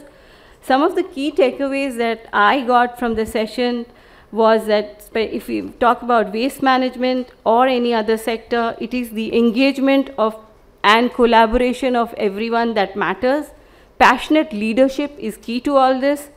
Some of the key takeaways that I got from the session was that if we talk about waste management or any other sector, it is the engagement of and collaboration of everyone that matters. Passionate leadership is key to all this.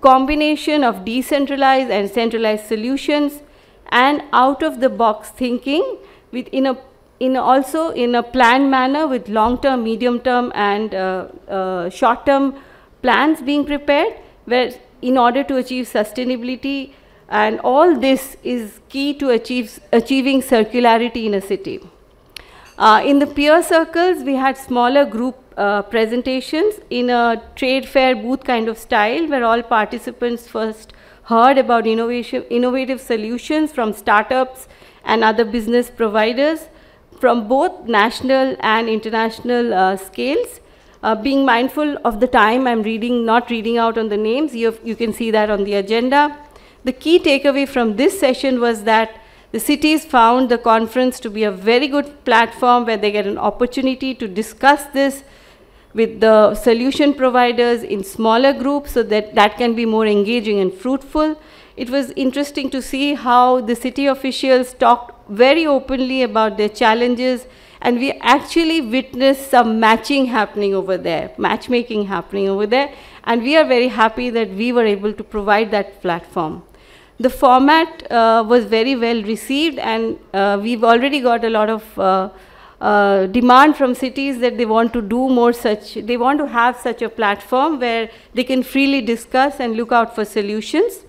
Combination of decentralized and centralized solutions and out of the box thinking with in a in also in a planned manner with long-term, medium-term and uh, uh, short-term plans being prepared where in order to achieve sustainability and all this is key to achieve, achieving circularity in a city. Uh, in the peer circles, we had smaller group uh, presentations in a trade fair booth kind of style where all participants first heard about innovation, innovative solutions from startups and other business providers from both national and international uh, scales. Uh, being mindful of the time, I'm reading, not reading out on the names. You, have, you can see that on the agenda. The key takeaway from this session was that the cities found the conference to be a very good platform where they get an opportunity to discuss this with the solution providers in smaller groups so that that can be more engaging and fruitful. It was interesting to see how the city officials talked very openly about their challenges and we actually witnessed some matching happening over there, matchmaking happening over there, and we are very happy that we were able to provide that platform. The format uh, was very well received and uh, we've already got a lot of uh, uh, demand from cities that they want to do more such, they want to have such a platform where they can freely discuss and look out for solutions.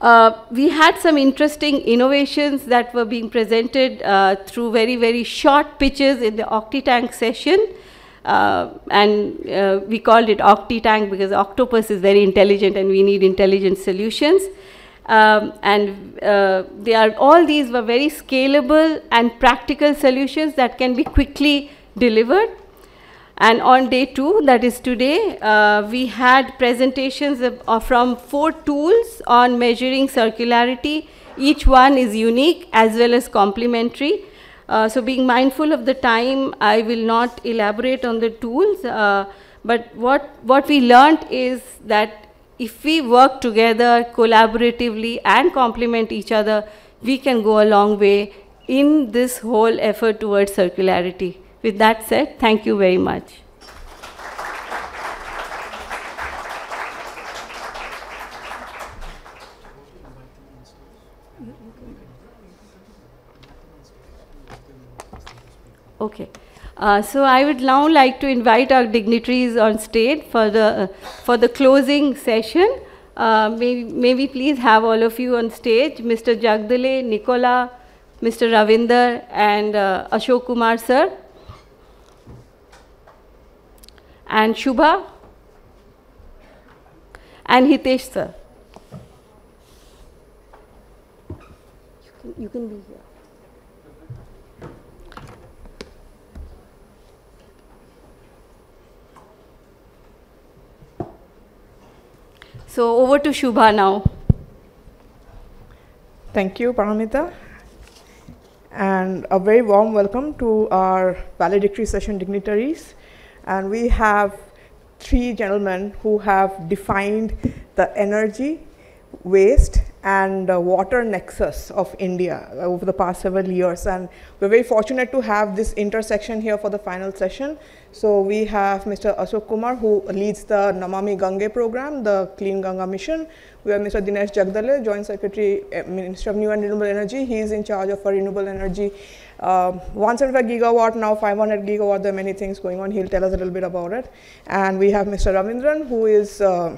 Uh, we had some interesting innovations that were being presented uh, through very, very short pitches in the OctiTank session. Uh, and uh, we called it OctiTank because octopus is very intelligent and we need intelligent solutions. Um, and uh, they are, all these were very scalable and practical solutions that can be quickly delivered. And on day two, that is today, uh, we had presentations of, of from four tools on measuring circularity. Each one is unique as well as complementary. Uh, so being mindful of the time, I will not elaborate on the tools. Uh, but what, what we learned is that if we work together collaboratively and complement each other, we can go a long way in this whole effort towards circularity. With that said, thank you very much. Okay. Uh, so I would now like to invite our dignitaries on stage for the, uh, for the closing session. Uh, may, may we please have all of you on stage, Mr. Jagdale, Nicola, Mr. Ravinder, and uh, Ashok Kumar, sir and Shubha and Hitesh sir. You can, you can be here. So over to Shubha now. Thank you, Paramita. And a very warm welcome to our valedictory session dignitaries. And we have three gentlemen who have defined the energy, waste, and uh, water nexus of India over the past several years. And we're very fortunate to have this intersection here for the final session. So we have Mr. Ashok Kumar, who leads the Namami Gange program, the Clean Ganga mission. We have Mr. Dinesh Jagdale, Joint Secretary, uh, Minister of New and Renewable Energy. He is in charge of renewable energy uh, 175 gigawatt, now 500 gigawatt, there are many things going on. He'll tell us a little bit about it. And we have Mr. Ravindran, who is uh,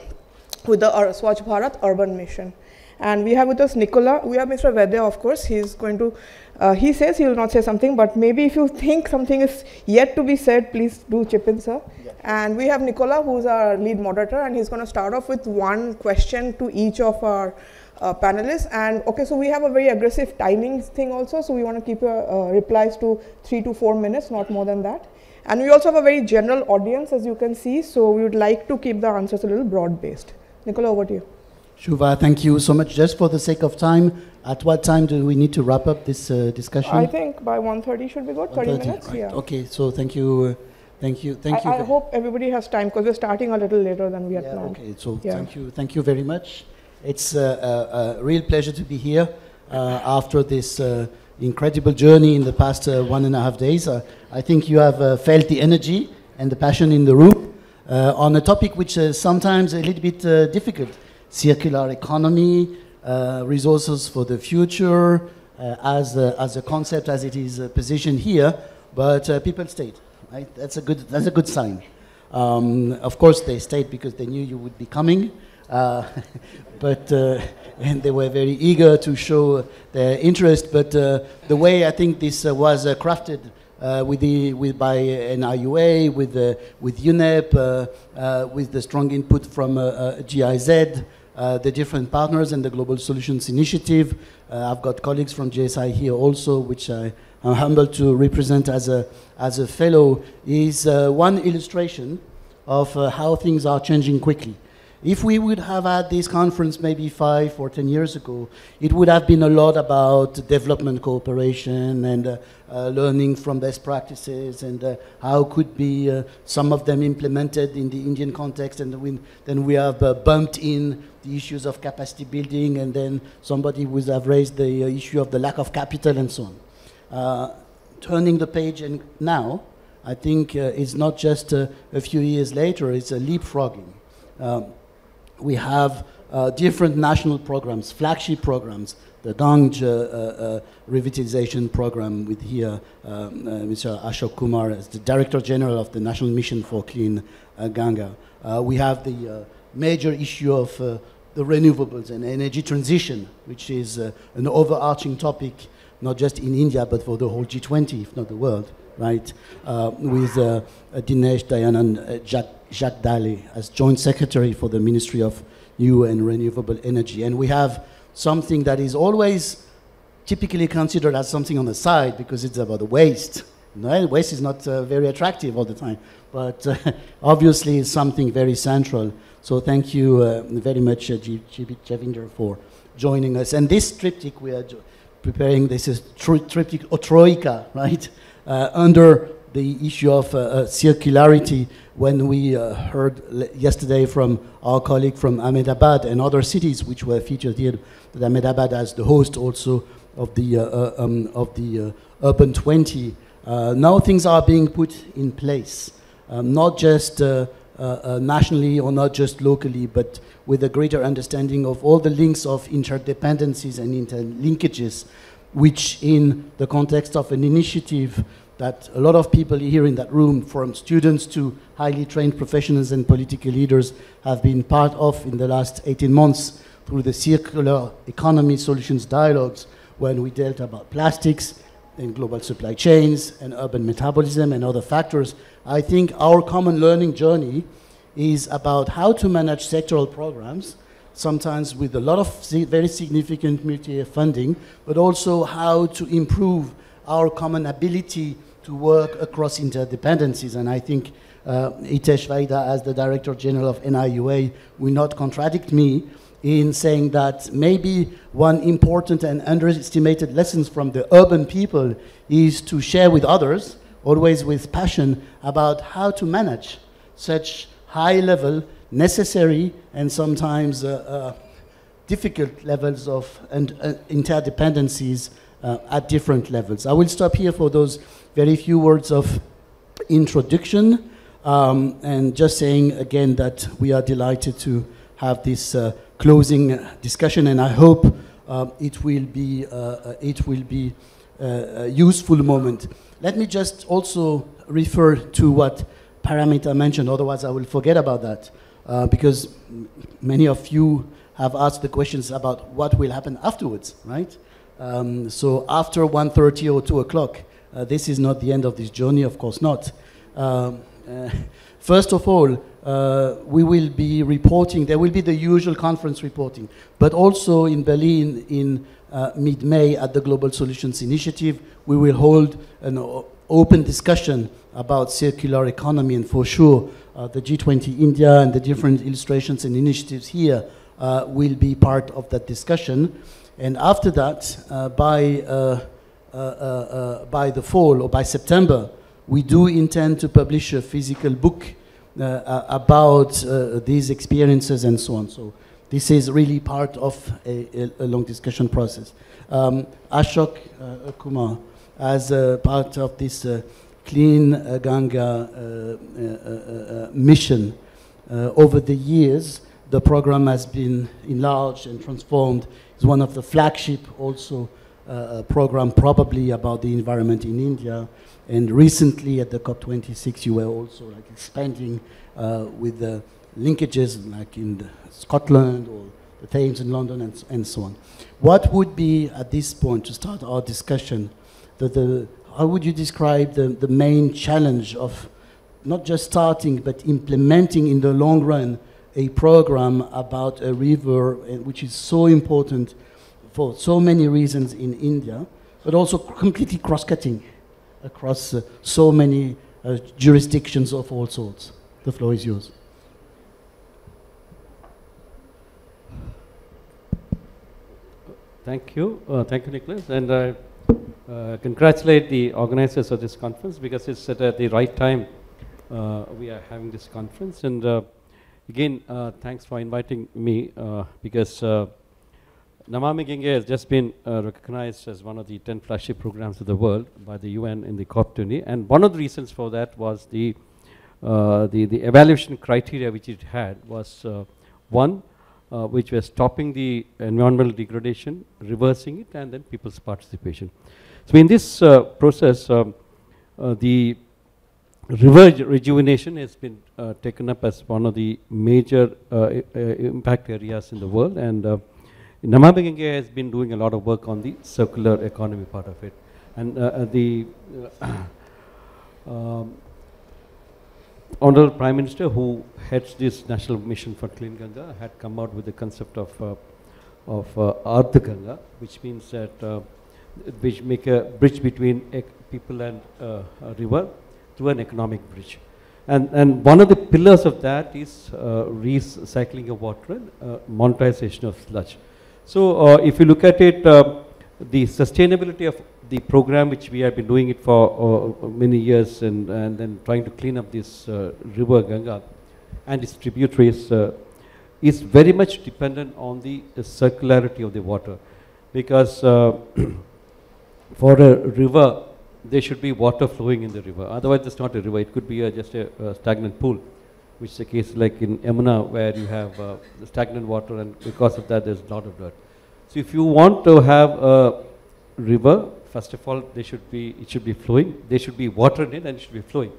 with the Swachh Bharat Urban Mission. And we have with us Nicola. We have Mr. Vaidya, of course. He's going to, uh, he says he will not say something, but maybe if you think something is yet to be said, please do chip in, sir. Yeah. And we have Nicola, who's our lead moderator, and he's going to start off with one question to each of our uh, panelists. And okay, so we have a very aggressive timing thing also. So we want to keep your uh, replies to three to four minutes, not more than that. And we also have a very general audience, as you can see. So we would like to keep the answers a little broad based. Nicola, over to you. Shuva, thank you so much. Just for the sake of time, at what time do we need to wrap up this uh, discussion? I think by 1.30 should be good, 30 1:30, minutes, right. yeah. Okay, so thank you, uh, thank you, thank you. I, I hope everybody has time because we're starting a little later than we had Yeah, planned. okay, so Yeah. thank you, thank you very much. It's uh, a, a real pleasure to be here uh, after this uh, incredible journey in the past uh, one and a half days. Uh, I think you have uh, felt the energy and the passion in the room uh, on a topic which is sometimes a little bit uh, difficult: circular economy, resources for the future, uh, as a, as a concept as it is uh, positioned here. But uh, people stayed. Right? That's a good. That's a good sign. Um, of course, they stayed because they knew you would be coming, uh, [LAUGHS] but uh, [LAUGHS] and they were very eager to show their interest. But uh, the way I think this uh, was uh, crafted uh, with the with by NIUA, with uh, with UNEP, uh, uh, with the strong input from uh, uh, GIZ. Uh, the different partners and the Global Solutions Initiative. Uh, I've got colleagues from GSI here also, which I am humbled to represent as a, as a fellow, is uh, one illustration of uh, how things are changing quickly. If we would have had this conference maybe five or ten years ago, it would have been a lot about development cooperation and uh, uh, learning from best practices and uh, how could be uh, some of them implemented in the Indian context. And we, then we have uh, bumped in the issues of capacity building, and then somebody would have raised the uh, issue of the lack of capital and so on. Turning the page and now, I think it's not just a few years later, it's a leapfrogging. Um, we have uh, different national programs, flagship programs, the Ganj uh, uh, revitalization program with here um, uh, Mr. Ashok Kumar as the Director General of the National Mission for Clean uh, Ganga. We have the major issue of the renewables and energy transition, which is an overarching topic, not just in India, but for the whole G20, if not the world, right? Uh, with uh, Dinesh Dayanand uh, Jat- Jagdale as Joint Secretary for the Ministry of New and Renewable Energy. And we have something that is always typically considered as something on the side because it's about the waste. No, waste is not uh, very attractive all the time, but uh, [LAUGHS] obviously it's something very central. So thank you uh, very much, uh, Javinder, for joining us. And this triptych we are preparing, this is tri- triptych or troika, [LAUGHS] right? Uh, under the issue of uh, uh, circularity, when we uh, heard yesterday from our colleague from Ahmedabad and other cities which were featured here, that Ahmedabad as the host also of the, um, of the Urban 20, uh, now things are being put in place, um, not just uh, uh, nationally or not just locally, but with a greater understanding of all the links of interdependencies and interlinkages, which in the context of an initiative that a lot of people here in that room, from students to highly trained professionals and political leaders, have been part of in the last 18 months through the circular economy solutions dialogues when we dealt about plastics and global supply chains and urban metabolism and other factors. I think our common learning journey is about how to manage sectoral programs, sometimes with a lot of very significant multi-year funding, but also how to improve our common ability to work across interdependencies. And I think uh, Hitesh Vaidya, as the Director General of NIUA, will not contradict me in saying that maybe one important and underestimated lessons from the urban people is to share with others, always with passion, about how to manage such high level, necessary, and sometimes uh, uh, difficult levels of and, uh, interdependencies uh, at different levels. I will stop here for those very few words of introduction um, and just saying again that we are delighted to have this uh, closing discussion and I hope uh, it will be, uh, it will be uh, a useful moment. Let me just also refer to what Paramita mentioned, otherwise I will forget about that uh, because many of you have asked the questions about what will happen afterwards, right? Um, so after 1.30 or 2 o'clock, uh, this is not the end of this journey, of course not. Um, uh, first of all, uh, we will be reporting, there will be the usual conference reporting, but also in Berlin in uh, mid-May at the Global Solutions Initiative, we will hold an open discussion about circular economy, and for sure, uh, the G20 India and the different illustrations and initiatives here uh, will be part of that discussion. And after that, by, by the fall or by September, we do intend to publish a physical book uh, uh, about uh, these experiences and so on. So this is really part of a, a, long discussion process. Um, Ashok uh, Kumar, as part of this uh, Clean uh, Ganga uh, uh, uh, uh, mission, uh, over the years, the program has been enlarged and transformed. It's one of the flagship also uh, uh, program probably about the environment in India. And recently at the COP26, you were also like expanding uh, with the linkages like in Scotland or the Thames in London and, and so on. What would be at this point to start our discussion, the, the, how would you describe the, the main challenge of not just starting but implementing in the long run a program about a river uh, which is so important for so many reasons in India, but also completely cross-cutting across uh, so many uh, jurisdictions of all sorts. The floor is yours. Thank you. Uh, thank you, Nicholas. And I uh, congratulate the organizers of this conference because it's at uh, the right time uh, we are having this conference. And again, thanks for inviting me because Namami Gange has just been uh, recognized as one of the 10 flagship programs of the world by the UN in the COP20. And one of the reasons for that was the, uh, the, the evaluation criteria which it had was uh, one, uh, which was stopping the environmental degradation, reversing it, and then people's participation. So in this uh, process, um, uh, the river rejuvenation has been taken up as one of the major impact areas in the world, and Namami has been doing a lot of work on the circular economy part of it, and uh, uh, the uh, um, Honorable Prime Minister, who heads this national mission for clean Ganga, had come out with the concept of uh, of uh, Arth Ganga, which means that uh, which make a bridge between people and uh, river through an economic bridge. And, and one of the pillars of that is uh, recycling of water and uh, monetization of sludge. So uh, if you look at it, uh, the sustainability of the program which we have been doing it for uh, many years and, and then trying to clean up this uh, river Ganga and its tributaries uh, is very much dependent on the, circularity of the water. Because uh, [CLEARS THROAT] for a river there should be water flowing in the river. Otherwise it's not a river. It could be a, just a, a stagnant pool which is the case like in Yamuna where you have uh, stagnant water and because of that there's a lot of dirt. So if you want to have a river first of all they should be it should be flowing. There should be water in it and it should be flowing.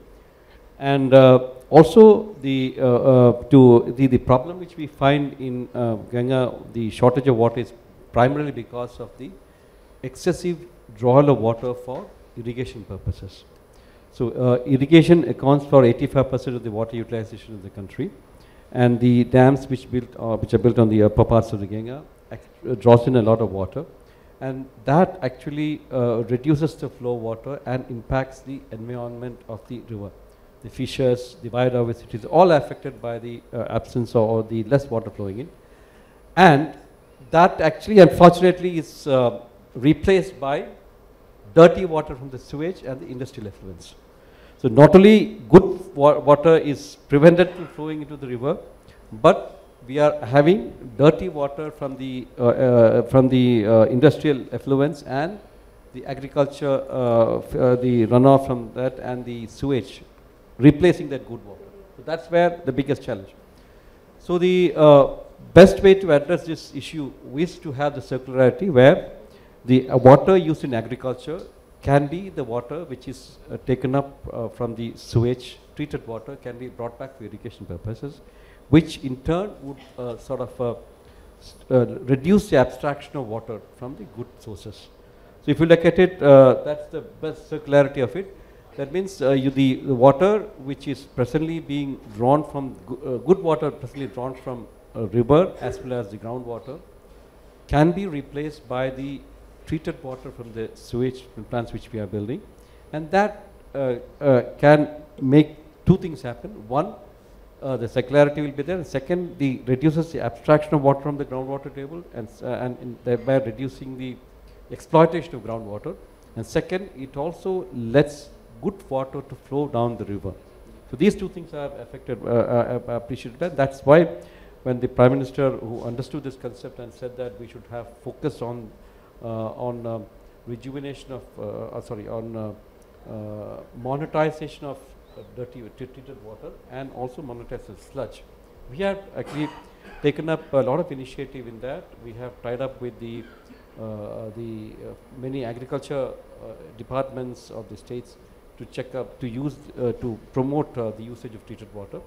And uh, also the uh, uh, to the, the problem which we find in uh, Ganga the shortage of water is primarily because of the excessive drawal of water for irrigation purposes. So uh, irrigation accounts for 85% of the water utilization of the country, and the dams which built uh, which are built on the upper parts of the Ganga uh, draws in a lot of water, and that actually uh, reduces the flow of water and impacts the environment of the river. The fishes, the biodiversity is all affected by the uh, absence or, or the less water flowing in, and that actually unfortunately is uh, replaced by dirty water from the sewage and the industrial effluents. So not only good wa- water is prevented from flowing into the river, but we are having dirty water from the uh, uh, from the uh, industrial effluents and the agriculture, uh, uh, the runoff from that and the sewage, replacing that good water. So that's where the biggest challenge. So the uh, best way to address this issue is to have the circularity where the water used in agriculture can be the water which is uh, taken up uh, from the sewage, treated water can be brought back for irrigation purposes, which in turn would uh, sort of uh, uh, reduce the abstraction of water from the good sources. So if you look at it, uh, that's the best circularity of it. That means you, the, the water which is presently being drawn from, go- good water presently drawn from a river as well as the groundwater can be replaced by the treated water from the sewage plants which we are building and that uh, uh, can make two things happen. One, uh, the circularity will be there. Second, the reduces the abstraction of water from the groundwater table and, uh, and thereby reducing the exploitation of groundwater. And second, it also lets good water to flow down the river. So these two things are affected, uh, uh, appreciated. That's why when the Prime Minister who understood this concept and said that we should have focus on, on um, rejuvenation of, uh, uh, sorry, on uh, uh, monetization of uh, dirty treated water and also monetization sludge. We have actually taken up a lot of initiative in that. We have tied up with the uh, the uh, many agriculture uh, departments of the states to check up to use uh, to promote uh, the usage of treated water.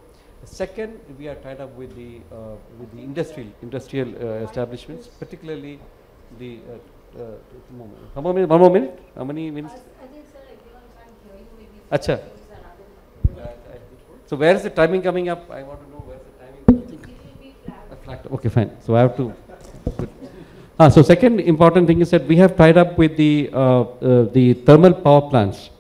Second, we are tied up with the uh, with the industrial industrial uh, establishments, particularly the. Uh, one more minute. One more minute. One more minute. How many minutes? Acha. So where is the timing coming up? I want to know where is the timing coming up. Flat. Okay, fine. So I have to. good. Ah, so second important thing is that we have tied up with the uh, uh, the thermal power plants.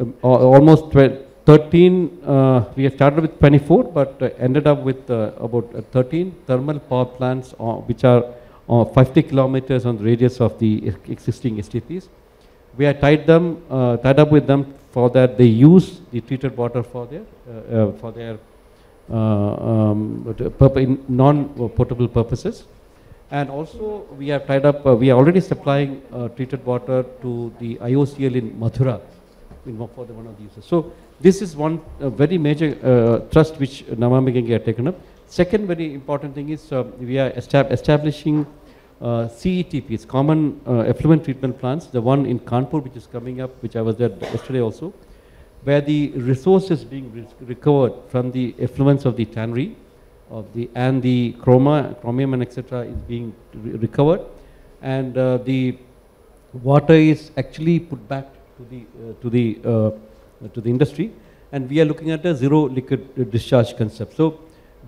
Um, almost 13. Uh, we have started with 24, but uh, ended up with uh, about uh, 13 thermal power plants, uh, which are uh, 50 kilometers on the radius of the existing STPs. We have tied them, uh, tied up with them for that they use the treated water for their uh, uh, for their uh, um, uh, non-potable purposes. And also we have tied up, we are already supplying treated water to the IOCL in Mathura in one, for the one of the users. So this is one very major thrust which Namami Gange have taken up. Second very important thing is uh, we are estab- establishing uh, CETPs, common uh, effluent treatment plants, the one in Kanpur which is coming up, which I was there yesterday also, where the resources being re- recovered from the effluents of the tannery of the and the chroma, chromium and etc. is being re- recovered, and uh, the water is actually put back to the uh, to the uh, to the industry, and we are looking at a zero liquid discharge concept. So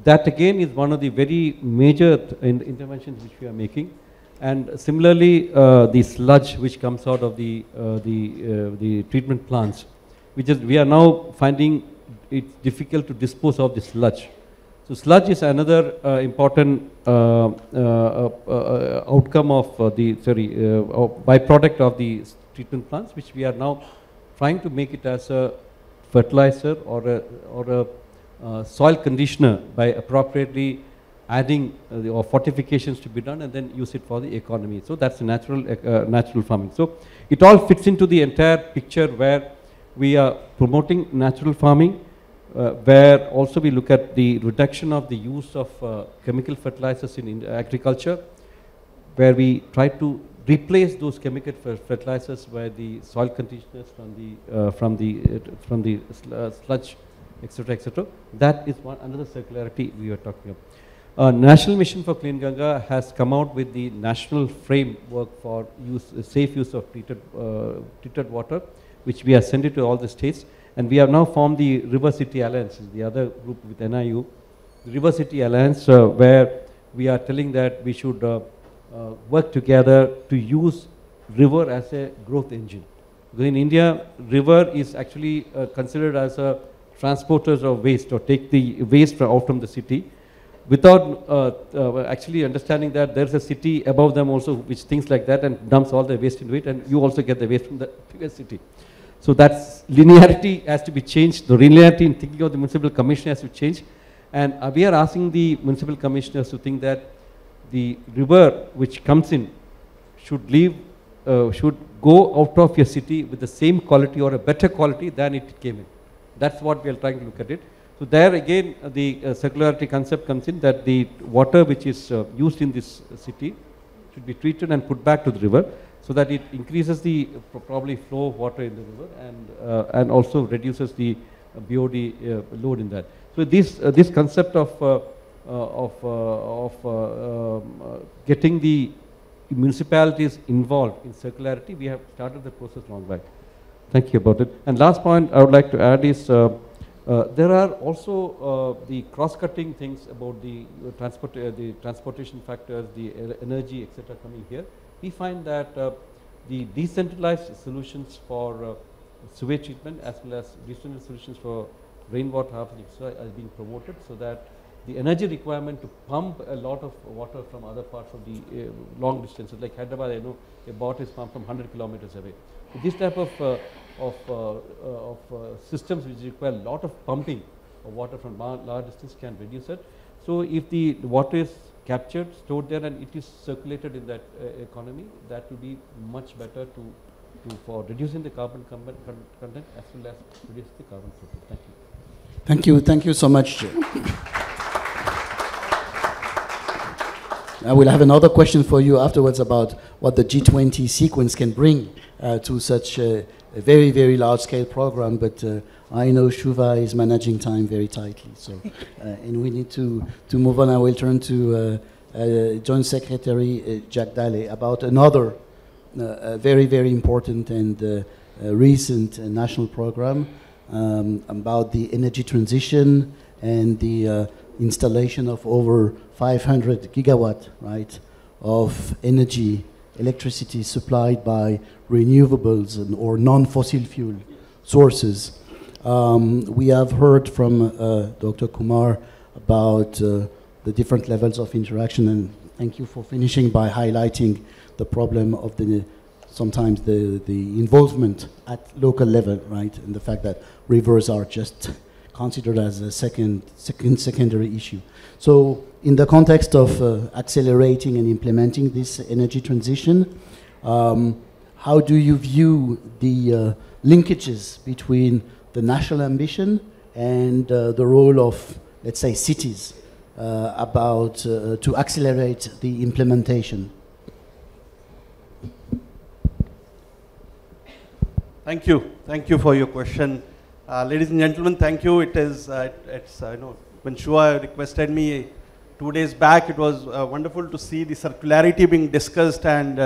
that again is one of the very major in- interventions which we are making. And similarly, uh, the sludge which comes out of the uh, the uh, the treatment plants, which is we are now finding it's difficult to dispose of the sludge. So sludge is another uh, important uh, uh, outcome of the sorry byproduct of the treatment plants, which we are now trying to make it as a fertilizer or a or a uh, soil conditioner by appropriately adding uh, the, or fortifications to be done and then use it for the economy. So that's natural uh, natural farming. So it all fits into the entire picture where we are promoting natural farming uh, where also we look at the reduction of the use of uh, chemical fertilizers in, in agriculture, where we try to replace those chemical fertilizers by the soil conditioners from the uh, from the uh, from the sl- uh, sludge, etc., etc. That is one another circularity we are talking about. Uh, National Mission for Clean Ganga has come out with the national framework for use, uh, safe use of treated, uh, treated water, which we have sent it to all the states. And we have now formed the River City Alliance, the other group with NIU. The River City Alliance, uh, where we are telling that we should uh, uh, work together to use river as a growth engine. In India, river is actually considered as a transporters of waste or take the waste out from the city without uh, uh, actually understanding that there's a city above them also which thinks like that and dumps all the waste into it and you also get the waste from the previous city. So that's linearity has to be changed. The linearity in thinking of the municipal commissioner has to change. And uh, we are asking the municipal commissioners to think that the river which comes in should leave, uh, should go out of your city with the same quality or a better quality than it came in. That's what we are trying to look at it. So there again, uh, the uh, circularity concept comes in that the water which is uh, used in this city should be treated and put back to the river so that it increases the probably flow of water in the river and, and also reduces the BOD load in that. So this, this concept of, of, uh, of uh, um, getting the municipalities involved in circularity, we have started the process long back. Thank you about it. And last point I would like to add is uh, uh, there are also uh, the cross-cutting things about the transport, the transportation factors, the energy, etc. coming here. We find that the decentralized solutions for sewage treatment as well as decentralized solutions for rainwater harvesting are being promoted so that the energy requirement to pump a lot of water from other parts of the uh, long distances like Hyderabad I know a bot is pumped from 100 kilometers away. This type of, uh, of, uh, uh, of systems which require a lot of pumping of water from large distance can reduce it. So if the water is captured, stored there and it is circulated in that economy, that will be much better to, to for reducing the carbon content as well as reduce the carbon footprint. Thank you. Thank you, thank you so much. I will have another question for you afterwards about what the G20 sequence can bring to such a, a very, very large scale program, but uh, I know Shuva is managing time very tightly, so, uh, and we need to, to move on. I will turn to uh, uh, Joint Secretary uh, Jagdale about another uh, uh, very, very important and uh, uh, recent uh, national program um, about the energy transition and the uh, installation of over 500 gigawatt, right, of energy, electricity supplied by renewables and, or non-fossil fuel sources. Um, we have heard from uh, Dr. Kumar about uh, the different levels of interaction, and thank you for finishing by highlighting the problem of the sometimes the, the involvement at local level, right, and the fact that rivers are just considered as a second, second secondary issue. So, in the context of uh, accelerating and implementing this energy transition, um, how do you view the uh, linkages between the national ambition and uh, the role of, let's say, cities uh, about uh, to accelerate the implementation? Thank you. Thank you for your question. Uh, ladies and gentlemen, thank you. It is, uh, it- it's, you know, when Shua requested me two days back, it was wonderful to see the circularity being discussed and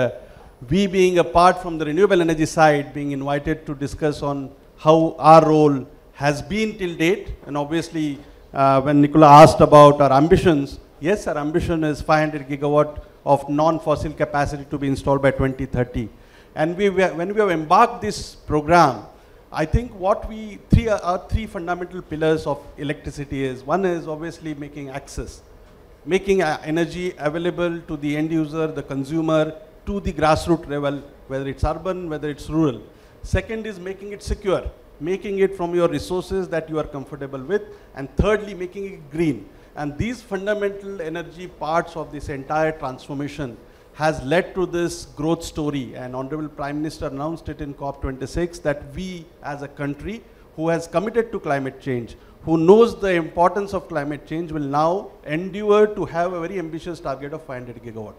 we being apart from the renewable energy side, being invited to discuss on how our role has been till date. And obviously, uh, when Nicola asked about our ambitions, yes, our ambition is 500 gigawatt of non-fossil capacity to be installed by 2030. And we, when we have embarked this program, I think what we, three, our three fundamental pillars of electricity is, one is obviously making access, making uh, energy available to the end user, the consumer, to the grassroots level, whether it's urban, whether it's rural. Second is making it secure, making it from your resources that you are comfortable with. And thirdly, making it green. And these fundamental energy parts of this entire transformation has led to this growth story. And Honorable Prime Minister announced it in COP26 that we as a country who has committed to climate change, who knows the importance of climate change, will now endure to have a very ambitious target of 500 gigawatt.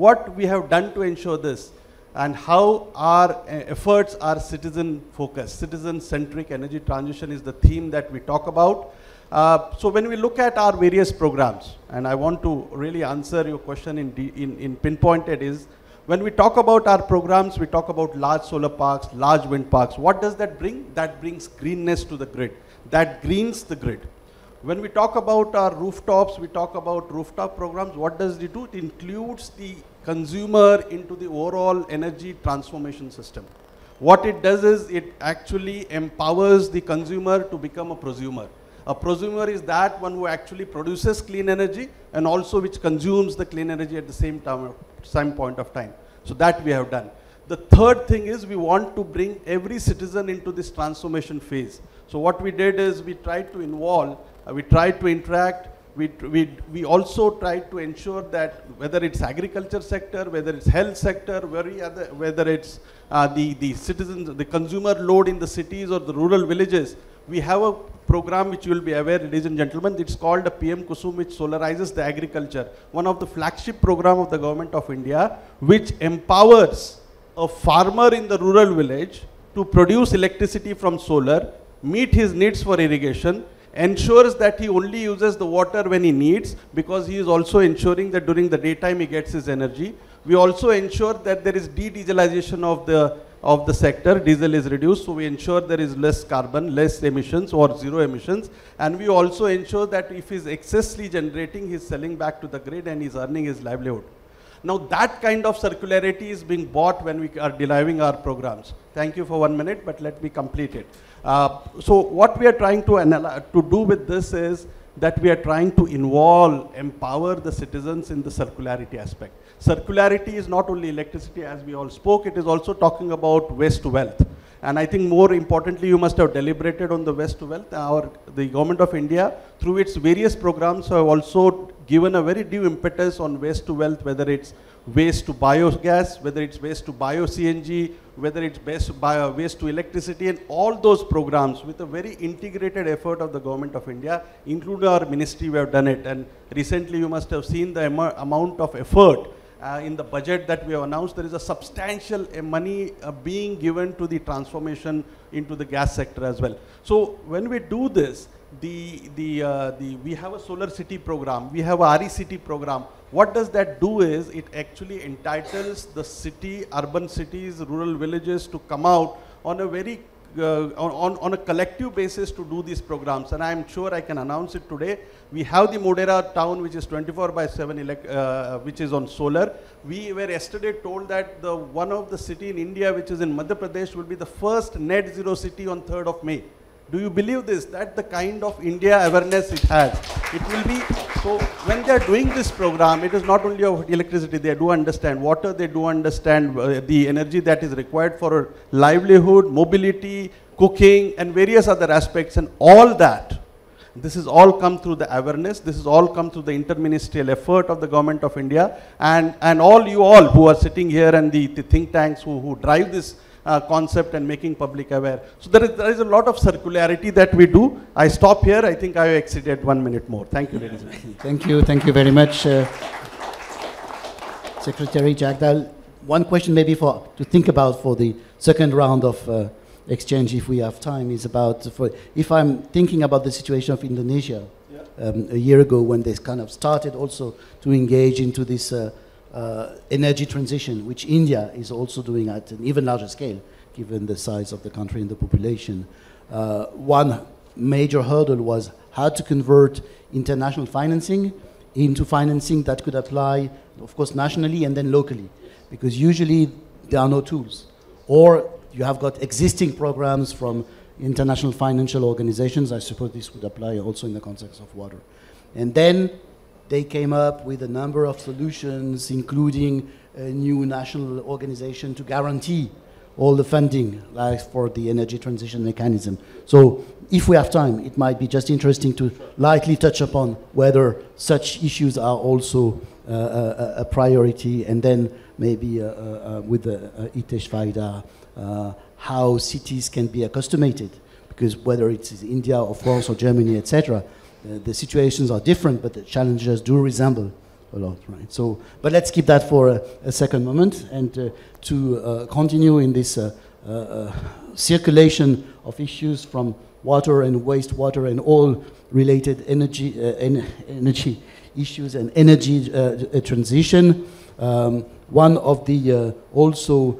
What we have done to ensure this and how our uh, efforts are citizen focused, citizen centric energy transition is the theme that we talk about. Uh, so when we look at our various programs, and I want to really answer your question in, in, in pinpointed is, when we talk about our programs, we talk about large solar parks, large wind parks. What does that bring? That brings greenness to the grid. That greens the grid. When we talk about our rooftops, we talk about rooftop programs. What does it do? It includes the consumer into the overall energy transformation system. What it does is it actually empowers the consumer to become a prosumer. A prosumer is that one who actually produces clean energy and also which consumes the clean energy at the same time, same point of time. So that we have done. The third thing is we want to bring every citizen into this transformation phase. So what we did is we tried to involve, uh, we tried to interact, we, we, we also try to ensure that whether it's agriculture sector, whether it's health sector, other, whether it's uh, the, the citizens, the consumer load in the cities or the rural villages, we have a program which you will be aware, ladies and gentlemen, it's called a PM Kusum which solarizes the agriculture. One of the flagship program of the government of India which empowers a farmer in the rural village to produce electricity from solar, meet his needs for irrigation, ensures that he only uses the water when he needs because he is also ensuring that during the daytime he gets his energy. We also ensure that there is de-dieselization of the of the sector, diesel is reduced, so we ensure there is less carbon, less emissions or zero emissions. And we also ensure that if he's excessively generating, he's selling back to the grid and he's earning his livelihood. Now that kind of circularity is being bought when we are delivering our programs. Thank you for one minute, but let me complete it. Uh, so what we are trying to, to do with this is that we are trying to involve, empower the citizens in the circularity aspect. Circularity is not only electricity as we all spoke, it is also talking about waste wealth. And I think more importantly, you must have deliberated on the waste wealth. Our, the government of India, through its various programs, have also given a very due impetus on waste to wealth, whether it's waste to biogas, whether it's waste to bio CNG, whether it's waste, bio, waste to electricity, and all those programs with a very integrated effort of the government of India, including our ministry, we have done it. And recently, you must have seen the amount of effort uh, in the budget that we have announced, there is a substantial uh, money uh, being given to the transformation into the gas sector as well. So when we do this, the, the, uh, the, we have a solar city program, we have a RE city program. What does that do is it actually entitles the city, urban cities, rural villages to come out on a very uh, on, on a collective basis to do these programs. And I'm sure I can announce it today. We have the Modhera town, which is 24 by 7, elect, uh, which is on solar. We were yesterday told that the one of the city in India, which is in Madhya Pradesh, will be the first net zero city on 3rd of May. Do you believe this? That the kind of India awareness it has. It will be, so when they are doing this program, it is not only of electricity, they do understand water, they do understand uh, the energy that is required for livelihood, mobility, cooking, and various other aspects, and all that. This is all come through the awareness. This is all come through the interministerial effort of the government of India, and and all you all who are sitting here and the, the think tanks who, who drive this uh, concept and making public aware. So there is, there is a lot of circularity that we do. I stop here. I think I have exceeded one minute more. Thank you, ladies and gentlemen. Thank you, thank you very much, uh, Secretary Jagdale. One question maybe for to think about for the second round of uh, exchange, if we have time, is about for if I'm thinking about the situation of Indonesia um, a year ago when they kind of started also to engage into this uh, energy transition, which India is also doing at an even larger scale, given the size of the country and the population. Uh, one major hurdle was how to convert international financing into financing that could apply, of course, nationally and then locally, because usually there are no tools. Or you have got existing programs from international financial organizations. I suppose this would apply also in the context of water. And then they came up with a number of solutions, including a new national organization to guarantee all the funding like for the energy transition mechanism. So if we have time, it might be just interesting to lightly touch upon whether such issues are also uh, a, a priority, and then maybe uh, uh, with the uh, Itesh Vaidya, uh, how cities can be accustomed, because whether it's India or France or Germany, etc., uh, the situations are different, but the challenges do resemble a lot, right? So, but let's keep that for a, a second moment and uh, to uh, continue in this uh, uh, uh, circulation of issues from water and wastewater and all related energy, en- energy issues and energy transition. Um, one of the also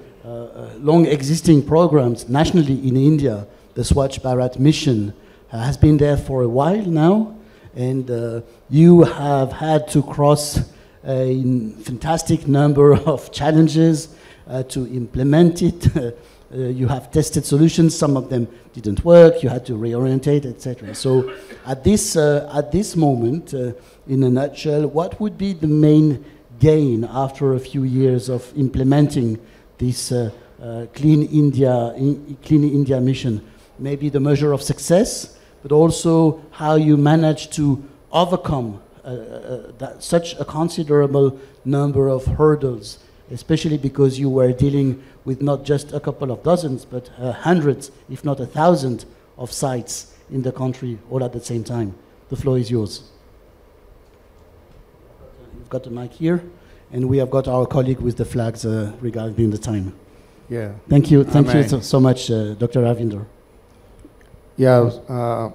long existing programs nationally in India, the Swachh Bharat mission, has been there for a while now, and uh, you have had to cross a fantastic number [LAUGHS] of challenges uh, to implement it. [LAUGHS] Uh, you have tested solutions, some of them didn't work, you had to reorientate, etc. So, at this, uh, at this moment, uh, in a nutshell, what would be the main gain after a few years of implementing this uh, uh, Clean, India, in, Clean India mission? Maybe the measure of success, but also how you manage to overcome uh, uh, that, such a considerable number of hurdles, especially because you were dealing with not just a couple of dozens, but uh, hundreds, if not a thousand, of sites in the country all at the same time. The floor is yours. You've got the mic here, and we have got our colleague with the flags uh, regarding the time. Yeah. Thank you. Thank you so, so much, uh, Dr. Ravinder. Yeah, uh,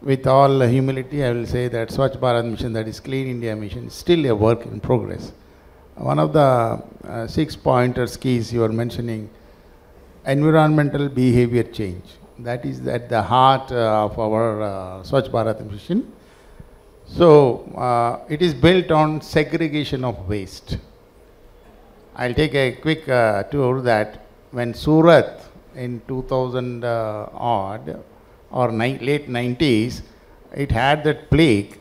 with all humility, I will say that Swachh Bharat mission, that is Clean India mission, is still a work in progress. One of the uh, six pointers keys you are mentioning, environmental behavior change. That is at the heart uh, of our uh, Swachh Bharat mission. So uh, it is built on segregation of waste. I'll take a quick uh, tour that when Surat in 2000 uh, odd or late 90s, it had that plague.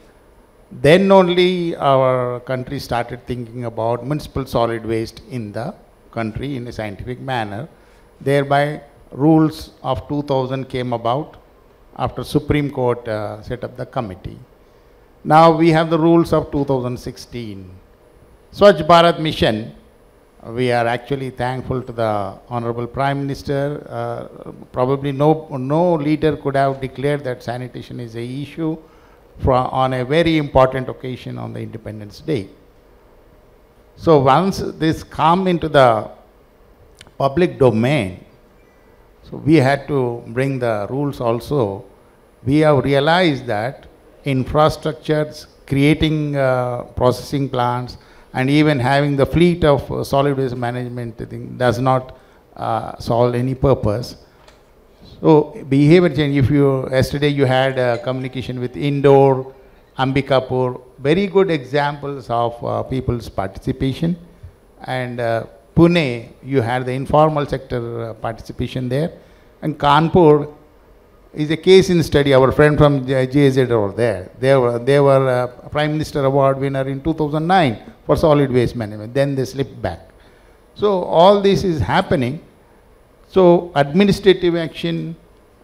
Then only our country started thinking about municipal solid waste in the country in a scientific manner. Thereby, rules of 2000 came about after Supreme Court uh, set up the committee. Now we have the rules of 2016. Swachh Bharat Mission, we are actually thankful to the Honorable Prime Minister. Uh, probably no, no leader could have declared that sanitation is a issue on a very important occasion on the Independence Day. So once this come into the public domain, so we had to bring the rules also. We have realized that infrastructures, creating uh, processing plants, and even having the fleet of uh, solid waste management thing does not uh, solve any purpose. So behavior change, if you, yesterday you had a communication with Indore, Ambikapur, very good examples of uh, people's participation. And Pune, you had the informal sector participation there. And Kanpur is a case in study. Our friend from JZ over there, they were, they were uh, Prime Minister Award winner in 2009 for solid waste management. Then they slipped back. So all this is happening. So administrative action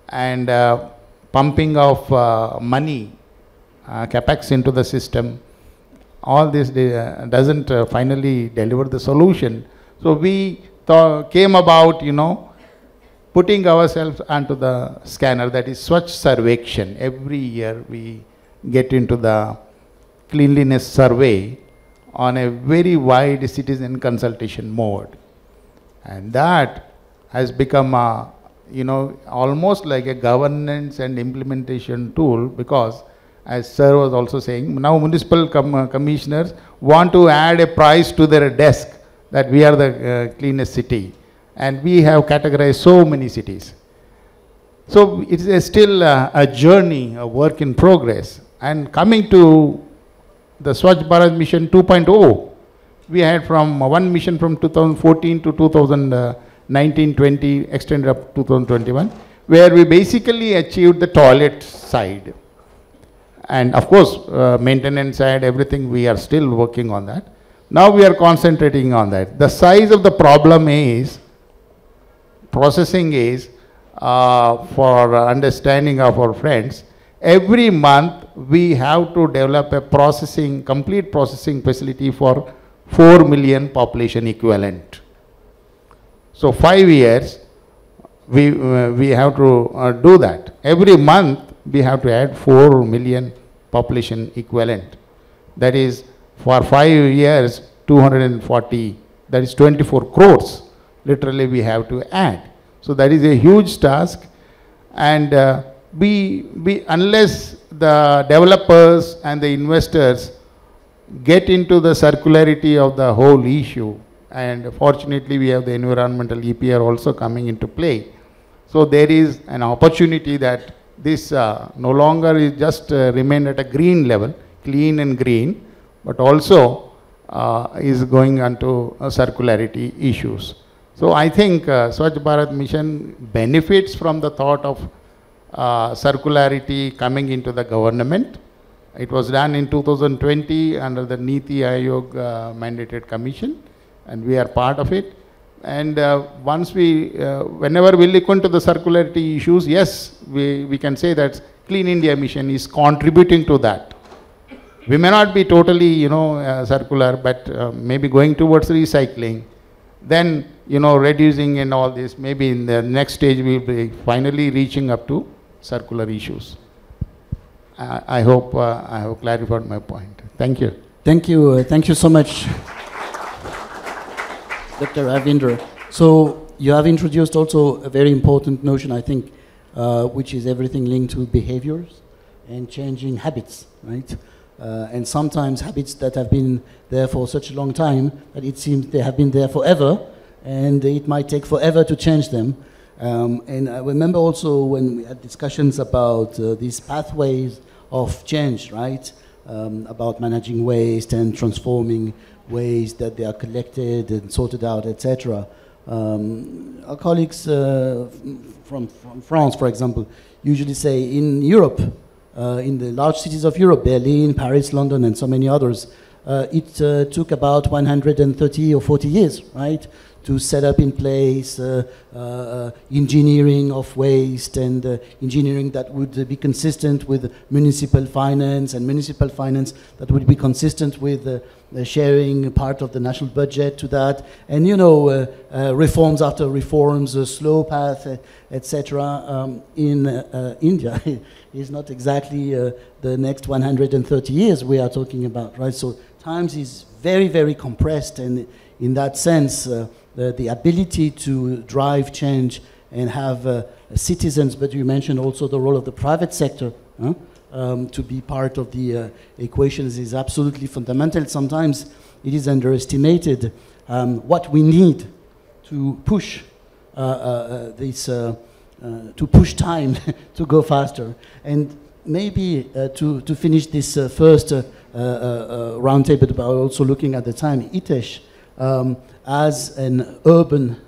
and uh, pumping of uh, money, uh, capex into the system, all this uh, doesn't uh, finally deliver the solution. So we came about, you know, putting ourselves onto the scanner, that is Swachh Sarvekshan. Every year we get into the cleanliness survey on a very wide citizen consultation mode. And that has become a, you know, almost like a governance and implementation tool because as sir was also saying, now municipal com- commissioners want to add a price to their desk that we are the uh, cleanest city. And we have categorized so many cities. So it is a still uh, a journey, a work in progress. And coming to the Swachh Bharat Mission 2.0, we had from uh, one mission from 2014 to 2019-20 extended up to 2021, where we basically achieved the toilet side. And of course, uh, maintenance side, everything, we are still working on that. Now we are concentrating on that. The size of the problem is, processing is, uh, for understanding of our friends, every month we have to develop a processing, complete processing facility for 4 million population equivalent. So five years, we, uh, we have to uh, do that. Every month, we have to add 4 million population equivalent. That is, for five years, 240, that is 24 crores, literally we have to add. So that is a huge task. And uh, we, we, unless the developers and the investors get into the circularity of the whole issue, and fortunately we have the environmental EPR also coming into play. So there is an opportunity that this uh, no longer is just uh, remain at a green level, clean and green, but also uh, is going onto circularity issues. So I think uh, Swachh Bharat Mission benefits from the thought of uh, circularity coming into the government. It was done in 2020 under the Niti Aayog uh, mandated commission, and we are part of it. And uh, once we, uh, whenever we look into the circularity issues, yes, we, we can say that Clean India Mission is contributing to that. We may not be totally, you know, uh, circular, but uh, maybe going towards recycling. Then, you know, reducing and all this. Maybe in the next stage we'll be finally reaching up to circular issues. I, hope uh, I have clarified my point. Thank you. Thank you. Uh, thank you so much, Dr. Ravindra. So you have introduced also a very important notion, I think, uh, which is everything linked to behaviors and changing habits, right? Uh, and sometimes habits that have been there for such a long time that it seems they have been there forever, and it might take forever to change them. Um, and I remember also when we had discussions about uh, these pathways of change, right? um, about managing waste and transforming waste that they are collected and sorted out, etc. Um, our colleagues uh, from, from France, for example, usually say in Europe, in the large cities of Europe, Berlin, Paris, London, and so many others, uh, it uh, took about 130 or 40 years, right, to set up in place uh, uh, engineering of waste and uh, engineering that would uh, be consistent with municipal finance and municipal finance that would be consistent with uh, uh, sharing part of the national budget to that. And you know, uh, uh, reforms after reforms, a slow path, uh, etc. Um, in uh, uh, India [LAUGHS] is not exactly uh, the next 130 years we are talking about, right? So times is very, very compressed, and in that sense, uh, the, the ability to drive change and have uh, citizens, but you mentioned also the role of the private sector huh? um, to be part of the uh, equations is absolutely fundamental. Sometimes it is underestimated um, what we need to push uh, uh, this, uh, to push time [LAUGHS] to go faster. And maybe uh, to, to finish this uh, first uh, uh, uh, roundtable, but also looking at the time, Itesh, um, as an urban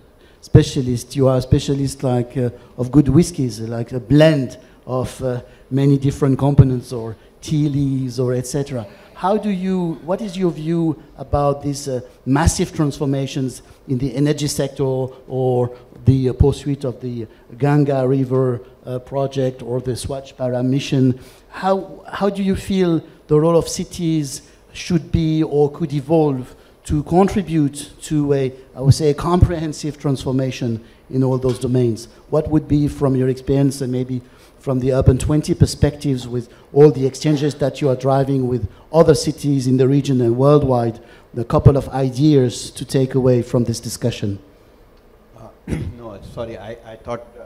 specialist, you are a specialist like of good whiskies, like a blend of many different components or tea leaves or etc. How do you, what is your view about these massive transformations in the energy sector or the uh, pursuit of the Ganga River uh, project or the Swachh Bharat mission? How, how do you feel the role of cities should be or could evolve to contribute to a, I would say, a comprehensive transformation in all those domains? What would be, from your experience and maybe from the Urban 20 perspectives with all the exchanges that you are driving with other cities in the region and worldwide, a couple of ideas to take away from this discussion? Uh, [COUGHS] no, sorry, I, I thought uh,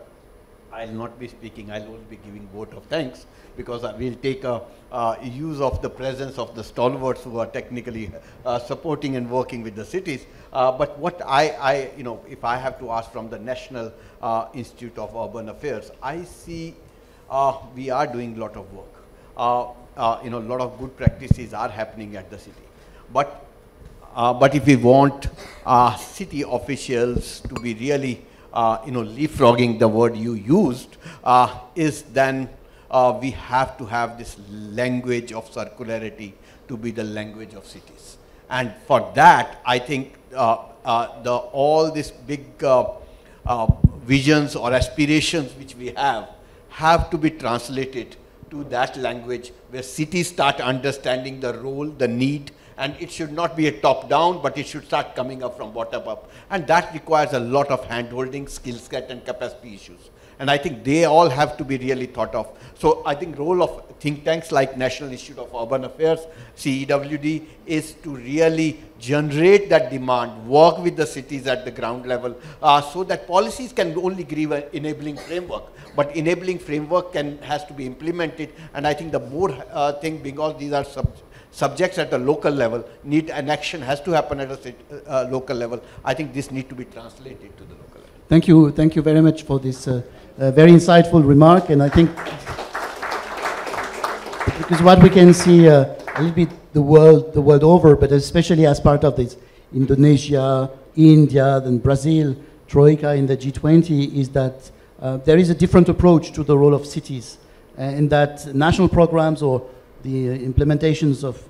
I'll not be speaking, I'll only be giving vote of thanks because I will take a uh, use of the presence of the stalwarts who are technically uh, supporting and working with the cities. Uh, but what I, I, you know, if I have to ask from the National uh, Institute of Urban Affairs, I see uh, we are doing a lot of work. Uh, uh, you know, a lot of good practices are happening at the city. But, uh, but if we want uh, city officials to be really, uh, you know, leapfrogging the word you used, uh, is then uh, we have to have this language of circularity to be the language of cities. And for that, I think uh, uh, the, all these big uh, uh, visions or aspirations which we have have to be translated to that language where cities start understanding the role, the need, and it should not be a top down, but it should start coming up from bottom up. And that requires a lot of hand holding, skill set, and capacity issues. And I think they all have to be really thought of. So I think role of think tanks like National Institute of Urban Affairs, CEEW, is to really generate that demand, work with the cities at the ground level, uh, so that policies can only give an enabling framework. But enabling framework can has to be implemented. And I think the more uh, thing, because these are sub subjects at the local level, need an action has to happen at a uh, local level. I think this need to be translated to the local level. Thank you, thank you very much for this uh, uh, very insightful remark, and I think because what we can see uh, a little bit the world, the world over, but especially as part of this Indonesia, India, then Brazil, Troika in the G20, is that uh, there is a different approach to the role of cities, and that national programs or the uh, implementations of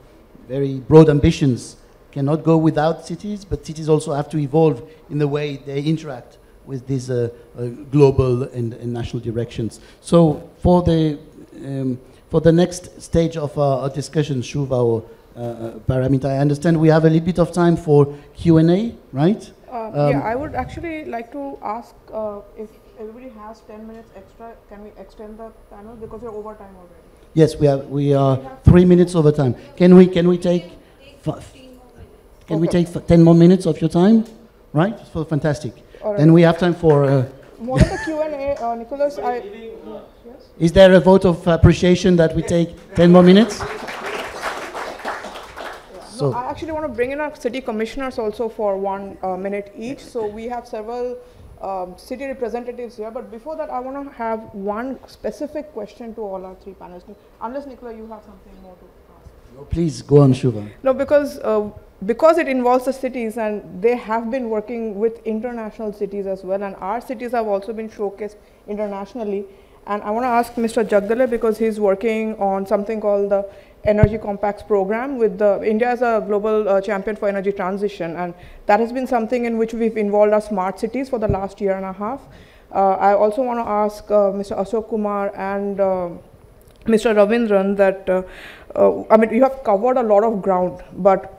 very broad ambitions cannot go without cities, but cities also have to evolve in the way they interact with these uh, uh, global and, and, national directions. So for the, um, for the next stage of our, our discussion, Shuva or uh, Paramita, I understand we have a little bit of time for Q&A, right? Um, yeah, I would actually like to ask uh, if everybody has 10 minutes extra, can we extend the panel because we're over time already? Yes, we are, we are three minutes over time. Can we, can we take, can we take 10 more minutes of your time? Right? So fantastic. Right. Then we have time for. Uh, More than the Q&A, uh, Nicholas, I... Yes? is there a vote of appreciation that we take 10 more minutes? So I actually want to bring in our city commissioners also for one uh, minute each. So we have several um, city representatives here, but before that, I want to have one specific question to all our three panelists. Unless Nicola, you have something more to ask. Please go on, Shubha. No, because uh, because it involves the cities, and they have been working with international cities as well, and our cities have also been showcased internationally. And I want to ask Mr. Jagdale because he's working on something called the Energy Compacts program with the India as a global uh, champion for energy transition, and that has been something in which we've involved our smart cities for the last year and a half. Uh, I also want to ask uh, Mr. Ashok Kumar and uh, Mr. Ravindran that, uh, uh, I mean, you have covered a lot of ground, but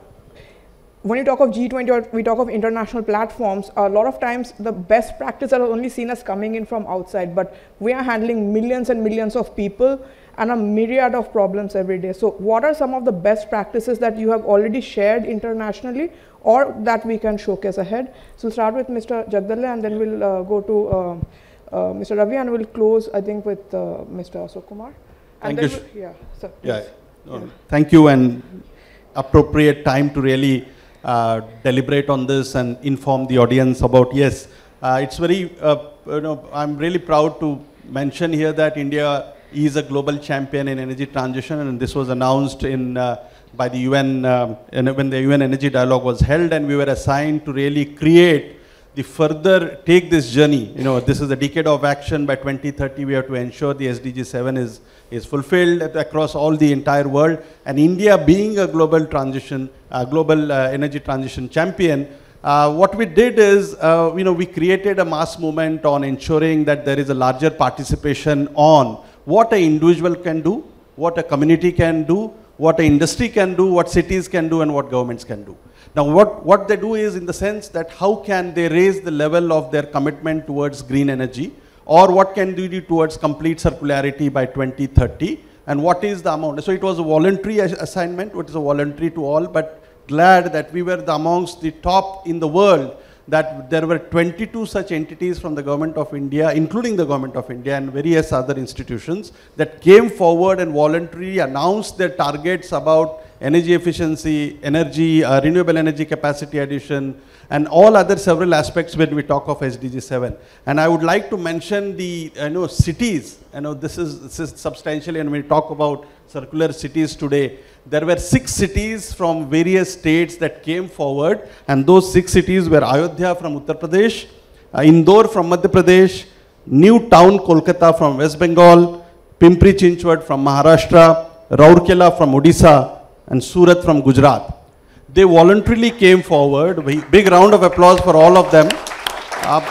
when you talk of G20 or we talk of international platforms, a lot of times the best practices are only seen as coming in from outside, but we are handling millions and millions of people and a myriad of problems every day. So what are some of the best practices that you have already shared internationally or that we can showcase ahead? So we'll start with Mr. Jagdale and then we'll uh, go to uh, uh, Mr. Ravi and we'll close, I think, with uh, Mr. Ashok Kumar. And Thank you. we'll- Yeah, so Yeah. Yeah. Thank you and appropriate time to really uh, deliberate on this and inform the audience about, yes, uh, it's very, uh, you know, I'm really proud to mention here that India is a global champion in energy transition and this was announced in uh, by the UN um, when the UN Energy Dialogue was held and we were assigned to really create the further take this journey, you know, this is a decade of action. By 2030, we have to ensure the SDG 7 is, is fulfilled across all the entire world. And India being a global transition, uh, global uh, energy transition champion, uh, what we did is, uh, you know, we created a mass movement on ensuring that there is a larger participation on what an individual can do, what a community can do, what an industry can do, what cities can do, and what governments can do. Now, what, what they do is in the sense that how can they raise the level of their commitment towards green energy, or what can they do towards complete circularity by 2030, and what is the amount. So it was a voluntary ass- assignment, it is a voluntary to all, but glad that we were the amongst the top in the world that there were 22 such entities from the government of India, including the government of India and various other institutions that came forward and voluntarily announced their targets about energy efficiency, energy, uh, renewable energy capacity addition, and all other several aspects when we talk of SDG 7. And I would like to mention the you know, cities. You know, this is, this is substantially, and we talk about circular cities today, there were six cities from various states that came forward, and those six cities were Ayodhya from Uttar Pradesh, uh, Indore from Madhya Pradesh, New Town, Kolkata from West Bengal, Pimpri Chinchwad from Maharashtra, Rourkela from Odisha, and Surat from Gujarat. They voluntarily came forward. Big round of applause for all of them. Uh,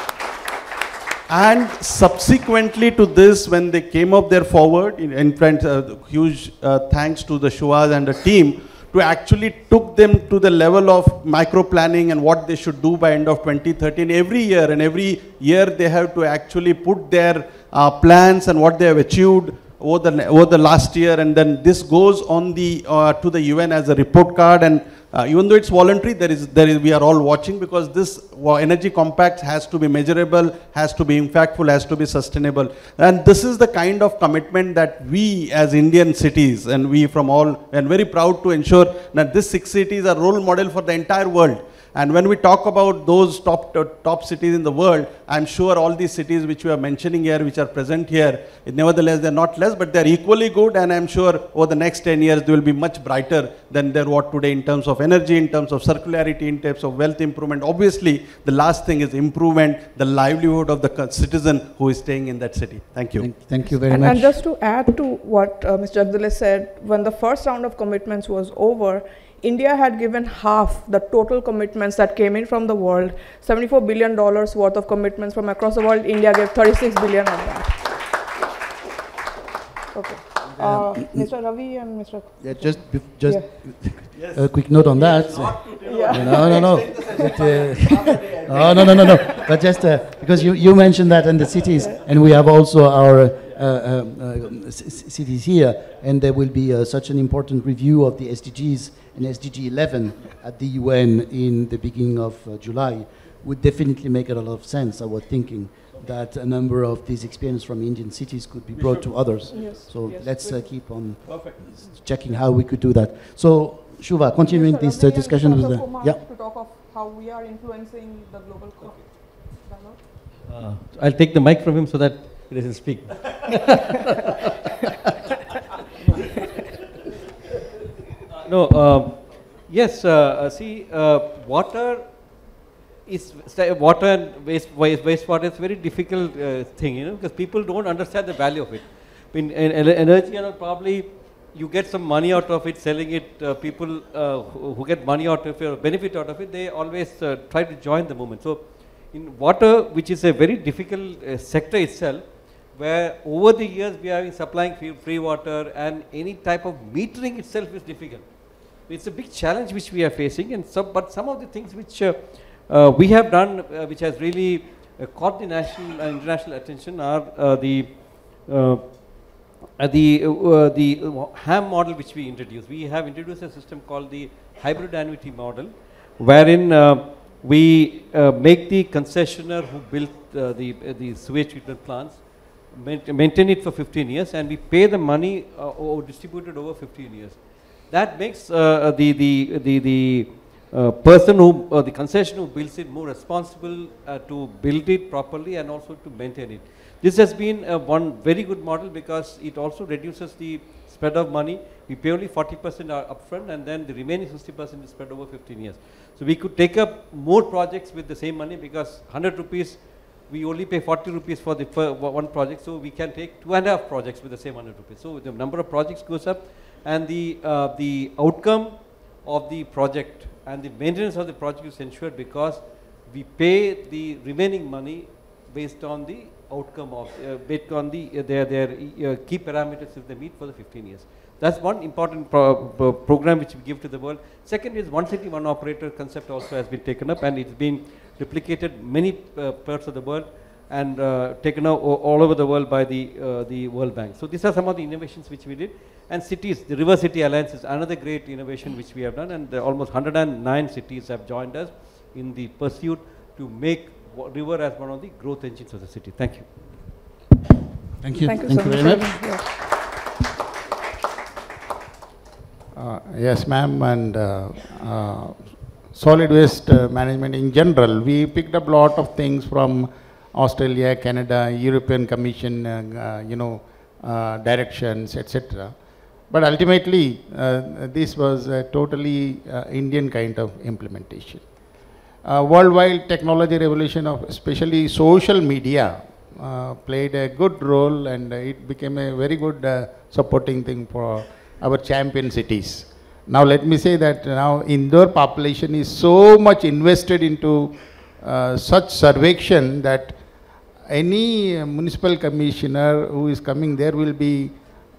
and subsequently to this, when they came up there forward, in, in front, uh, huge uh, thanks to the Shuas and the team, to actually took them to the level of micro planning and what they should do by end of 2013 every year and every year they have to actually put their uh, plans and what they have achieved over the, over the last year and then this goes on the uh, to the UN as a report card and uh, even though it's voluntary there is there is we are all watching because this energy compact has to be measurable has to be impactful has to be sustainable. And this is the kind of commitment that we as Indian cities and we from all and very proud to ensure that this six cities are role model for the entire world and when we talk about those top, top cities in the world, I'm sure all these cities which we are mentioning here, which are present here, nevertheless, they're not less, but they're equally good. And I'm sure over the next 10 years, they will be much brighter than they're what today in terms of energy, in terms of circularity, in terms of wealth improvement. Obviously, the last thing is improvement, the livelihood of the citizen who is staying in that city. Thank you. Thank you very and, much. and just to add to what uh, Mr. Jagdale said, when the first round of commitments was over, India had given half the total commitments that came in from the world, $74 billion worth of commitments from across the world. India gave 36 billion of that. Okay. Uh, Mr. Ravi and Mr. Yeah, just bef- just Yeah. a quick note on that. Yeah. No, no, no. It, uh, [LAUGHS] oh, no, no, no, no. But just uh, because you, you mentioned that in the cities, and we have also our uh, um, uh, c- c- cities here, and there will be uh, such an important review of the SDGs and SDG 11 at the UN in the beginning of uh, July. Would definitely make a lot of sense. I was thinking that a number of these experiences from Indian cities could be brought to others. Yes, So yes, let's uh, keep on Perfect. checking how we could do that. So, Shuva, continuing Mr. this uh, discussion with the yeah. to talk of how we are influencing the global co- Uh, I'll take the mic from him so that he doesn't speak. [LAUGHS] [LAUGHS] No, um, yes, uh, uh, see, uh, water is, water and waste, waste, wastewater is very difficult uh, thing, you know, because people don't understand the value of it. I mean, en- en- energy, you know, probably you get some money out of it, selling it, uh, people uh, who, get money out of it or benefit out of it, they always uh, try to join the movement. So, in water, which is a very difficult uh, sector itself, where over the years we been supplying free water and any type of metering itself is difficult. It's a big challenge which we are facing and some, but some of the things which uh, uh, we have done uh, which has really caught the national and international attention are the uh, the uh, the HAM model which we introduced. We have introduced a system called the hybrid annuity model wherein uh, we make the concessioner who built the the sewage treatment plants maintain it for 15 years and we pay the money uh, o- distributed over 15 years. That makes uh, the, the, the, the uh, person who, uh, the concession who builds it more responsible uh, to build it properly and also to maintain it. This has been uh, one very good model because it also reduces the spread of money. We pay only 40% upfront and then the remaining 60% is spread over 15 years. So we could take up more projects with the same money because 100 rupees we only pay 40 rupees for the one project, so we can take two and a half projects with the same 100 rupees. So the number of projects goes up, and the uh, the outcome of the project and the maintenance of the project is ensured because we pay the remaining money based on the outcome of uh, based on the uh, their their uh, key parameters if they meet for the 15 years. That's one important pro- pro- program which we give to the world. Second is one city, one operator concept also has been taken up and it's been replicated many uh, parts of the world and uh, taken out all over the world by the, uh, the World Bank. So these are some of the innovations which we did. And cities, the River City Alliance is another great innovation which we have done and almost 109 cities have joined us in the pursuit to make river as one of the growth engines of the city. Thank you. Thank you. Thank you Thank so you very much. Uh, Yes, ma'am, and uh, uh, solid waste uh, management in general, we picked up a lot of things from Australia, Canada, European Commission, uh, uh, you know, uh, directions, etc. But ultimately, uh, this was a totally uh, Indian kind of implementation. Uh, worldwide technology revolution of especially social media uh, played a good role and it became a very good uh, supporting thing for our champion cities. Now let me say that now Indore population is so much invested into uh, Swachh Survekshan that any municipal commissioner who is coming there will be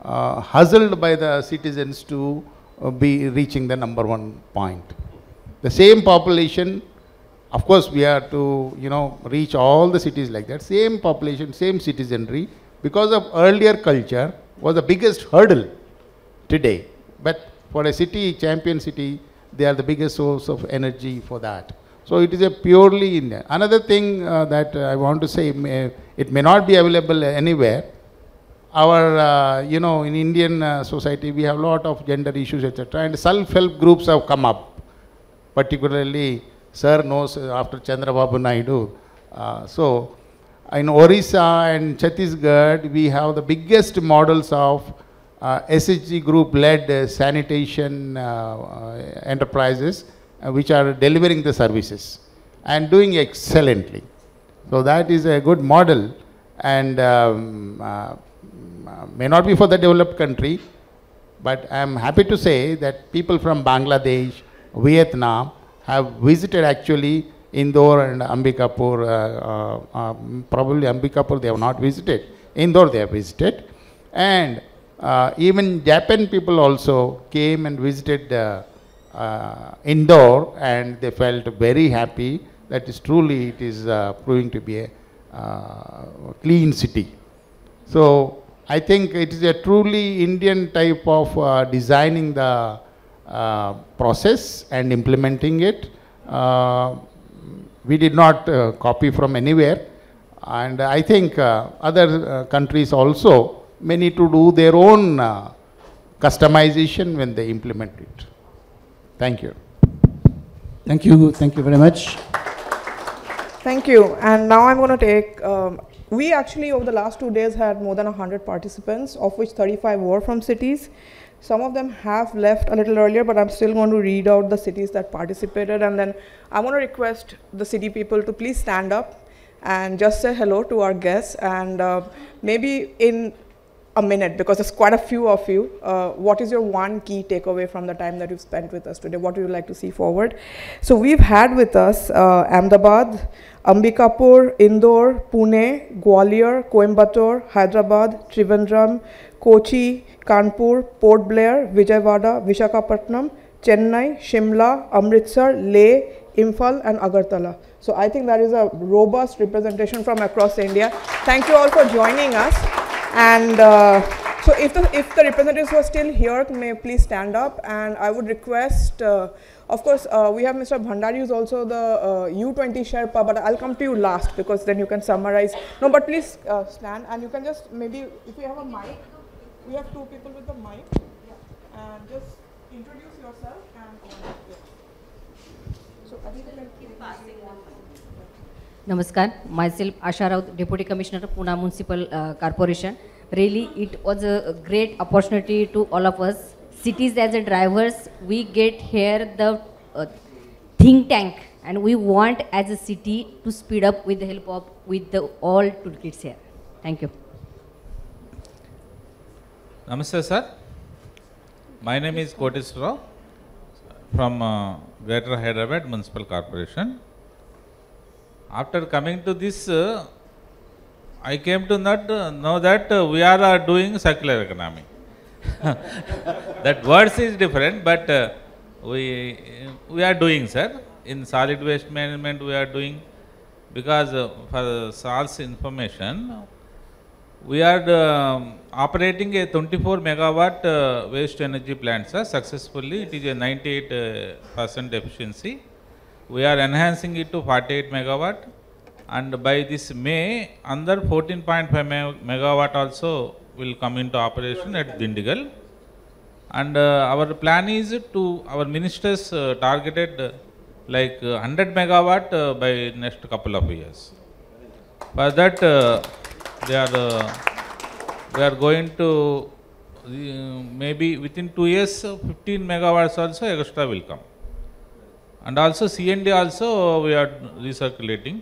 uh, hustled by the citizens to uh, be reaching the number one point. The same population, of course, we are to you know reach all the cities like that. Same population, same citizenry, because of earlier culture was the biggest hurdle today. But for a city, champion city, they are the biggest source of energy for that. So it is a purely Indian. Another thing uh, that I want to say, may, it may not be available anywhere. Our, uh, you know, in Indian uh, society, we have a lot of gender issues, etc. And self-help groups have come up. Particularly, sir knows uh, after Chandrababu Naidu. Uh, so, in Orissa and Chhattisgarh, we have the biggest models of uh, SHG group led uh, sanitation uh, uh, enterprises uh, which are delivering the services and doing excellently. So that is a good model and um, uh, may not be for the developed country, but I am happy to say that people from Bangladesh, Vietnam have visited actually Indore and Ambikapur, uh, uh, um, probably Ambikapur they have not visited, Indore they have visited. And uh, even Japan people also came and visited uh, Indore and they felt very happy that is truly it is uh, proving to be a uh, clean city. So I think it is a truly Indian type of uh, designing the uh, process and implementing it. Uh, we did not copy from anywhere and I think other countries also may need to do their own customization when they implement it. Thank you. Thank you. Thank you very much. Thank you. And now I'm going to take, um, we actually over the last two days had more than 100 participants, of which 35 were from cities. Some of them have left a little earlier, but I'm still going to read out the cities that participated. And then I want to request the city people to please stand up and just say hello to our guests. And uh, maybe in a minute, because there's quite a few of you, uh, what is your one key takeaway from the time that you've spent with us today? What would you like to see forward? So we've had with us uh, Ahmedabad, Ambikapur, Indore, Pune, Gwalior, Coimbatore, Hyderabad, Trivandrum, Kochi, Kanpur, Port Blair, Vijayawada, Vishakhapatnam, Chennai, Shimla, Amritsar, Leh, Imphal and Agartala. So I think that is a robust representation from across India. Thank you all for joining us. And uh, so if the, if the representatives who are still here, may please stand up. And I would request, uh, of course, uh, we have Mr. Bhandari who's also the uh, U20 Sherpa, but I'll come to you last because then you can summarize. No, but please uh, stand and you can just maybe, if you have a mic, we have two people with the mic. Yeah. And just introduce yourself and yeah. So I think you can keep passing Namaskar, myself Asha Raut, Deputy Commissioner, Pune Municipal uh, Corporation. Really, it was a great opportunity to all of us. Cities as a drivers, we get here the uh, think tank and we want as a city to speed up with the help of with the all toolkits here. Thank you. Namaste, sir. My name is Kotis from uh, Greater Hyderabad Municipal Corporation. After coming to this, uh, I came to not, uh, know that uh, we are uh, doing circular economy. [LAUGHS] that words is different, but uh, we, we are doing, sir. In solid waste management, we are doing, because uh, for SALS information, we are um, operating a 24 megawatt uh, waste energy plant, sir, successfully. It is a 98 uh, percent efficiency. We are enhancing it to 48 megawatt. And by this May, under 14.5 megawatt also will come into operation at Dundigal. And uh, our plan is to, our ministers uh, targeted uh, like uh, 100 megawatt uh, by next couple of years. For that, uh, they are, uh, we are going to, uh, maybe within two years, uh, 15 megawatts also extra will come. And also C&D also we are recirculating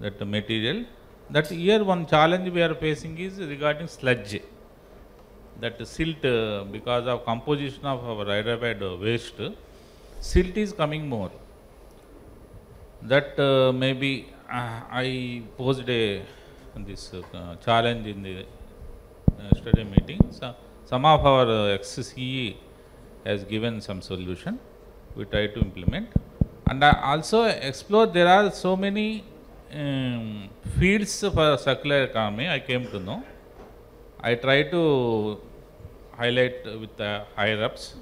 that material. That here one challenge we are facing is regarding sludge. That silt, uh, because of composition of our Hyderabad uh, waste, silt is coming more. That uh, maybe uh, I posed a this uh, challenge in the study meeting. So, some of our uh, ex-CE has given some solution. We try to implement. And I also explore there are so many um, fields for circular economy I came to know. I try to highlight with the higher ups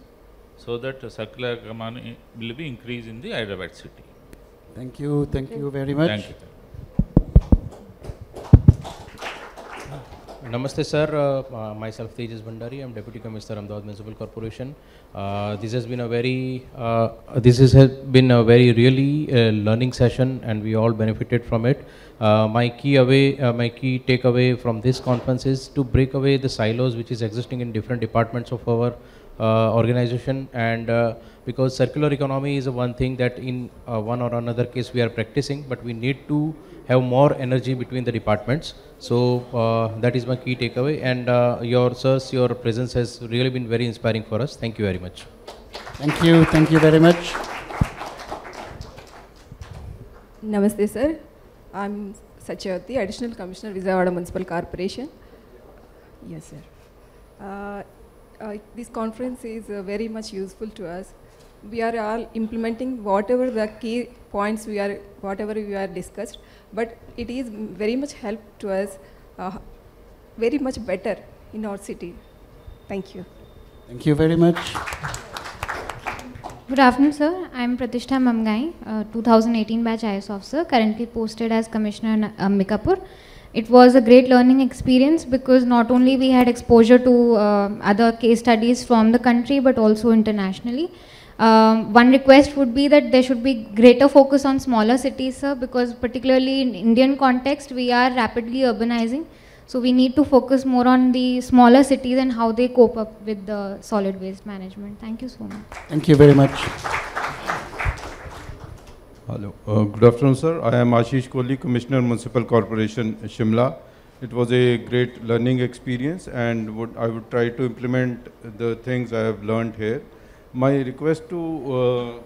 so that circular economy will be increased in the Hyderabad city. Thank you, thank you very much. Thank you. Namaste, sir. Uh, uh, myself, Tejas Bhandari. I'm Deputy Commissioner, Ahmedabad Municipal Corporation. Uh, this has been a very, uh, this has been a very really uh, learning session, and we all benefited from it. Uh, my key away, my key takeaway from this conference is to break away the silos which is existing in different departments of our organization, and uh, because circular economy is one thing that in uh, one or another case we are practicing, but we need to have more energy between the departments. So uh, that is my key takeaway. And uh, your sirs, your presence has really been very inspiring for us. Thank you very much. Thank you, thank you very much. Namaste, sir. I'm Satyavati, Additional Commissioner, Vijayawada Municipal Corporation. Yes, sir. Uh, uh, this conference is uh, very much useful to us. We are all implementing whatever the key points we are, whatever we are discussed, but it is very much help to us, uh, very much better in our city. Thank you. Thank you very much. Good afternoon, sir. I'm Pratishtha Mamgain, uh, 2018 batch IS officer, currently posted as Commissioner in Ambikapur. It was a great learning experience because not only we had exposure to uh, other case studies from the country but also internationally. Um, one request would be that there should be greater focus on smaller cities, sir, because particularly in Indian context, we are rapidly urbanizing. So we need to focus more on the smaller cities and how they cope up with the solid waste management. Thank you so much. Thank you very much. Hello. Uh, good afternoon, sir. I am Ashish Kohli, Commissioner, Municipal Corporation, Shimla. It was a great learning experience and would, I would try to implement the things I have learned here. My request to uh, uh,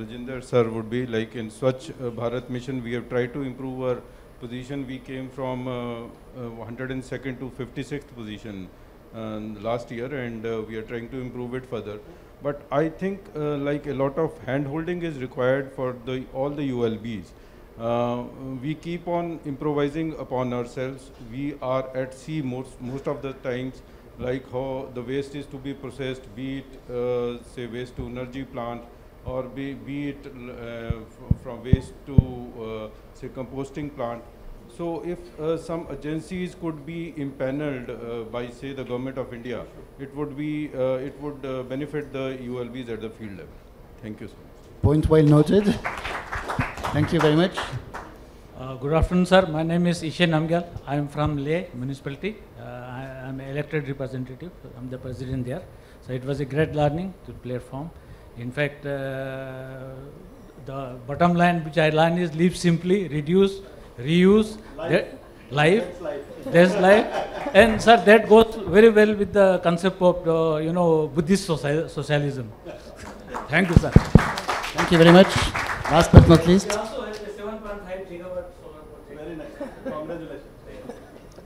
Rajinder sir would be like in Swachh Bharat mission, we have tried to improve our position. We came from uh, 102nd uh, to 56th position uh, last year and uh, we are trying to improve it further. But I think uh, like a lot of hand-holding is required for the all the ULBs. Uh, we keep on improvising upon ourselves. We are at sea most, most of the times, like how the waste is to be processed, be it, uh, say, waste to energy plant, or be, be it uh, from waste to, uh, say, composting plant. So if uh, some agencies could be impaneled uh, by, say, the government of India, it would be, uh, it would uh, benefit the ULBs at the field level. Thank you so much. Point well noted. Thank you very much. Uh, good afternoon, sir. My name is Ishe Namgyal. I am from Leh municipality. Uh, I am elected representative. I'm the president there. So it was a great learning to platform. In fact, uh, the bottom line which I learned is live simply, reduce, reuse, life, life. there's life. And sir, that goes very well with the concept of, uh, you know, Buddhist social socialism. Thank you, sir. Thank you very much. Last but not least.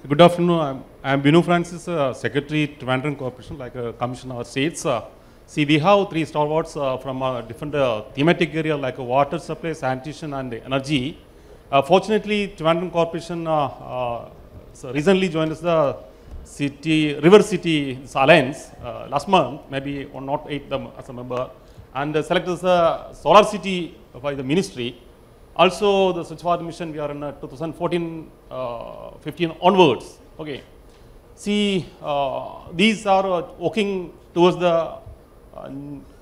Good afternoon. I'm, I'm Binu Francis, uh, Secretary, Trivandrum Corporation, like a uh, Commissioner States. Uh, see, we have three stalwarts uh, from a different uh, thematic area like uh, water supply, sanitation, and energy. Fortunately, Trivandrum Corporation so recently joined us the city, River City Alliance last month, maybe or not eight them as a member, and selected as a solar city by the ministry. Also, the Swachh mission, we are in 2014 uh, 15 onwards. Okay. See, uh, these are uh, working towards the uh,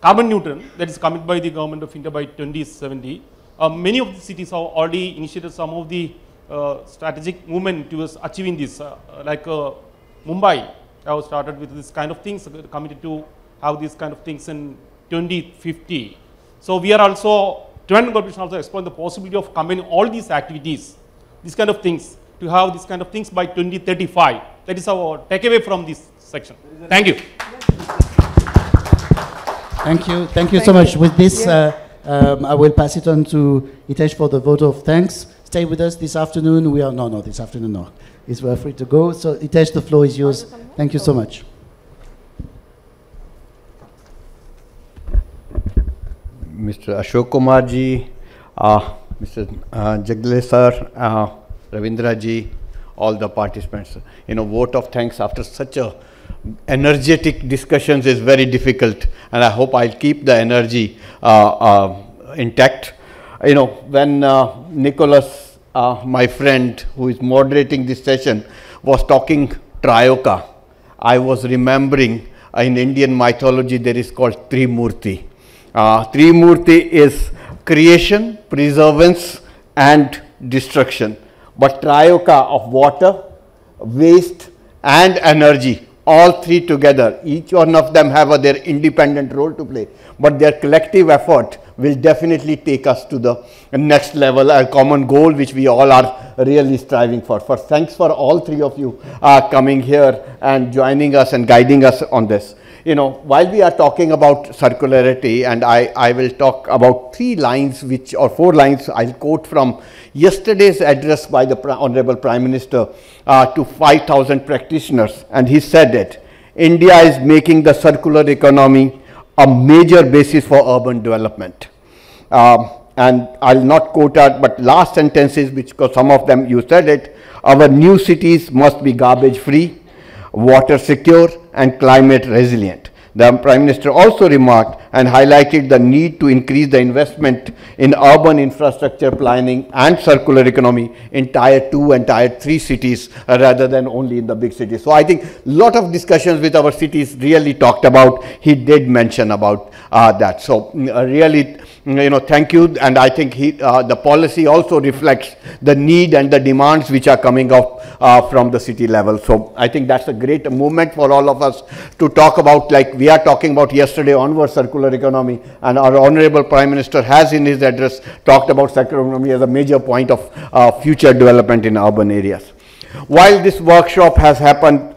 carbon neutral that is committed by the government of India by 2070. Uh, many of the cities have already initiated some of the uh, strategic movement towards achieving this, like Mumbai have started with this kind of things, committed to have these kind of things in 2050. So, we are also Trivandrum Corporation also exploring the possibility of combining all these activities, these kind of things, to have these kind of things by 2035. That is our takeaway from this section. Thank you. Thank you. Thank you so much. With this, uh, um, I will pass it on to Hitesh for the vote of thanks. Stay with us this afternoon. We are, no, no, this afternoon, no. It's, we're free to go. So, Hitesh, the floor is yours. Thank you so much. Mr. Ashok Kumar ji, uh, Mr. Uh, Jagdale sir, uh, Ravindra ji, all the participants. You know, vote of thanks after such a energetic discussions is very difficult and I hope I'll keep the energy uh, uh, intact. You know, when uh, Nicholas, my friend who is moderating this session, was talking Troika, I was remembering in Indian mythology there is called Trimurti. Uh, Trimurti is creation, preservance and destruction. But Troika of water, waste and energy, all three together, each one of them have a, their independent role to play. But their collective effort will definitely take us to the next level, a common goal which we all are really striving for. For thanks for all three of you uh, coming here and joining us and guiding us on this you know, while we are talking about circularity, and I, I will talk about three lines, which or four lines I'll quote from yesterday's address by the Honorable Prime Minister uh, to 5,000 practitioners, and he said that India is making the circular economy a major basis for urban development. Um, and I'll not quote that, but last sentences, which some of them you said it, our new cities must be garbage free, water secure and climate resilient. The Prime Minister also remarked and highlighted the need to increase the investment in urban infrastructure planning and circular economy in tier 2 and tier 3 cities rather than only in the big cities. So I think a lot of discussions with our cities really talked about, he did mention about uh, that. So mm, uh, really, mm, you know, thank you. And I think he, uh, the policy also reflects the need and the demands which are coming up uh, from the city level. So I think that's a great movement for all of us to talk about like we are talking about yesterday onward circular economy and our honorable prime minister has in his address talked about circular economy as a major point of uh, future development in urban areas. While this workshop has happened,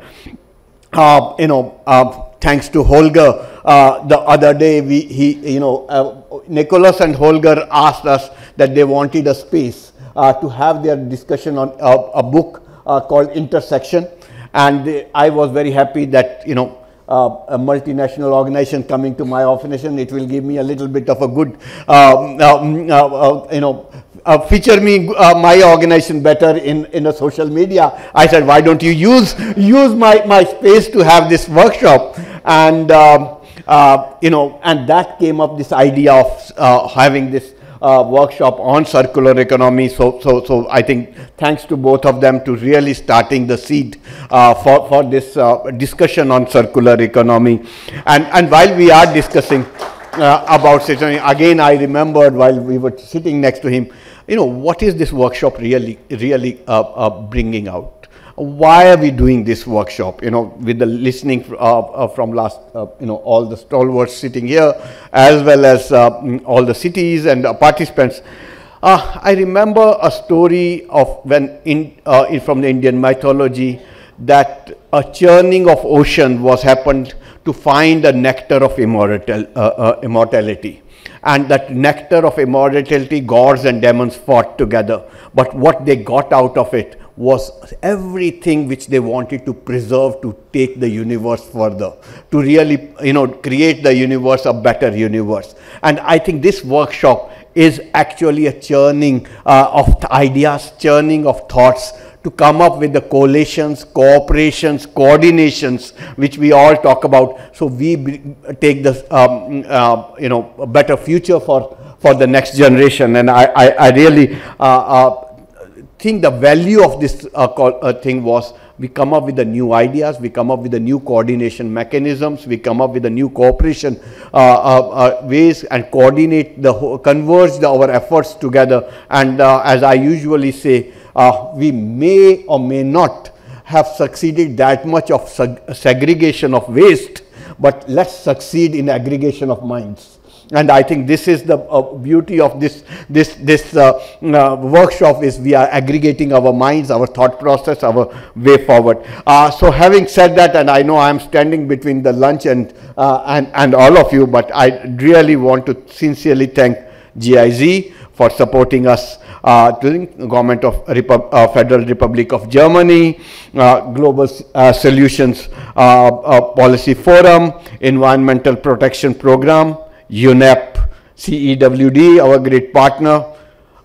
uh, you know, uh, thanks to Holger, uh, the other day we, he, you know, uh, Nicholas and Holger asked us that they wanted a space uh, to have their discussion on a book called Intersection. And I was very happy that, you know, uh, a multinational organization coming to my organization, it will give me a little bit of a good, um, um, uh, uh, you know, uh, feature me uh, my organization better in in a social media. I said why don't you use use my my space to have this workshop? And um, uh, you know and that came up this idea of uh, having this uh, workshop on circular economy. So, so, so I think thanks to both of them to really starting the seed uh, for, for this uh, discussion on circular economy. And, and while we are discussing uh, about situation, again I remembered while we were sitting next to him, you know, what is this workshop really, really uh, bringing out? Why are we doing this workshop? You know, with the listening uh, uh, from last, uh, you know, all the stalwarts sitting here, as well as uh, mm, all the cities and participants. I remember a story of when in, from the Indian mythology that a churning of ocean was happened to find the nectar of immortal, immortality and that nectar of immortality, gods and demons fought together. But what they got out of it was everything which they wanted to preserve to take the universe further, to really, you know, create the universe a better universe. And I think this workshop is actually a churning uh, of ideas, churning of thoughts to come up with the coalitions, cooperations, coordinations, which we all talk about. So we take this, um, uh, you know, a better future for, for the next generation. And I, I, I really uh, uh, think the value of this uh, uh, thing was we come up with the new ideas, we come up with the new coordination mechanisms, we come up with the new cooperation uh, uh, uh ways and coordinate the converge the, our efforts together. And as I usually say, uh, we may or may not have succeeded that much of seg segregation of waste, but let's succeed in aggregation of minds. And I think this is the uh, beauty of this, this, this uh, uh, workshop is we are aggregating our minds, our thought process, our way forward. Uh, so having said that, and I know I'm standing between the lunch and, uh, and, and all of you, but I really want to sincerely thank GIZ for supporting us uh, the government of uh, Federal Republic of Germany, uh, Global uh, Solutions Policy Forum, Environmental Protection Program, UNEP, CEEW, our great partner,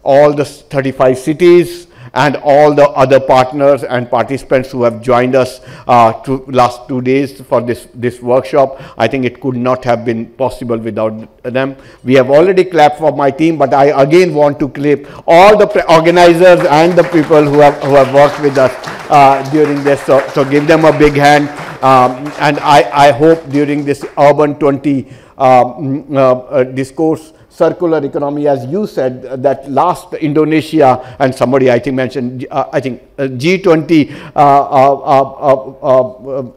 all the 35 cities, and all the other partners and participants who have joined us uh, to last two days for this, this workshop. I think it could not have been possible without them. We have already clapped for my team, but I again want to clap all the organizers and the people who have, who have worked with us uh, during this. So, so give them a big hand. Um, and I, I hope during this Urban 20 um, uh, uh, discourse circular economy, as you said, uh, that last Indonesia and somebody I think mentioned, uh, I think uh, G20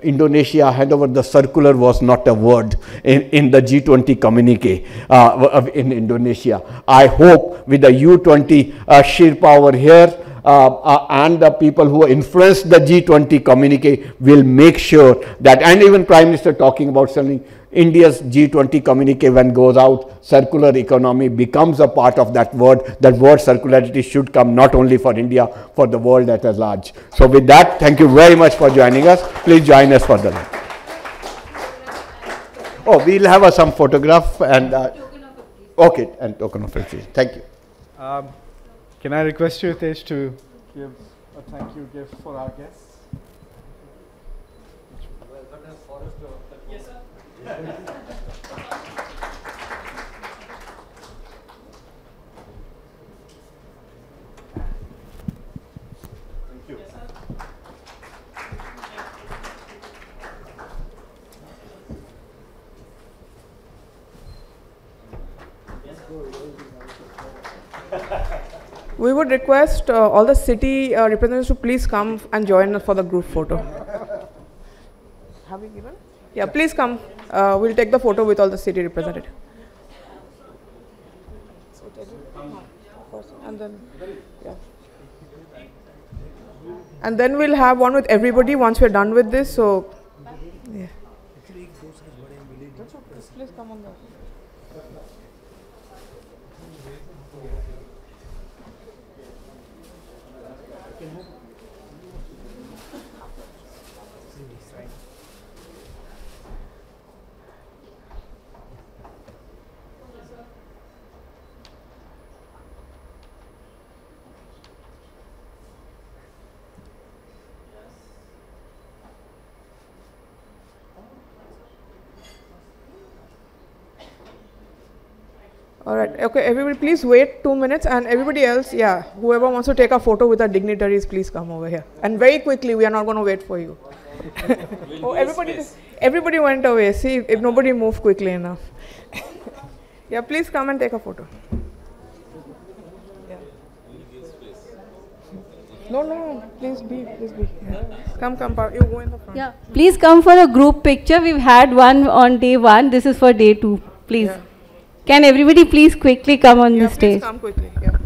Indonesia hand over the circular was not a word in, in the G20 communique in Indonesia. I hope with the U20 uh, Sherpa here, uh, uh, and the people who influence the G20 communique will make sure that, and even Prime Minister talking about something, India's G20 communique when goes out, circular economy becomes a part of that word. That word circularity should come not only for India, for the world at large. So with that, thank you very much for joining us. Please join us for the lunch. Oh, we'll have uh, some photograph and uh, okay, and token of appreciation. Thank you. Um, can I request you, Tej, to give a thank you gift for our guests? We would request uh, all the city uh, representatives to please come and join us for the group photo. Have we given? Yeah, please come. Uh, we'll take the photo with all the city representatives. And then, yeah. And then we'll have one with everybody once we're done with this. So, All right. Okay. Everybody, please wait two minutes, and everybody else, yeah, whoever wants to take a photo with our dignitaries, please come over here. And very quickly, we are not going to wait for you. [LAUGHS] oh, everybody, everybody went away. See if nobody moved quickly enough. [LAUGHS] yeah, please come and take a photo. Yeah. No, no, no. Please be, please be. Yeah. Come, come, Pa- you go in the front. Yeah. Please come for a group picture. We've had one on day one. This is for day two. Please. Yeah. Can everybody please quickly come on Yeah, the please stage? come quickly. Yeah.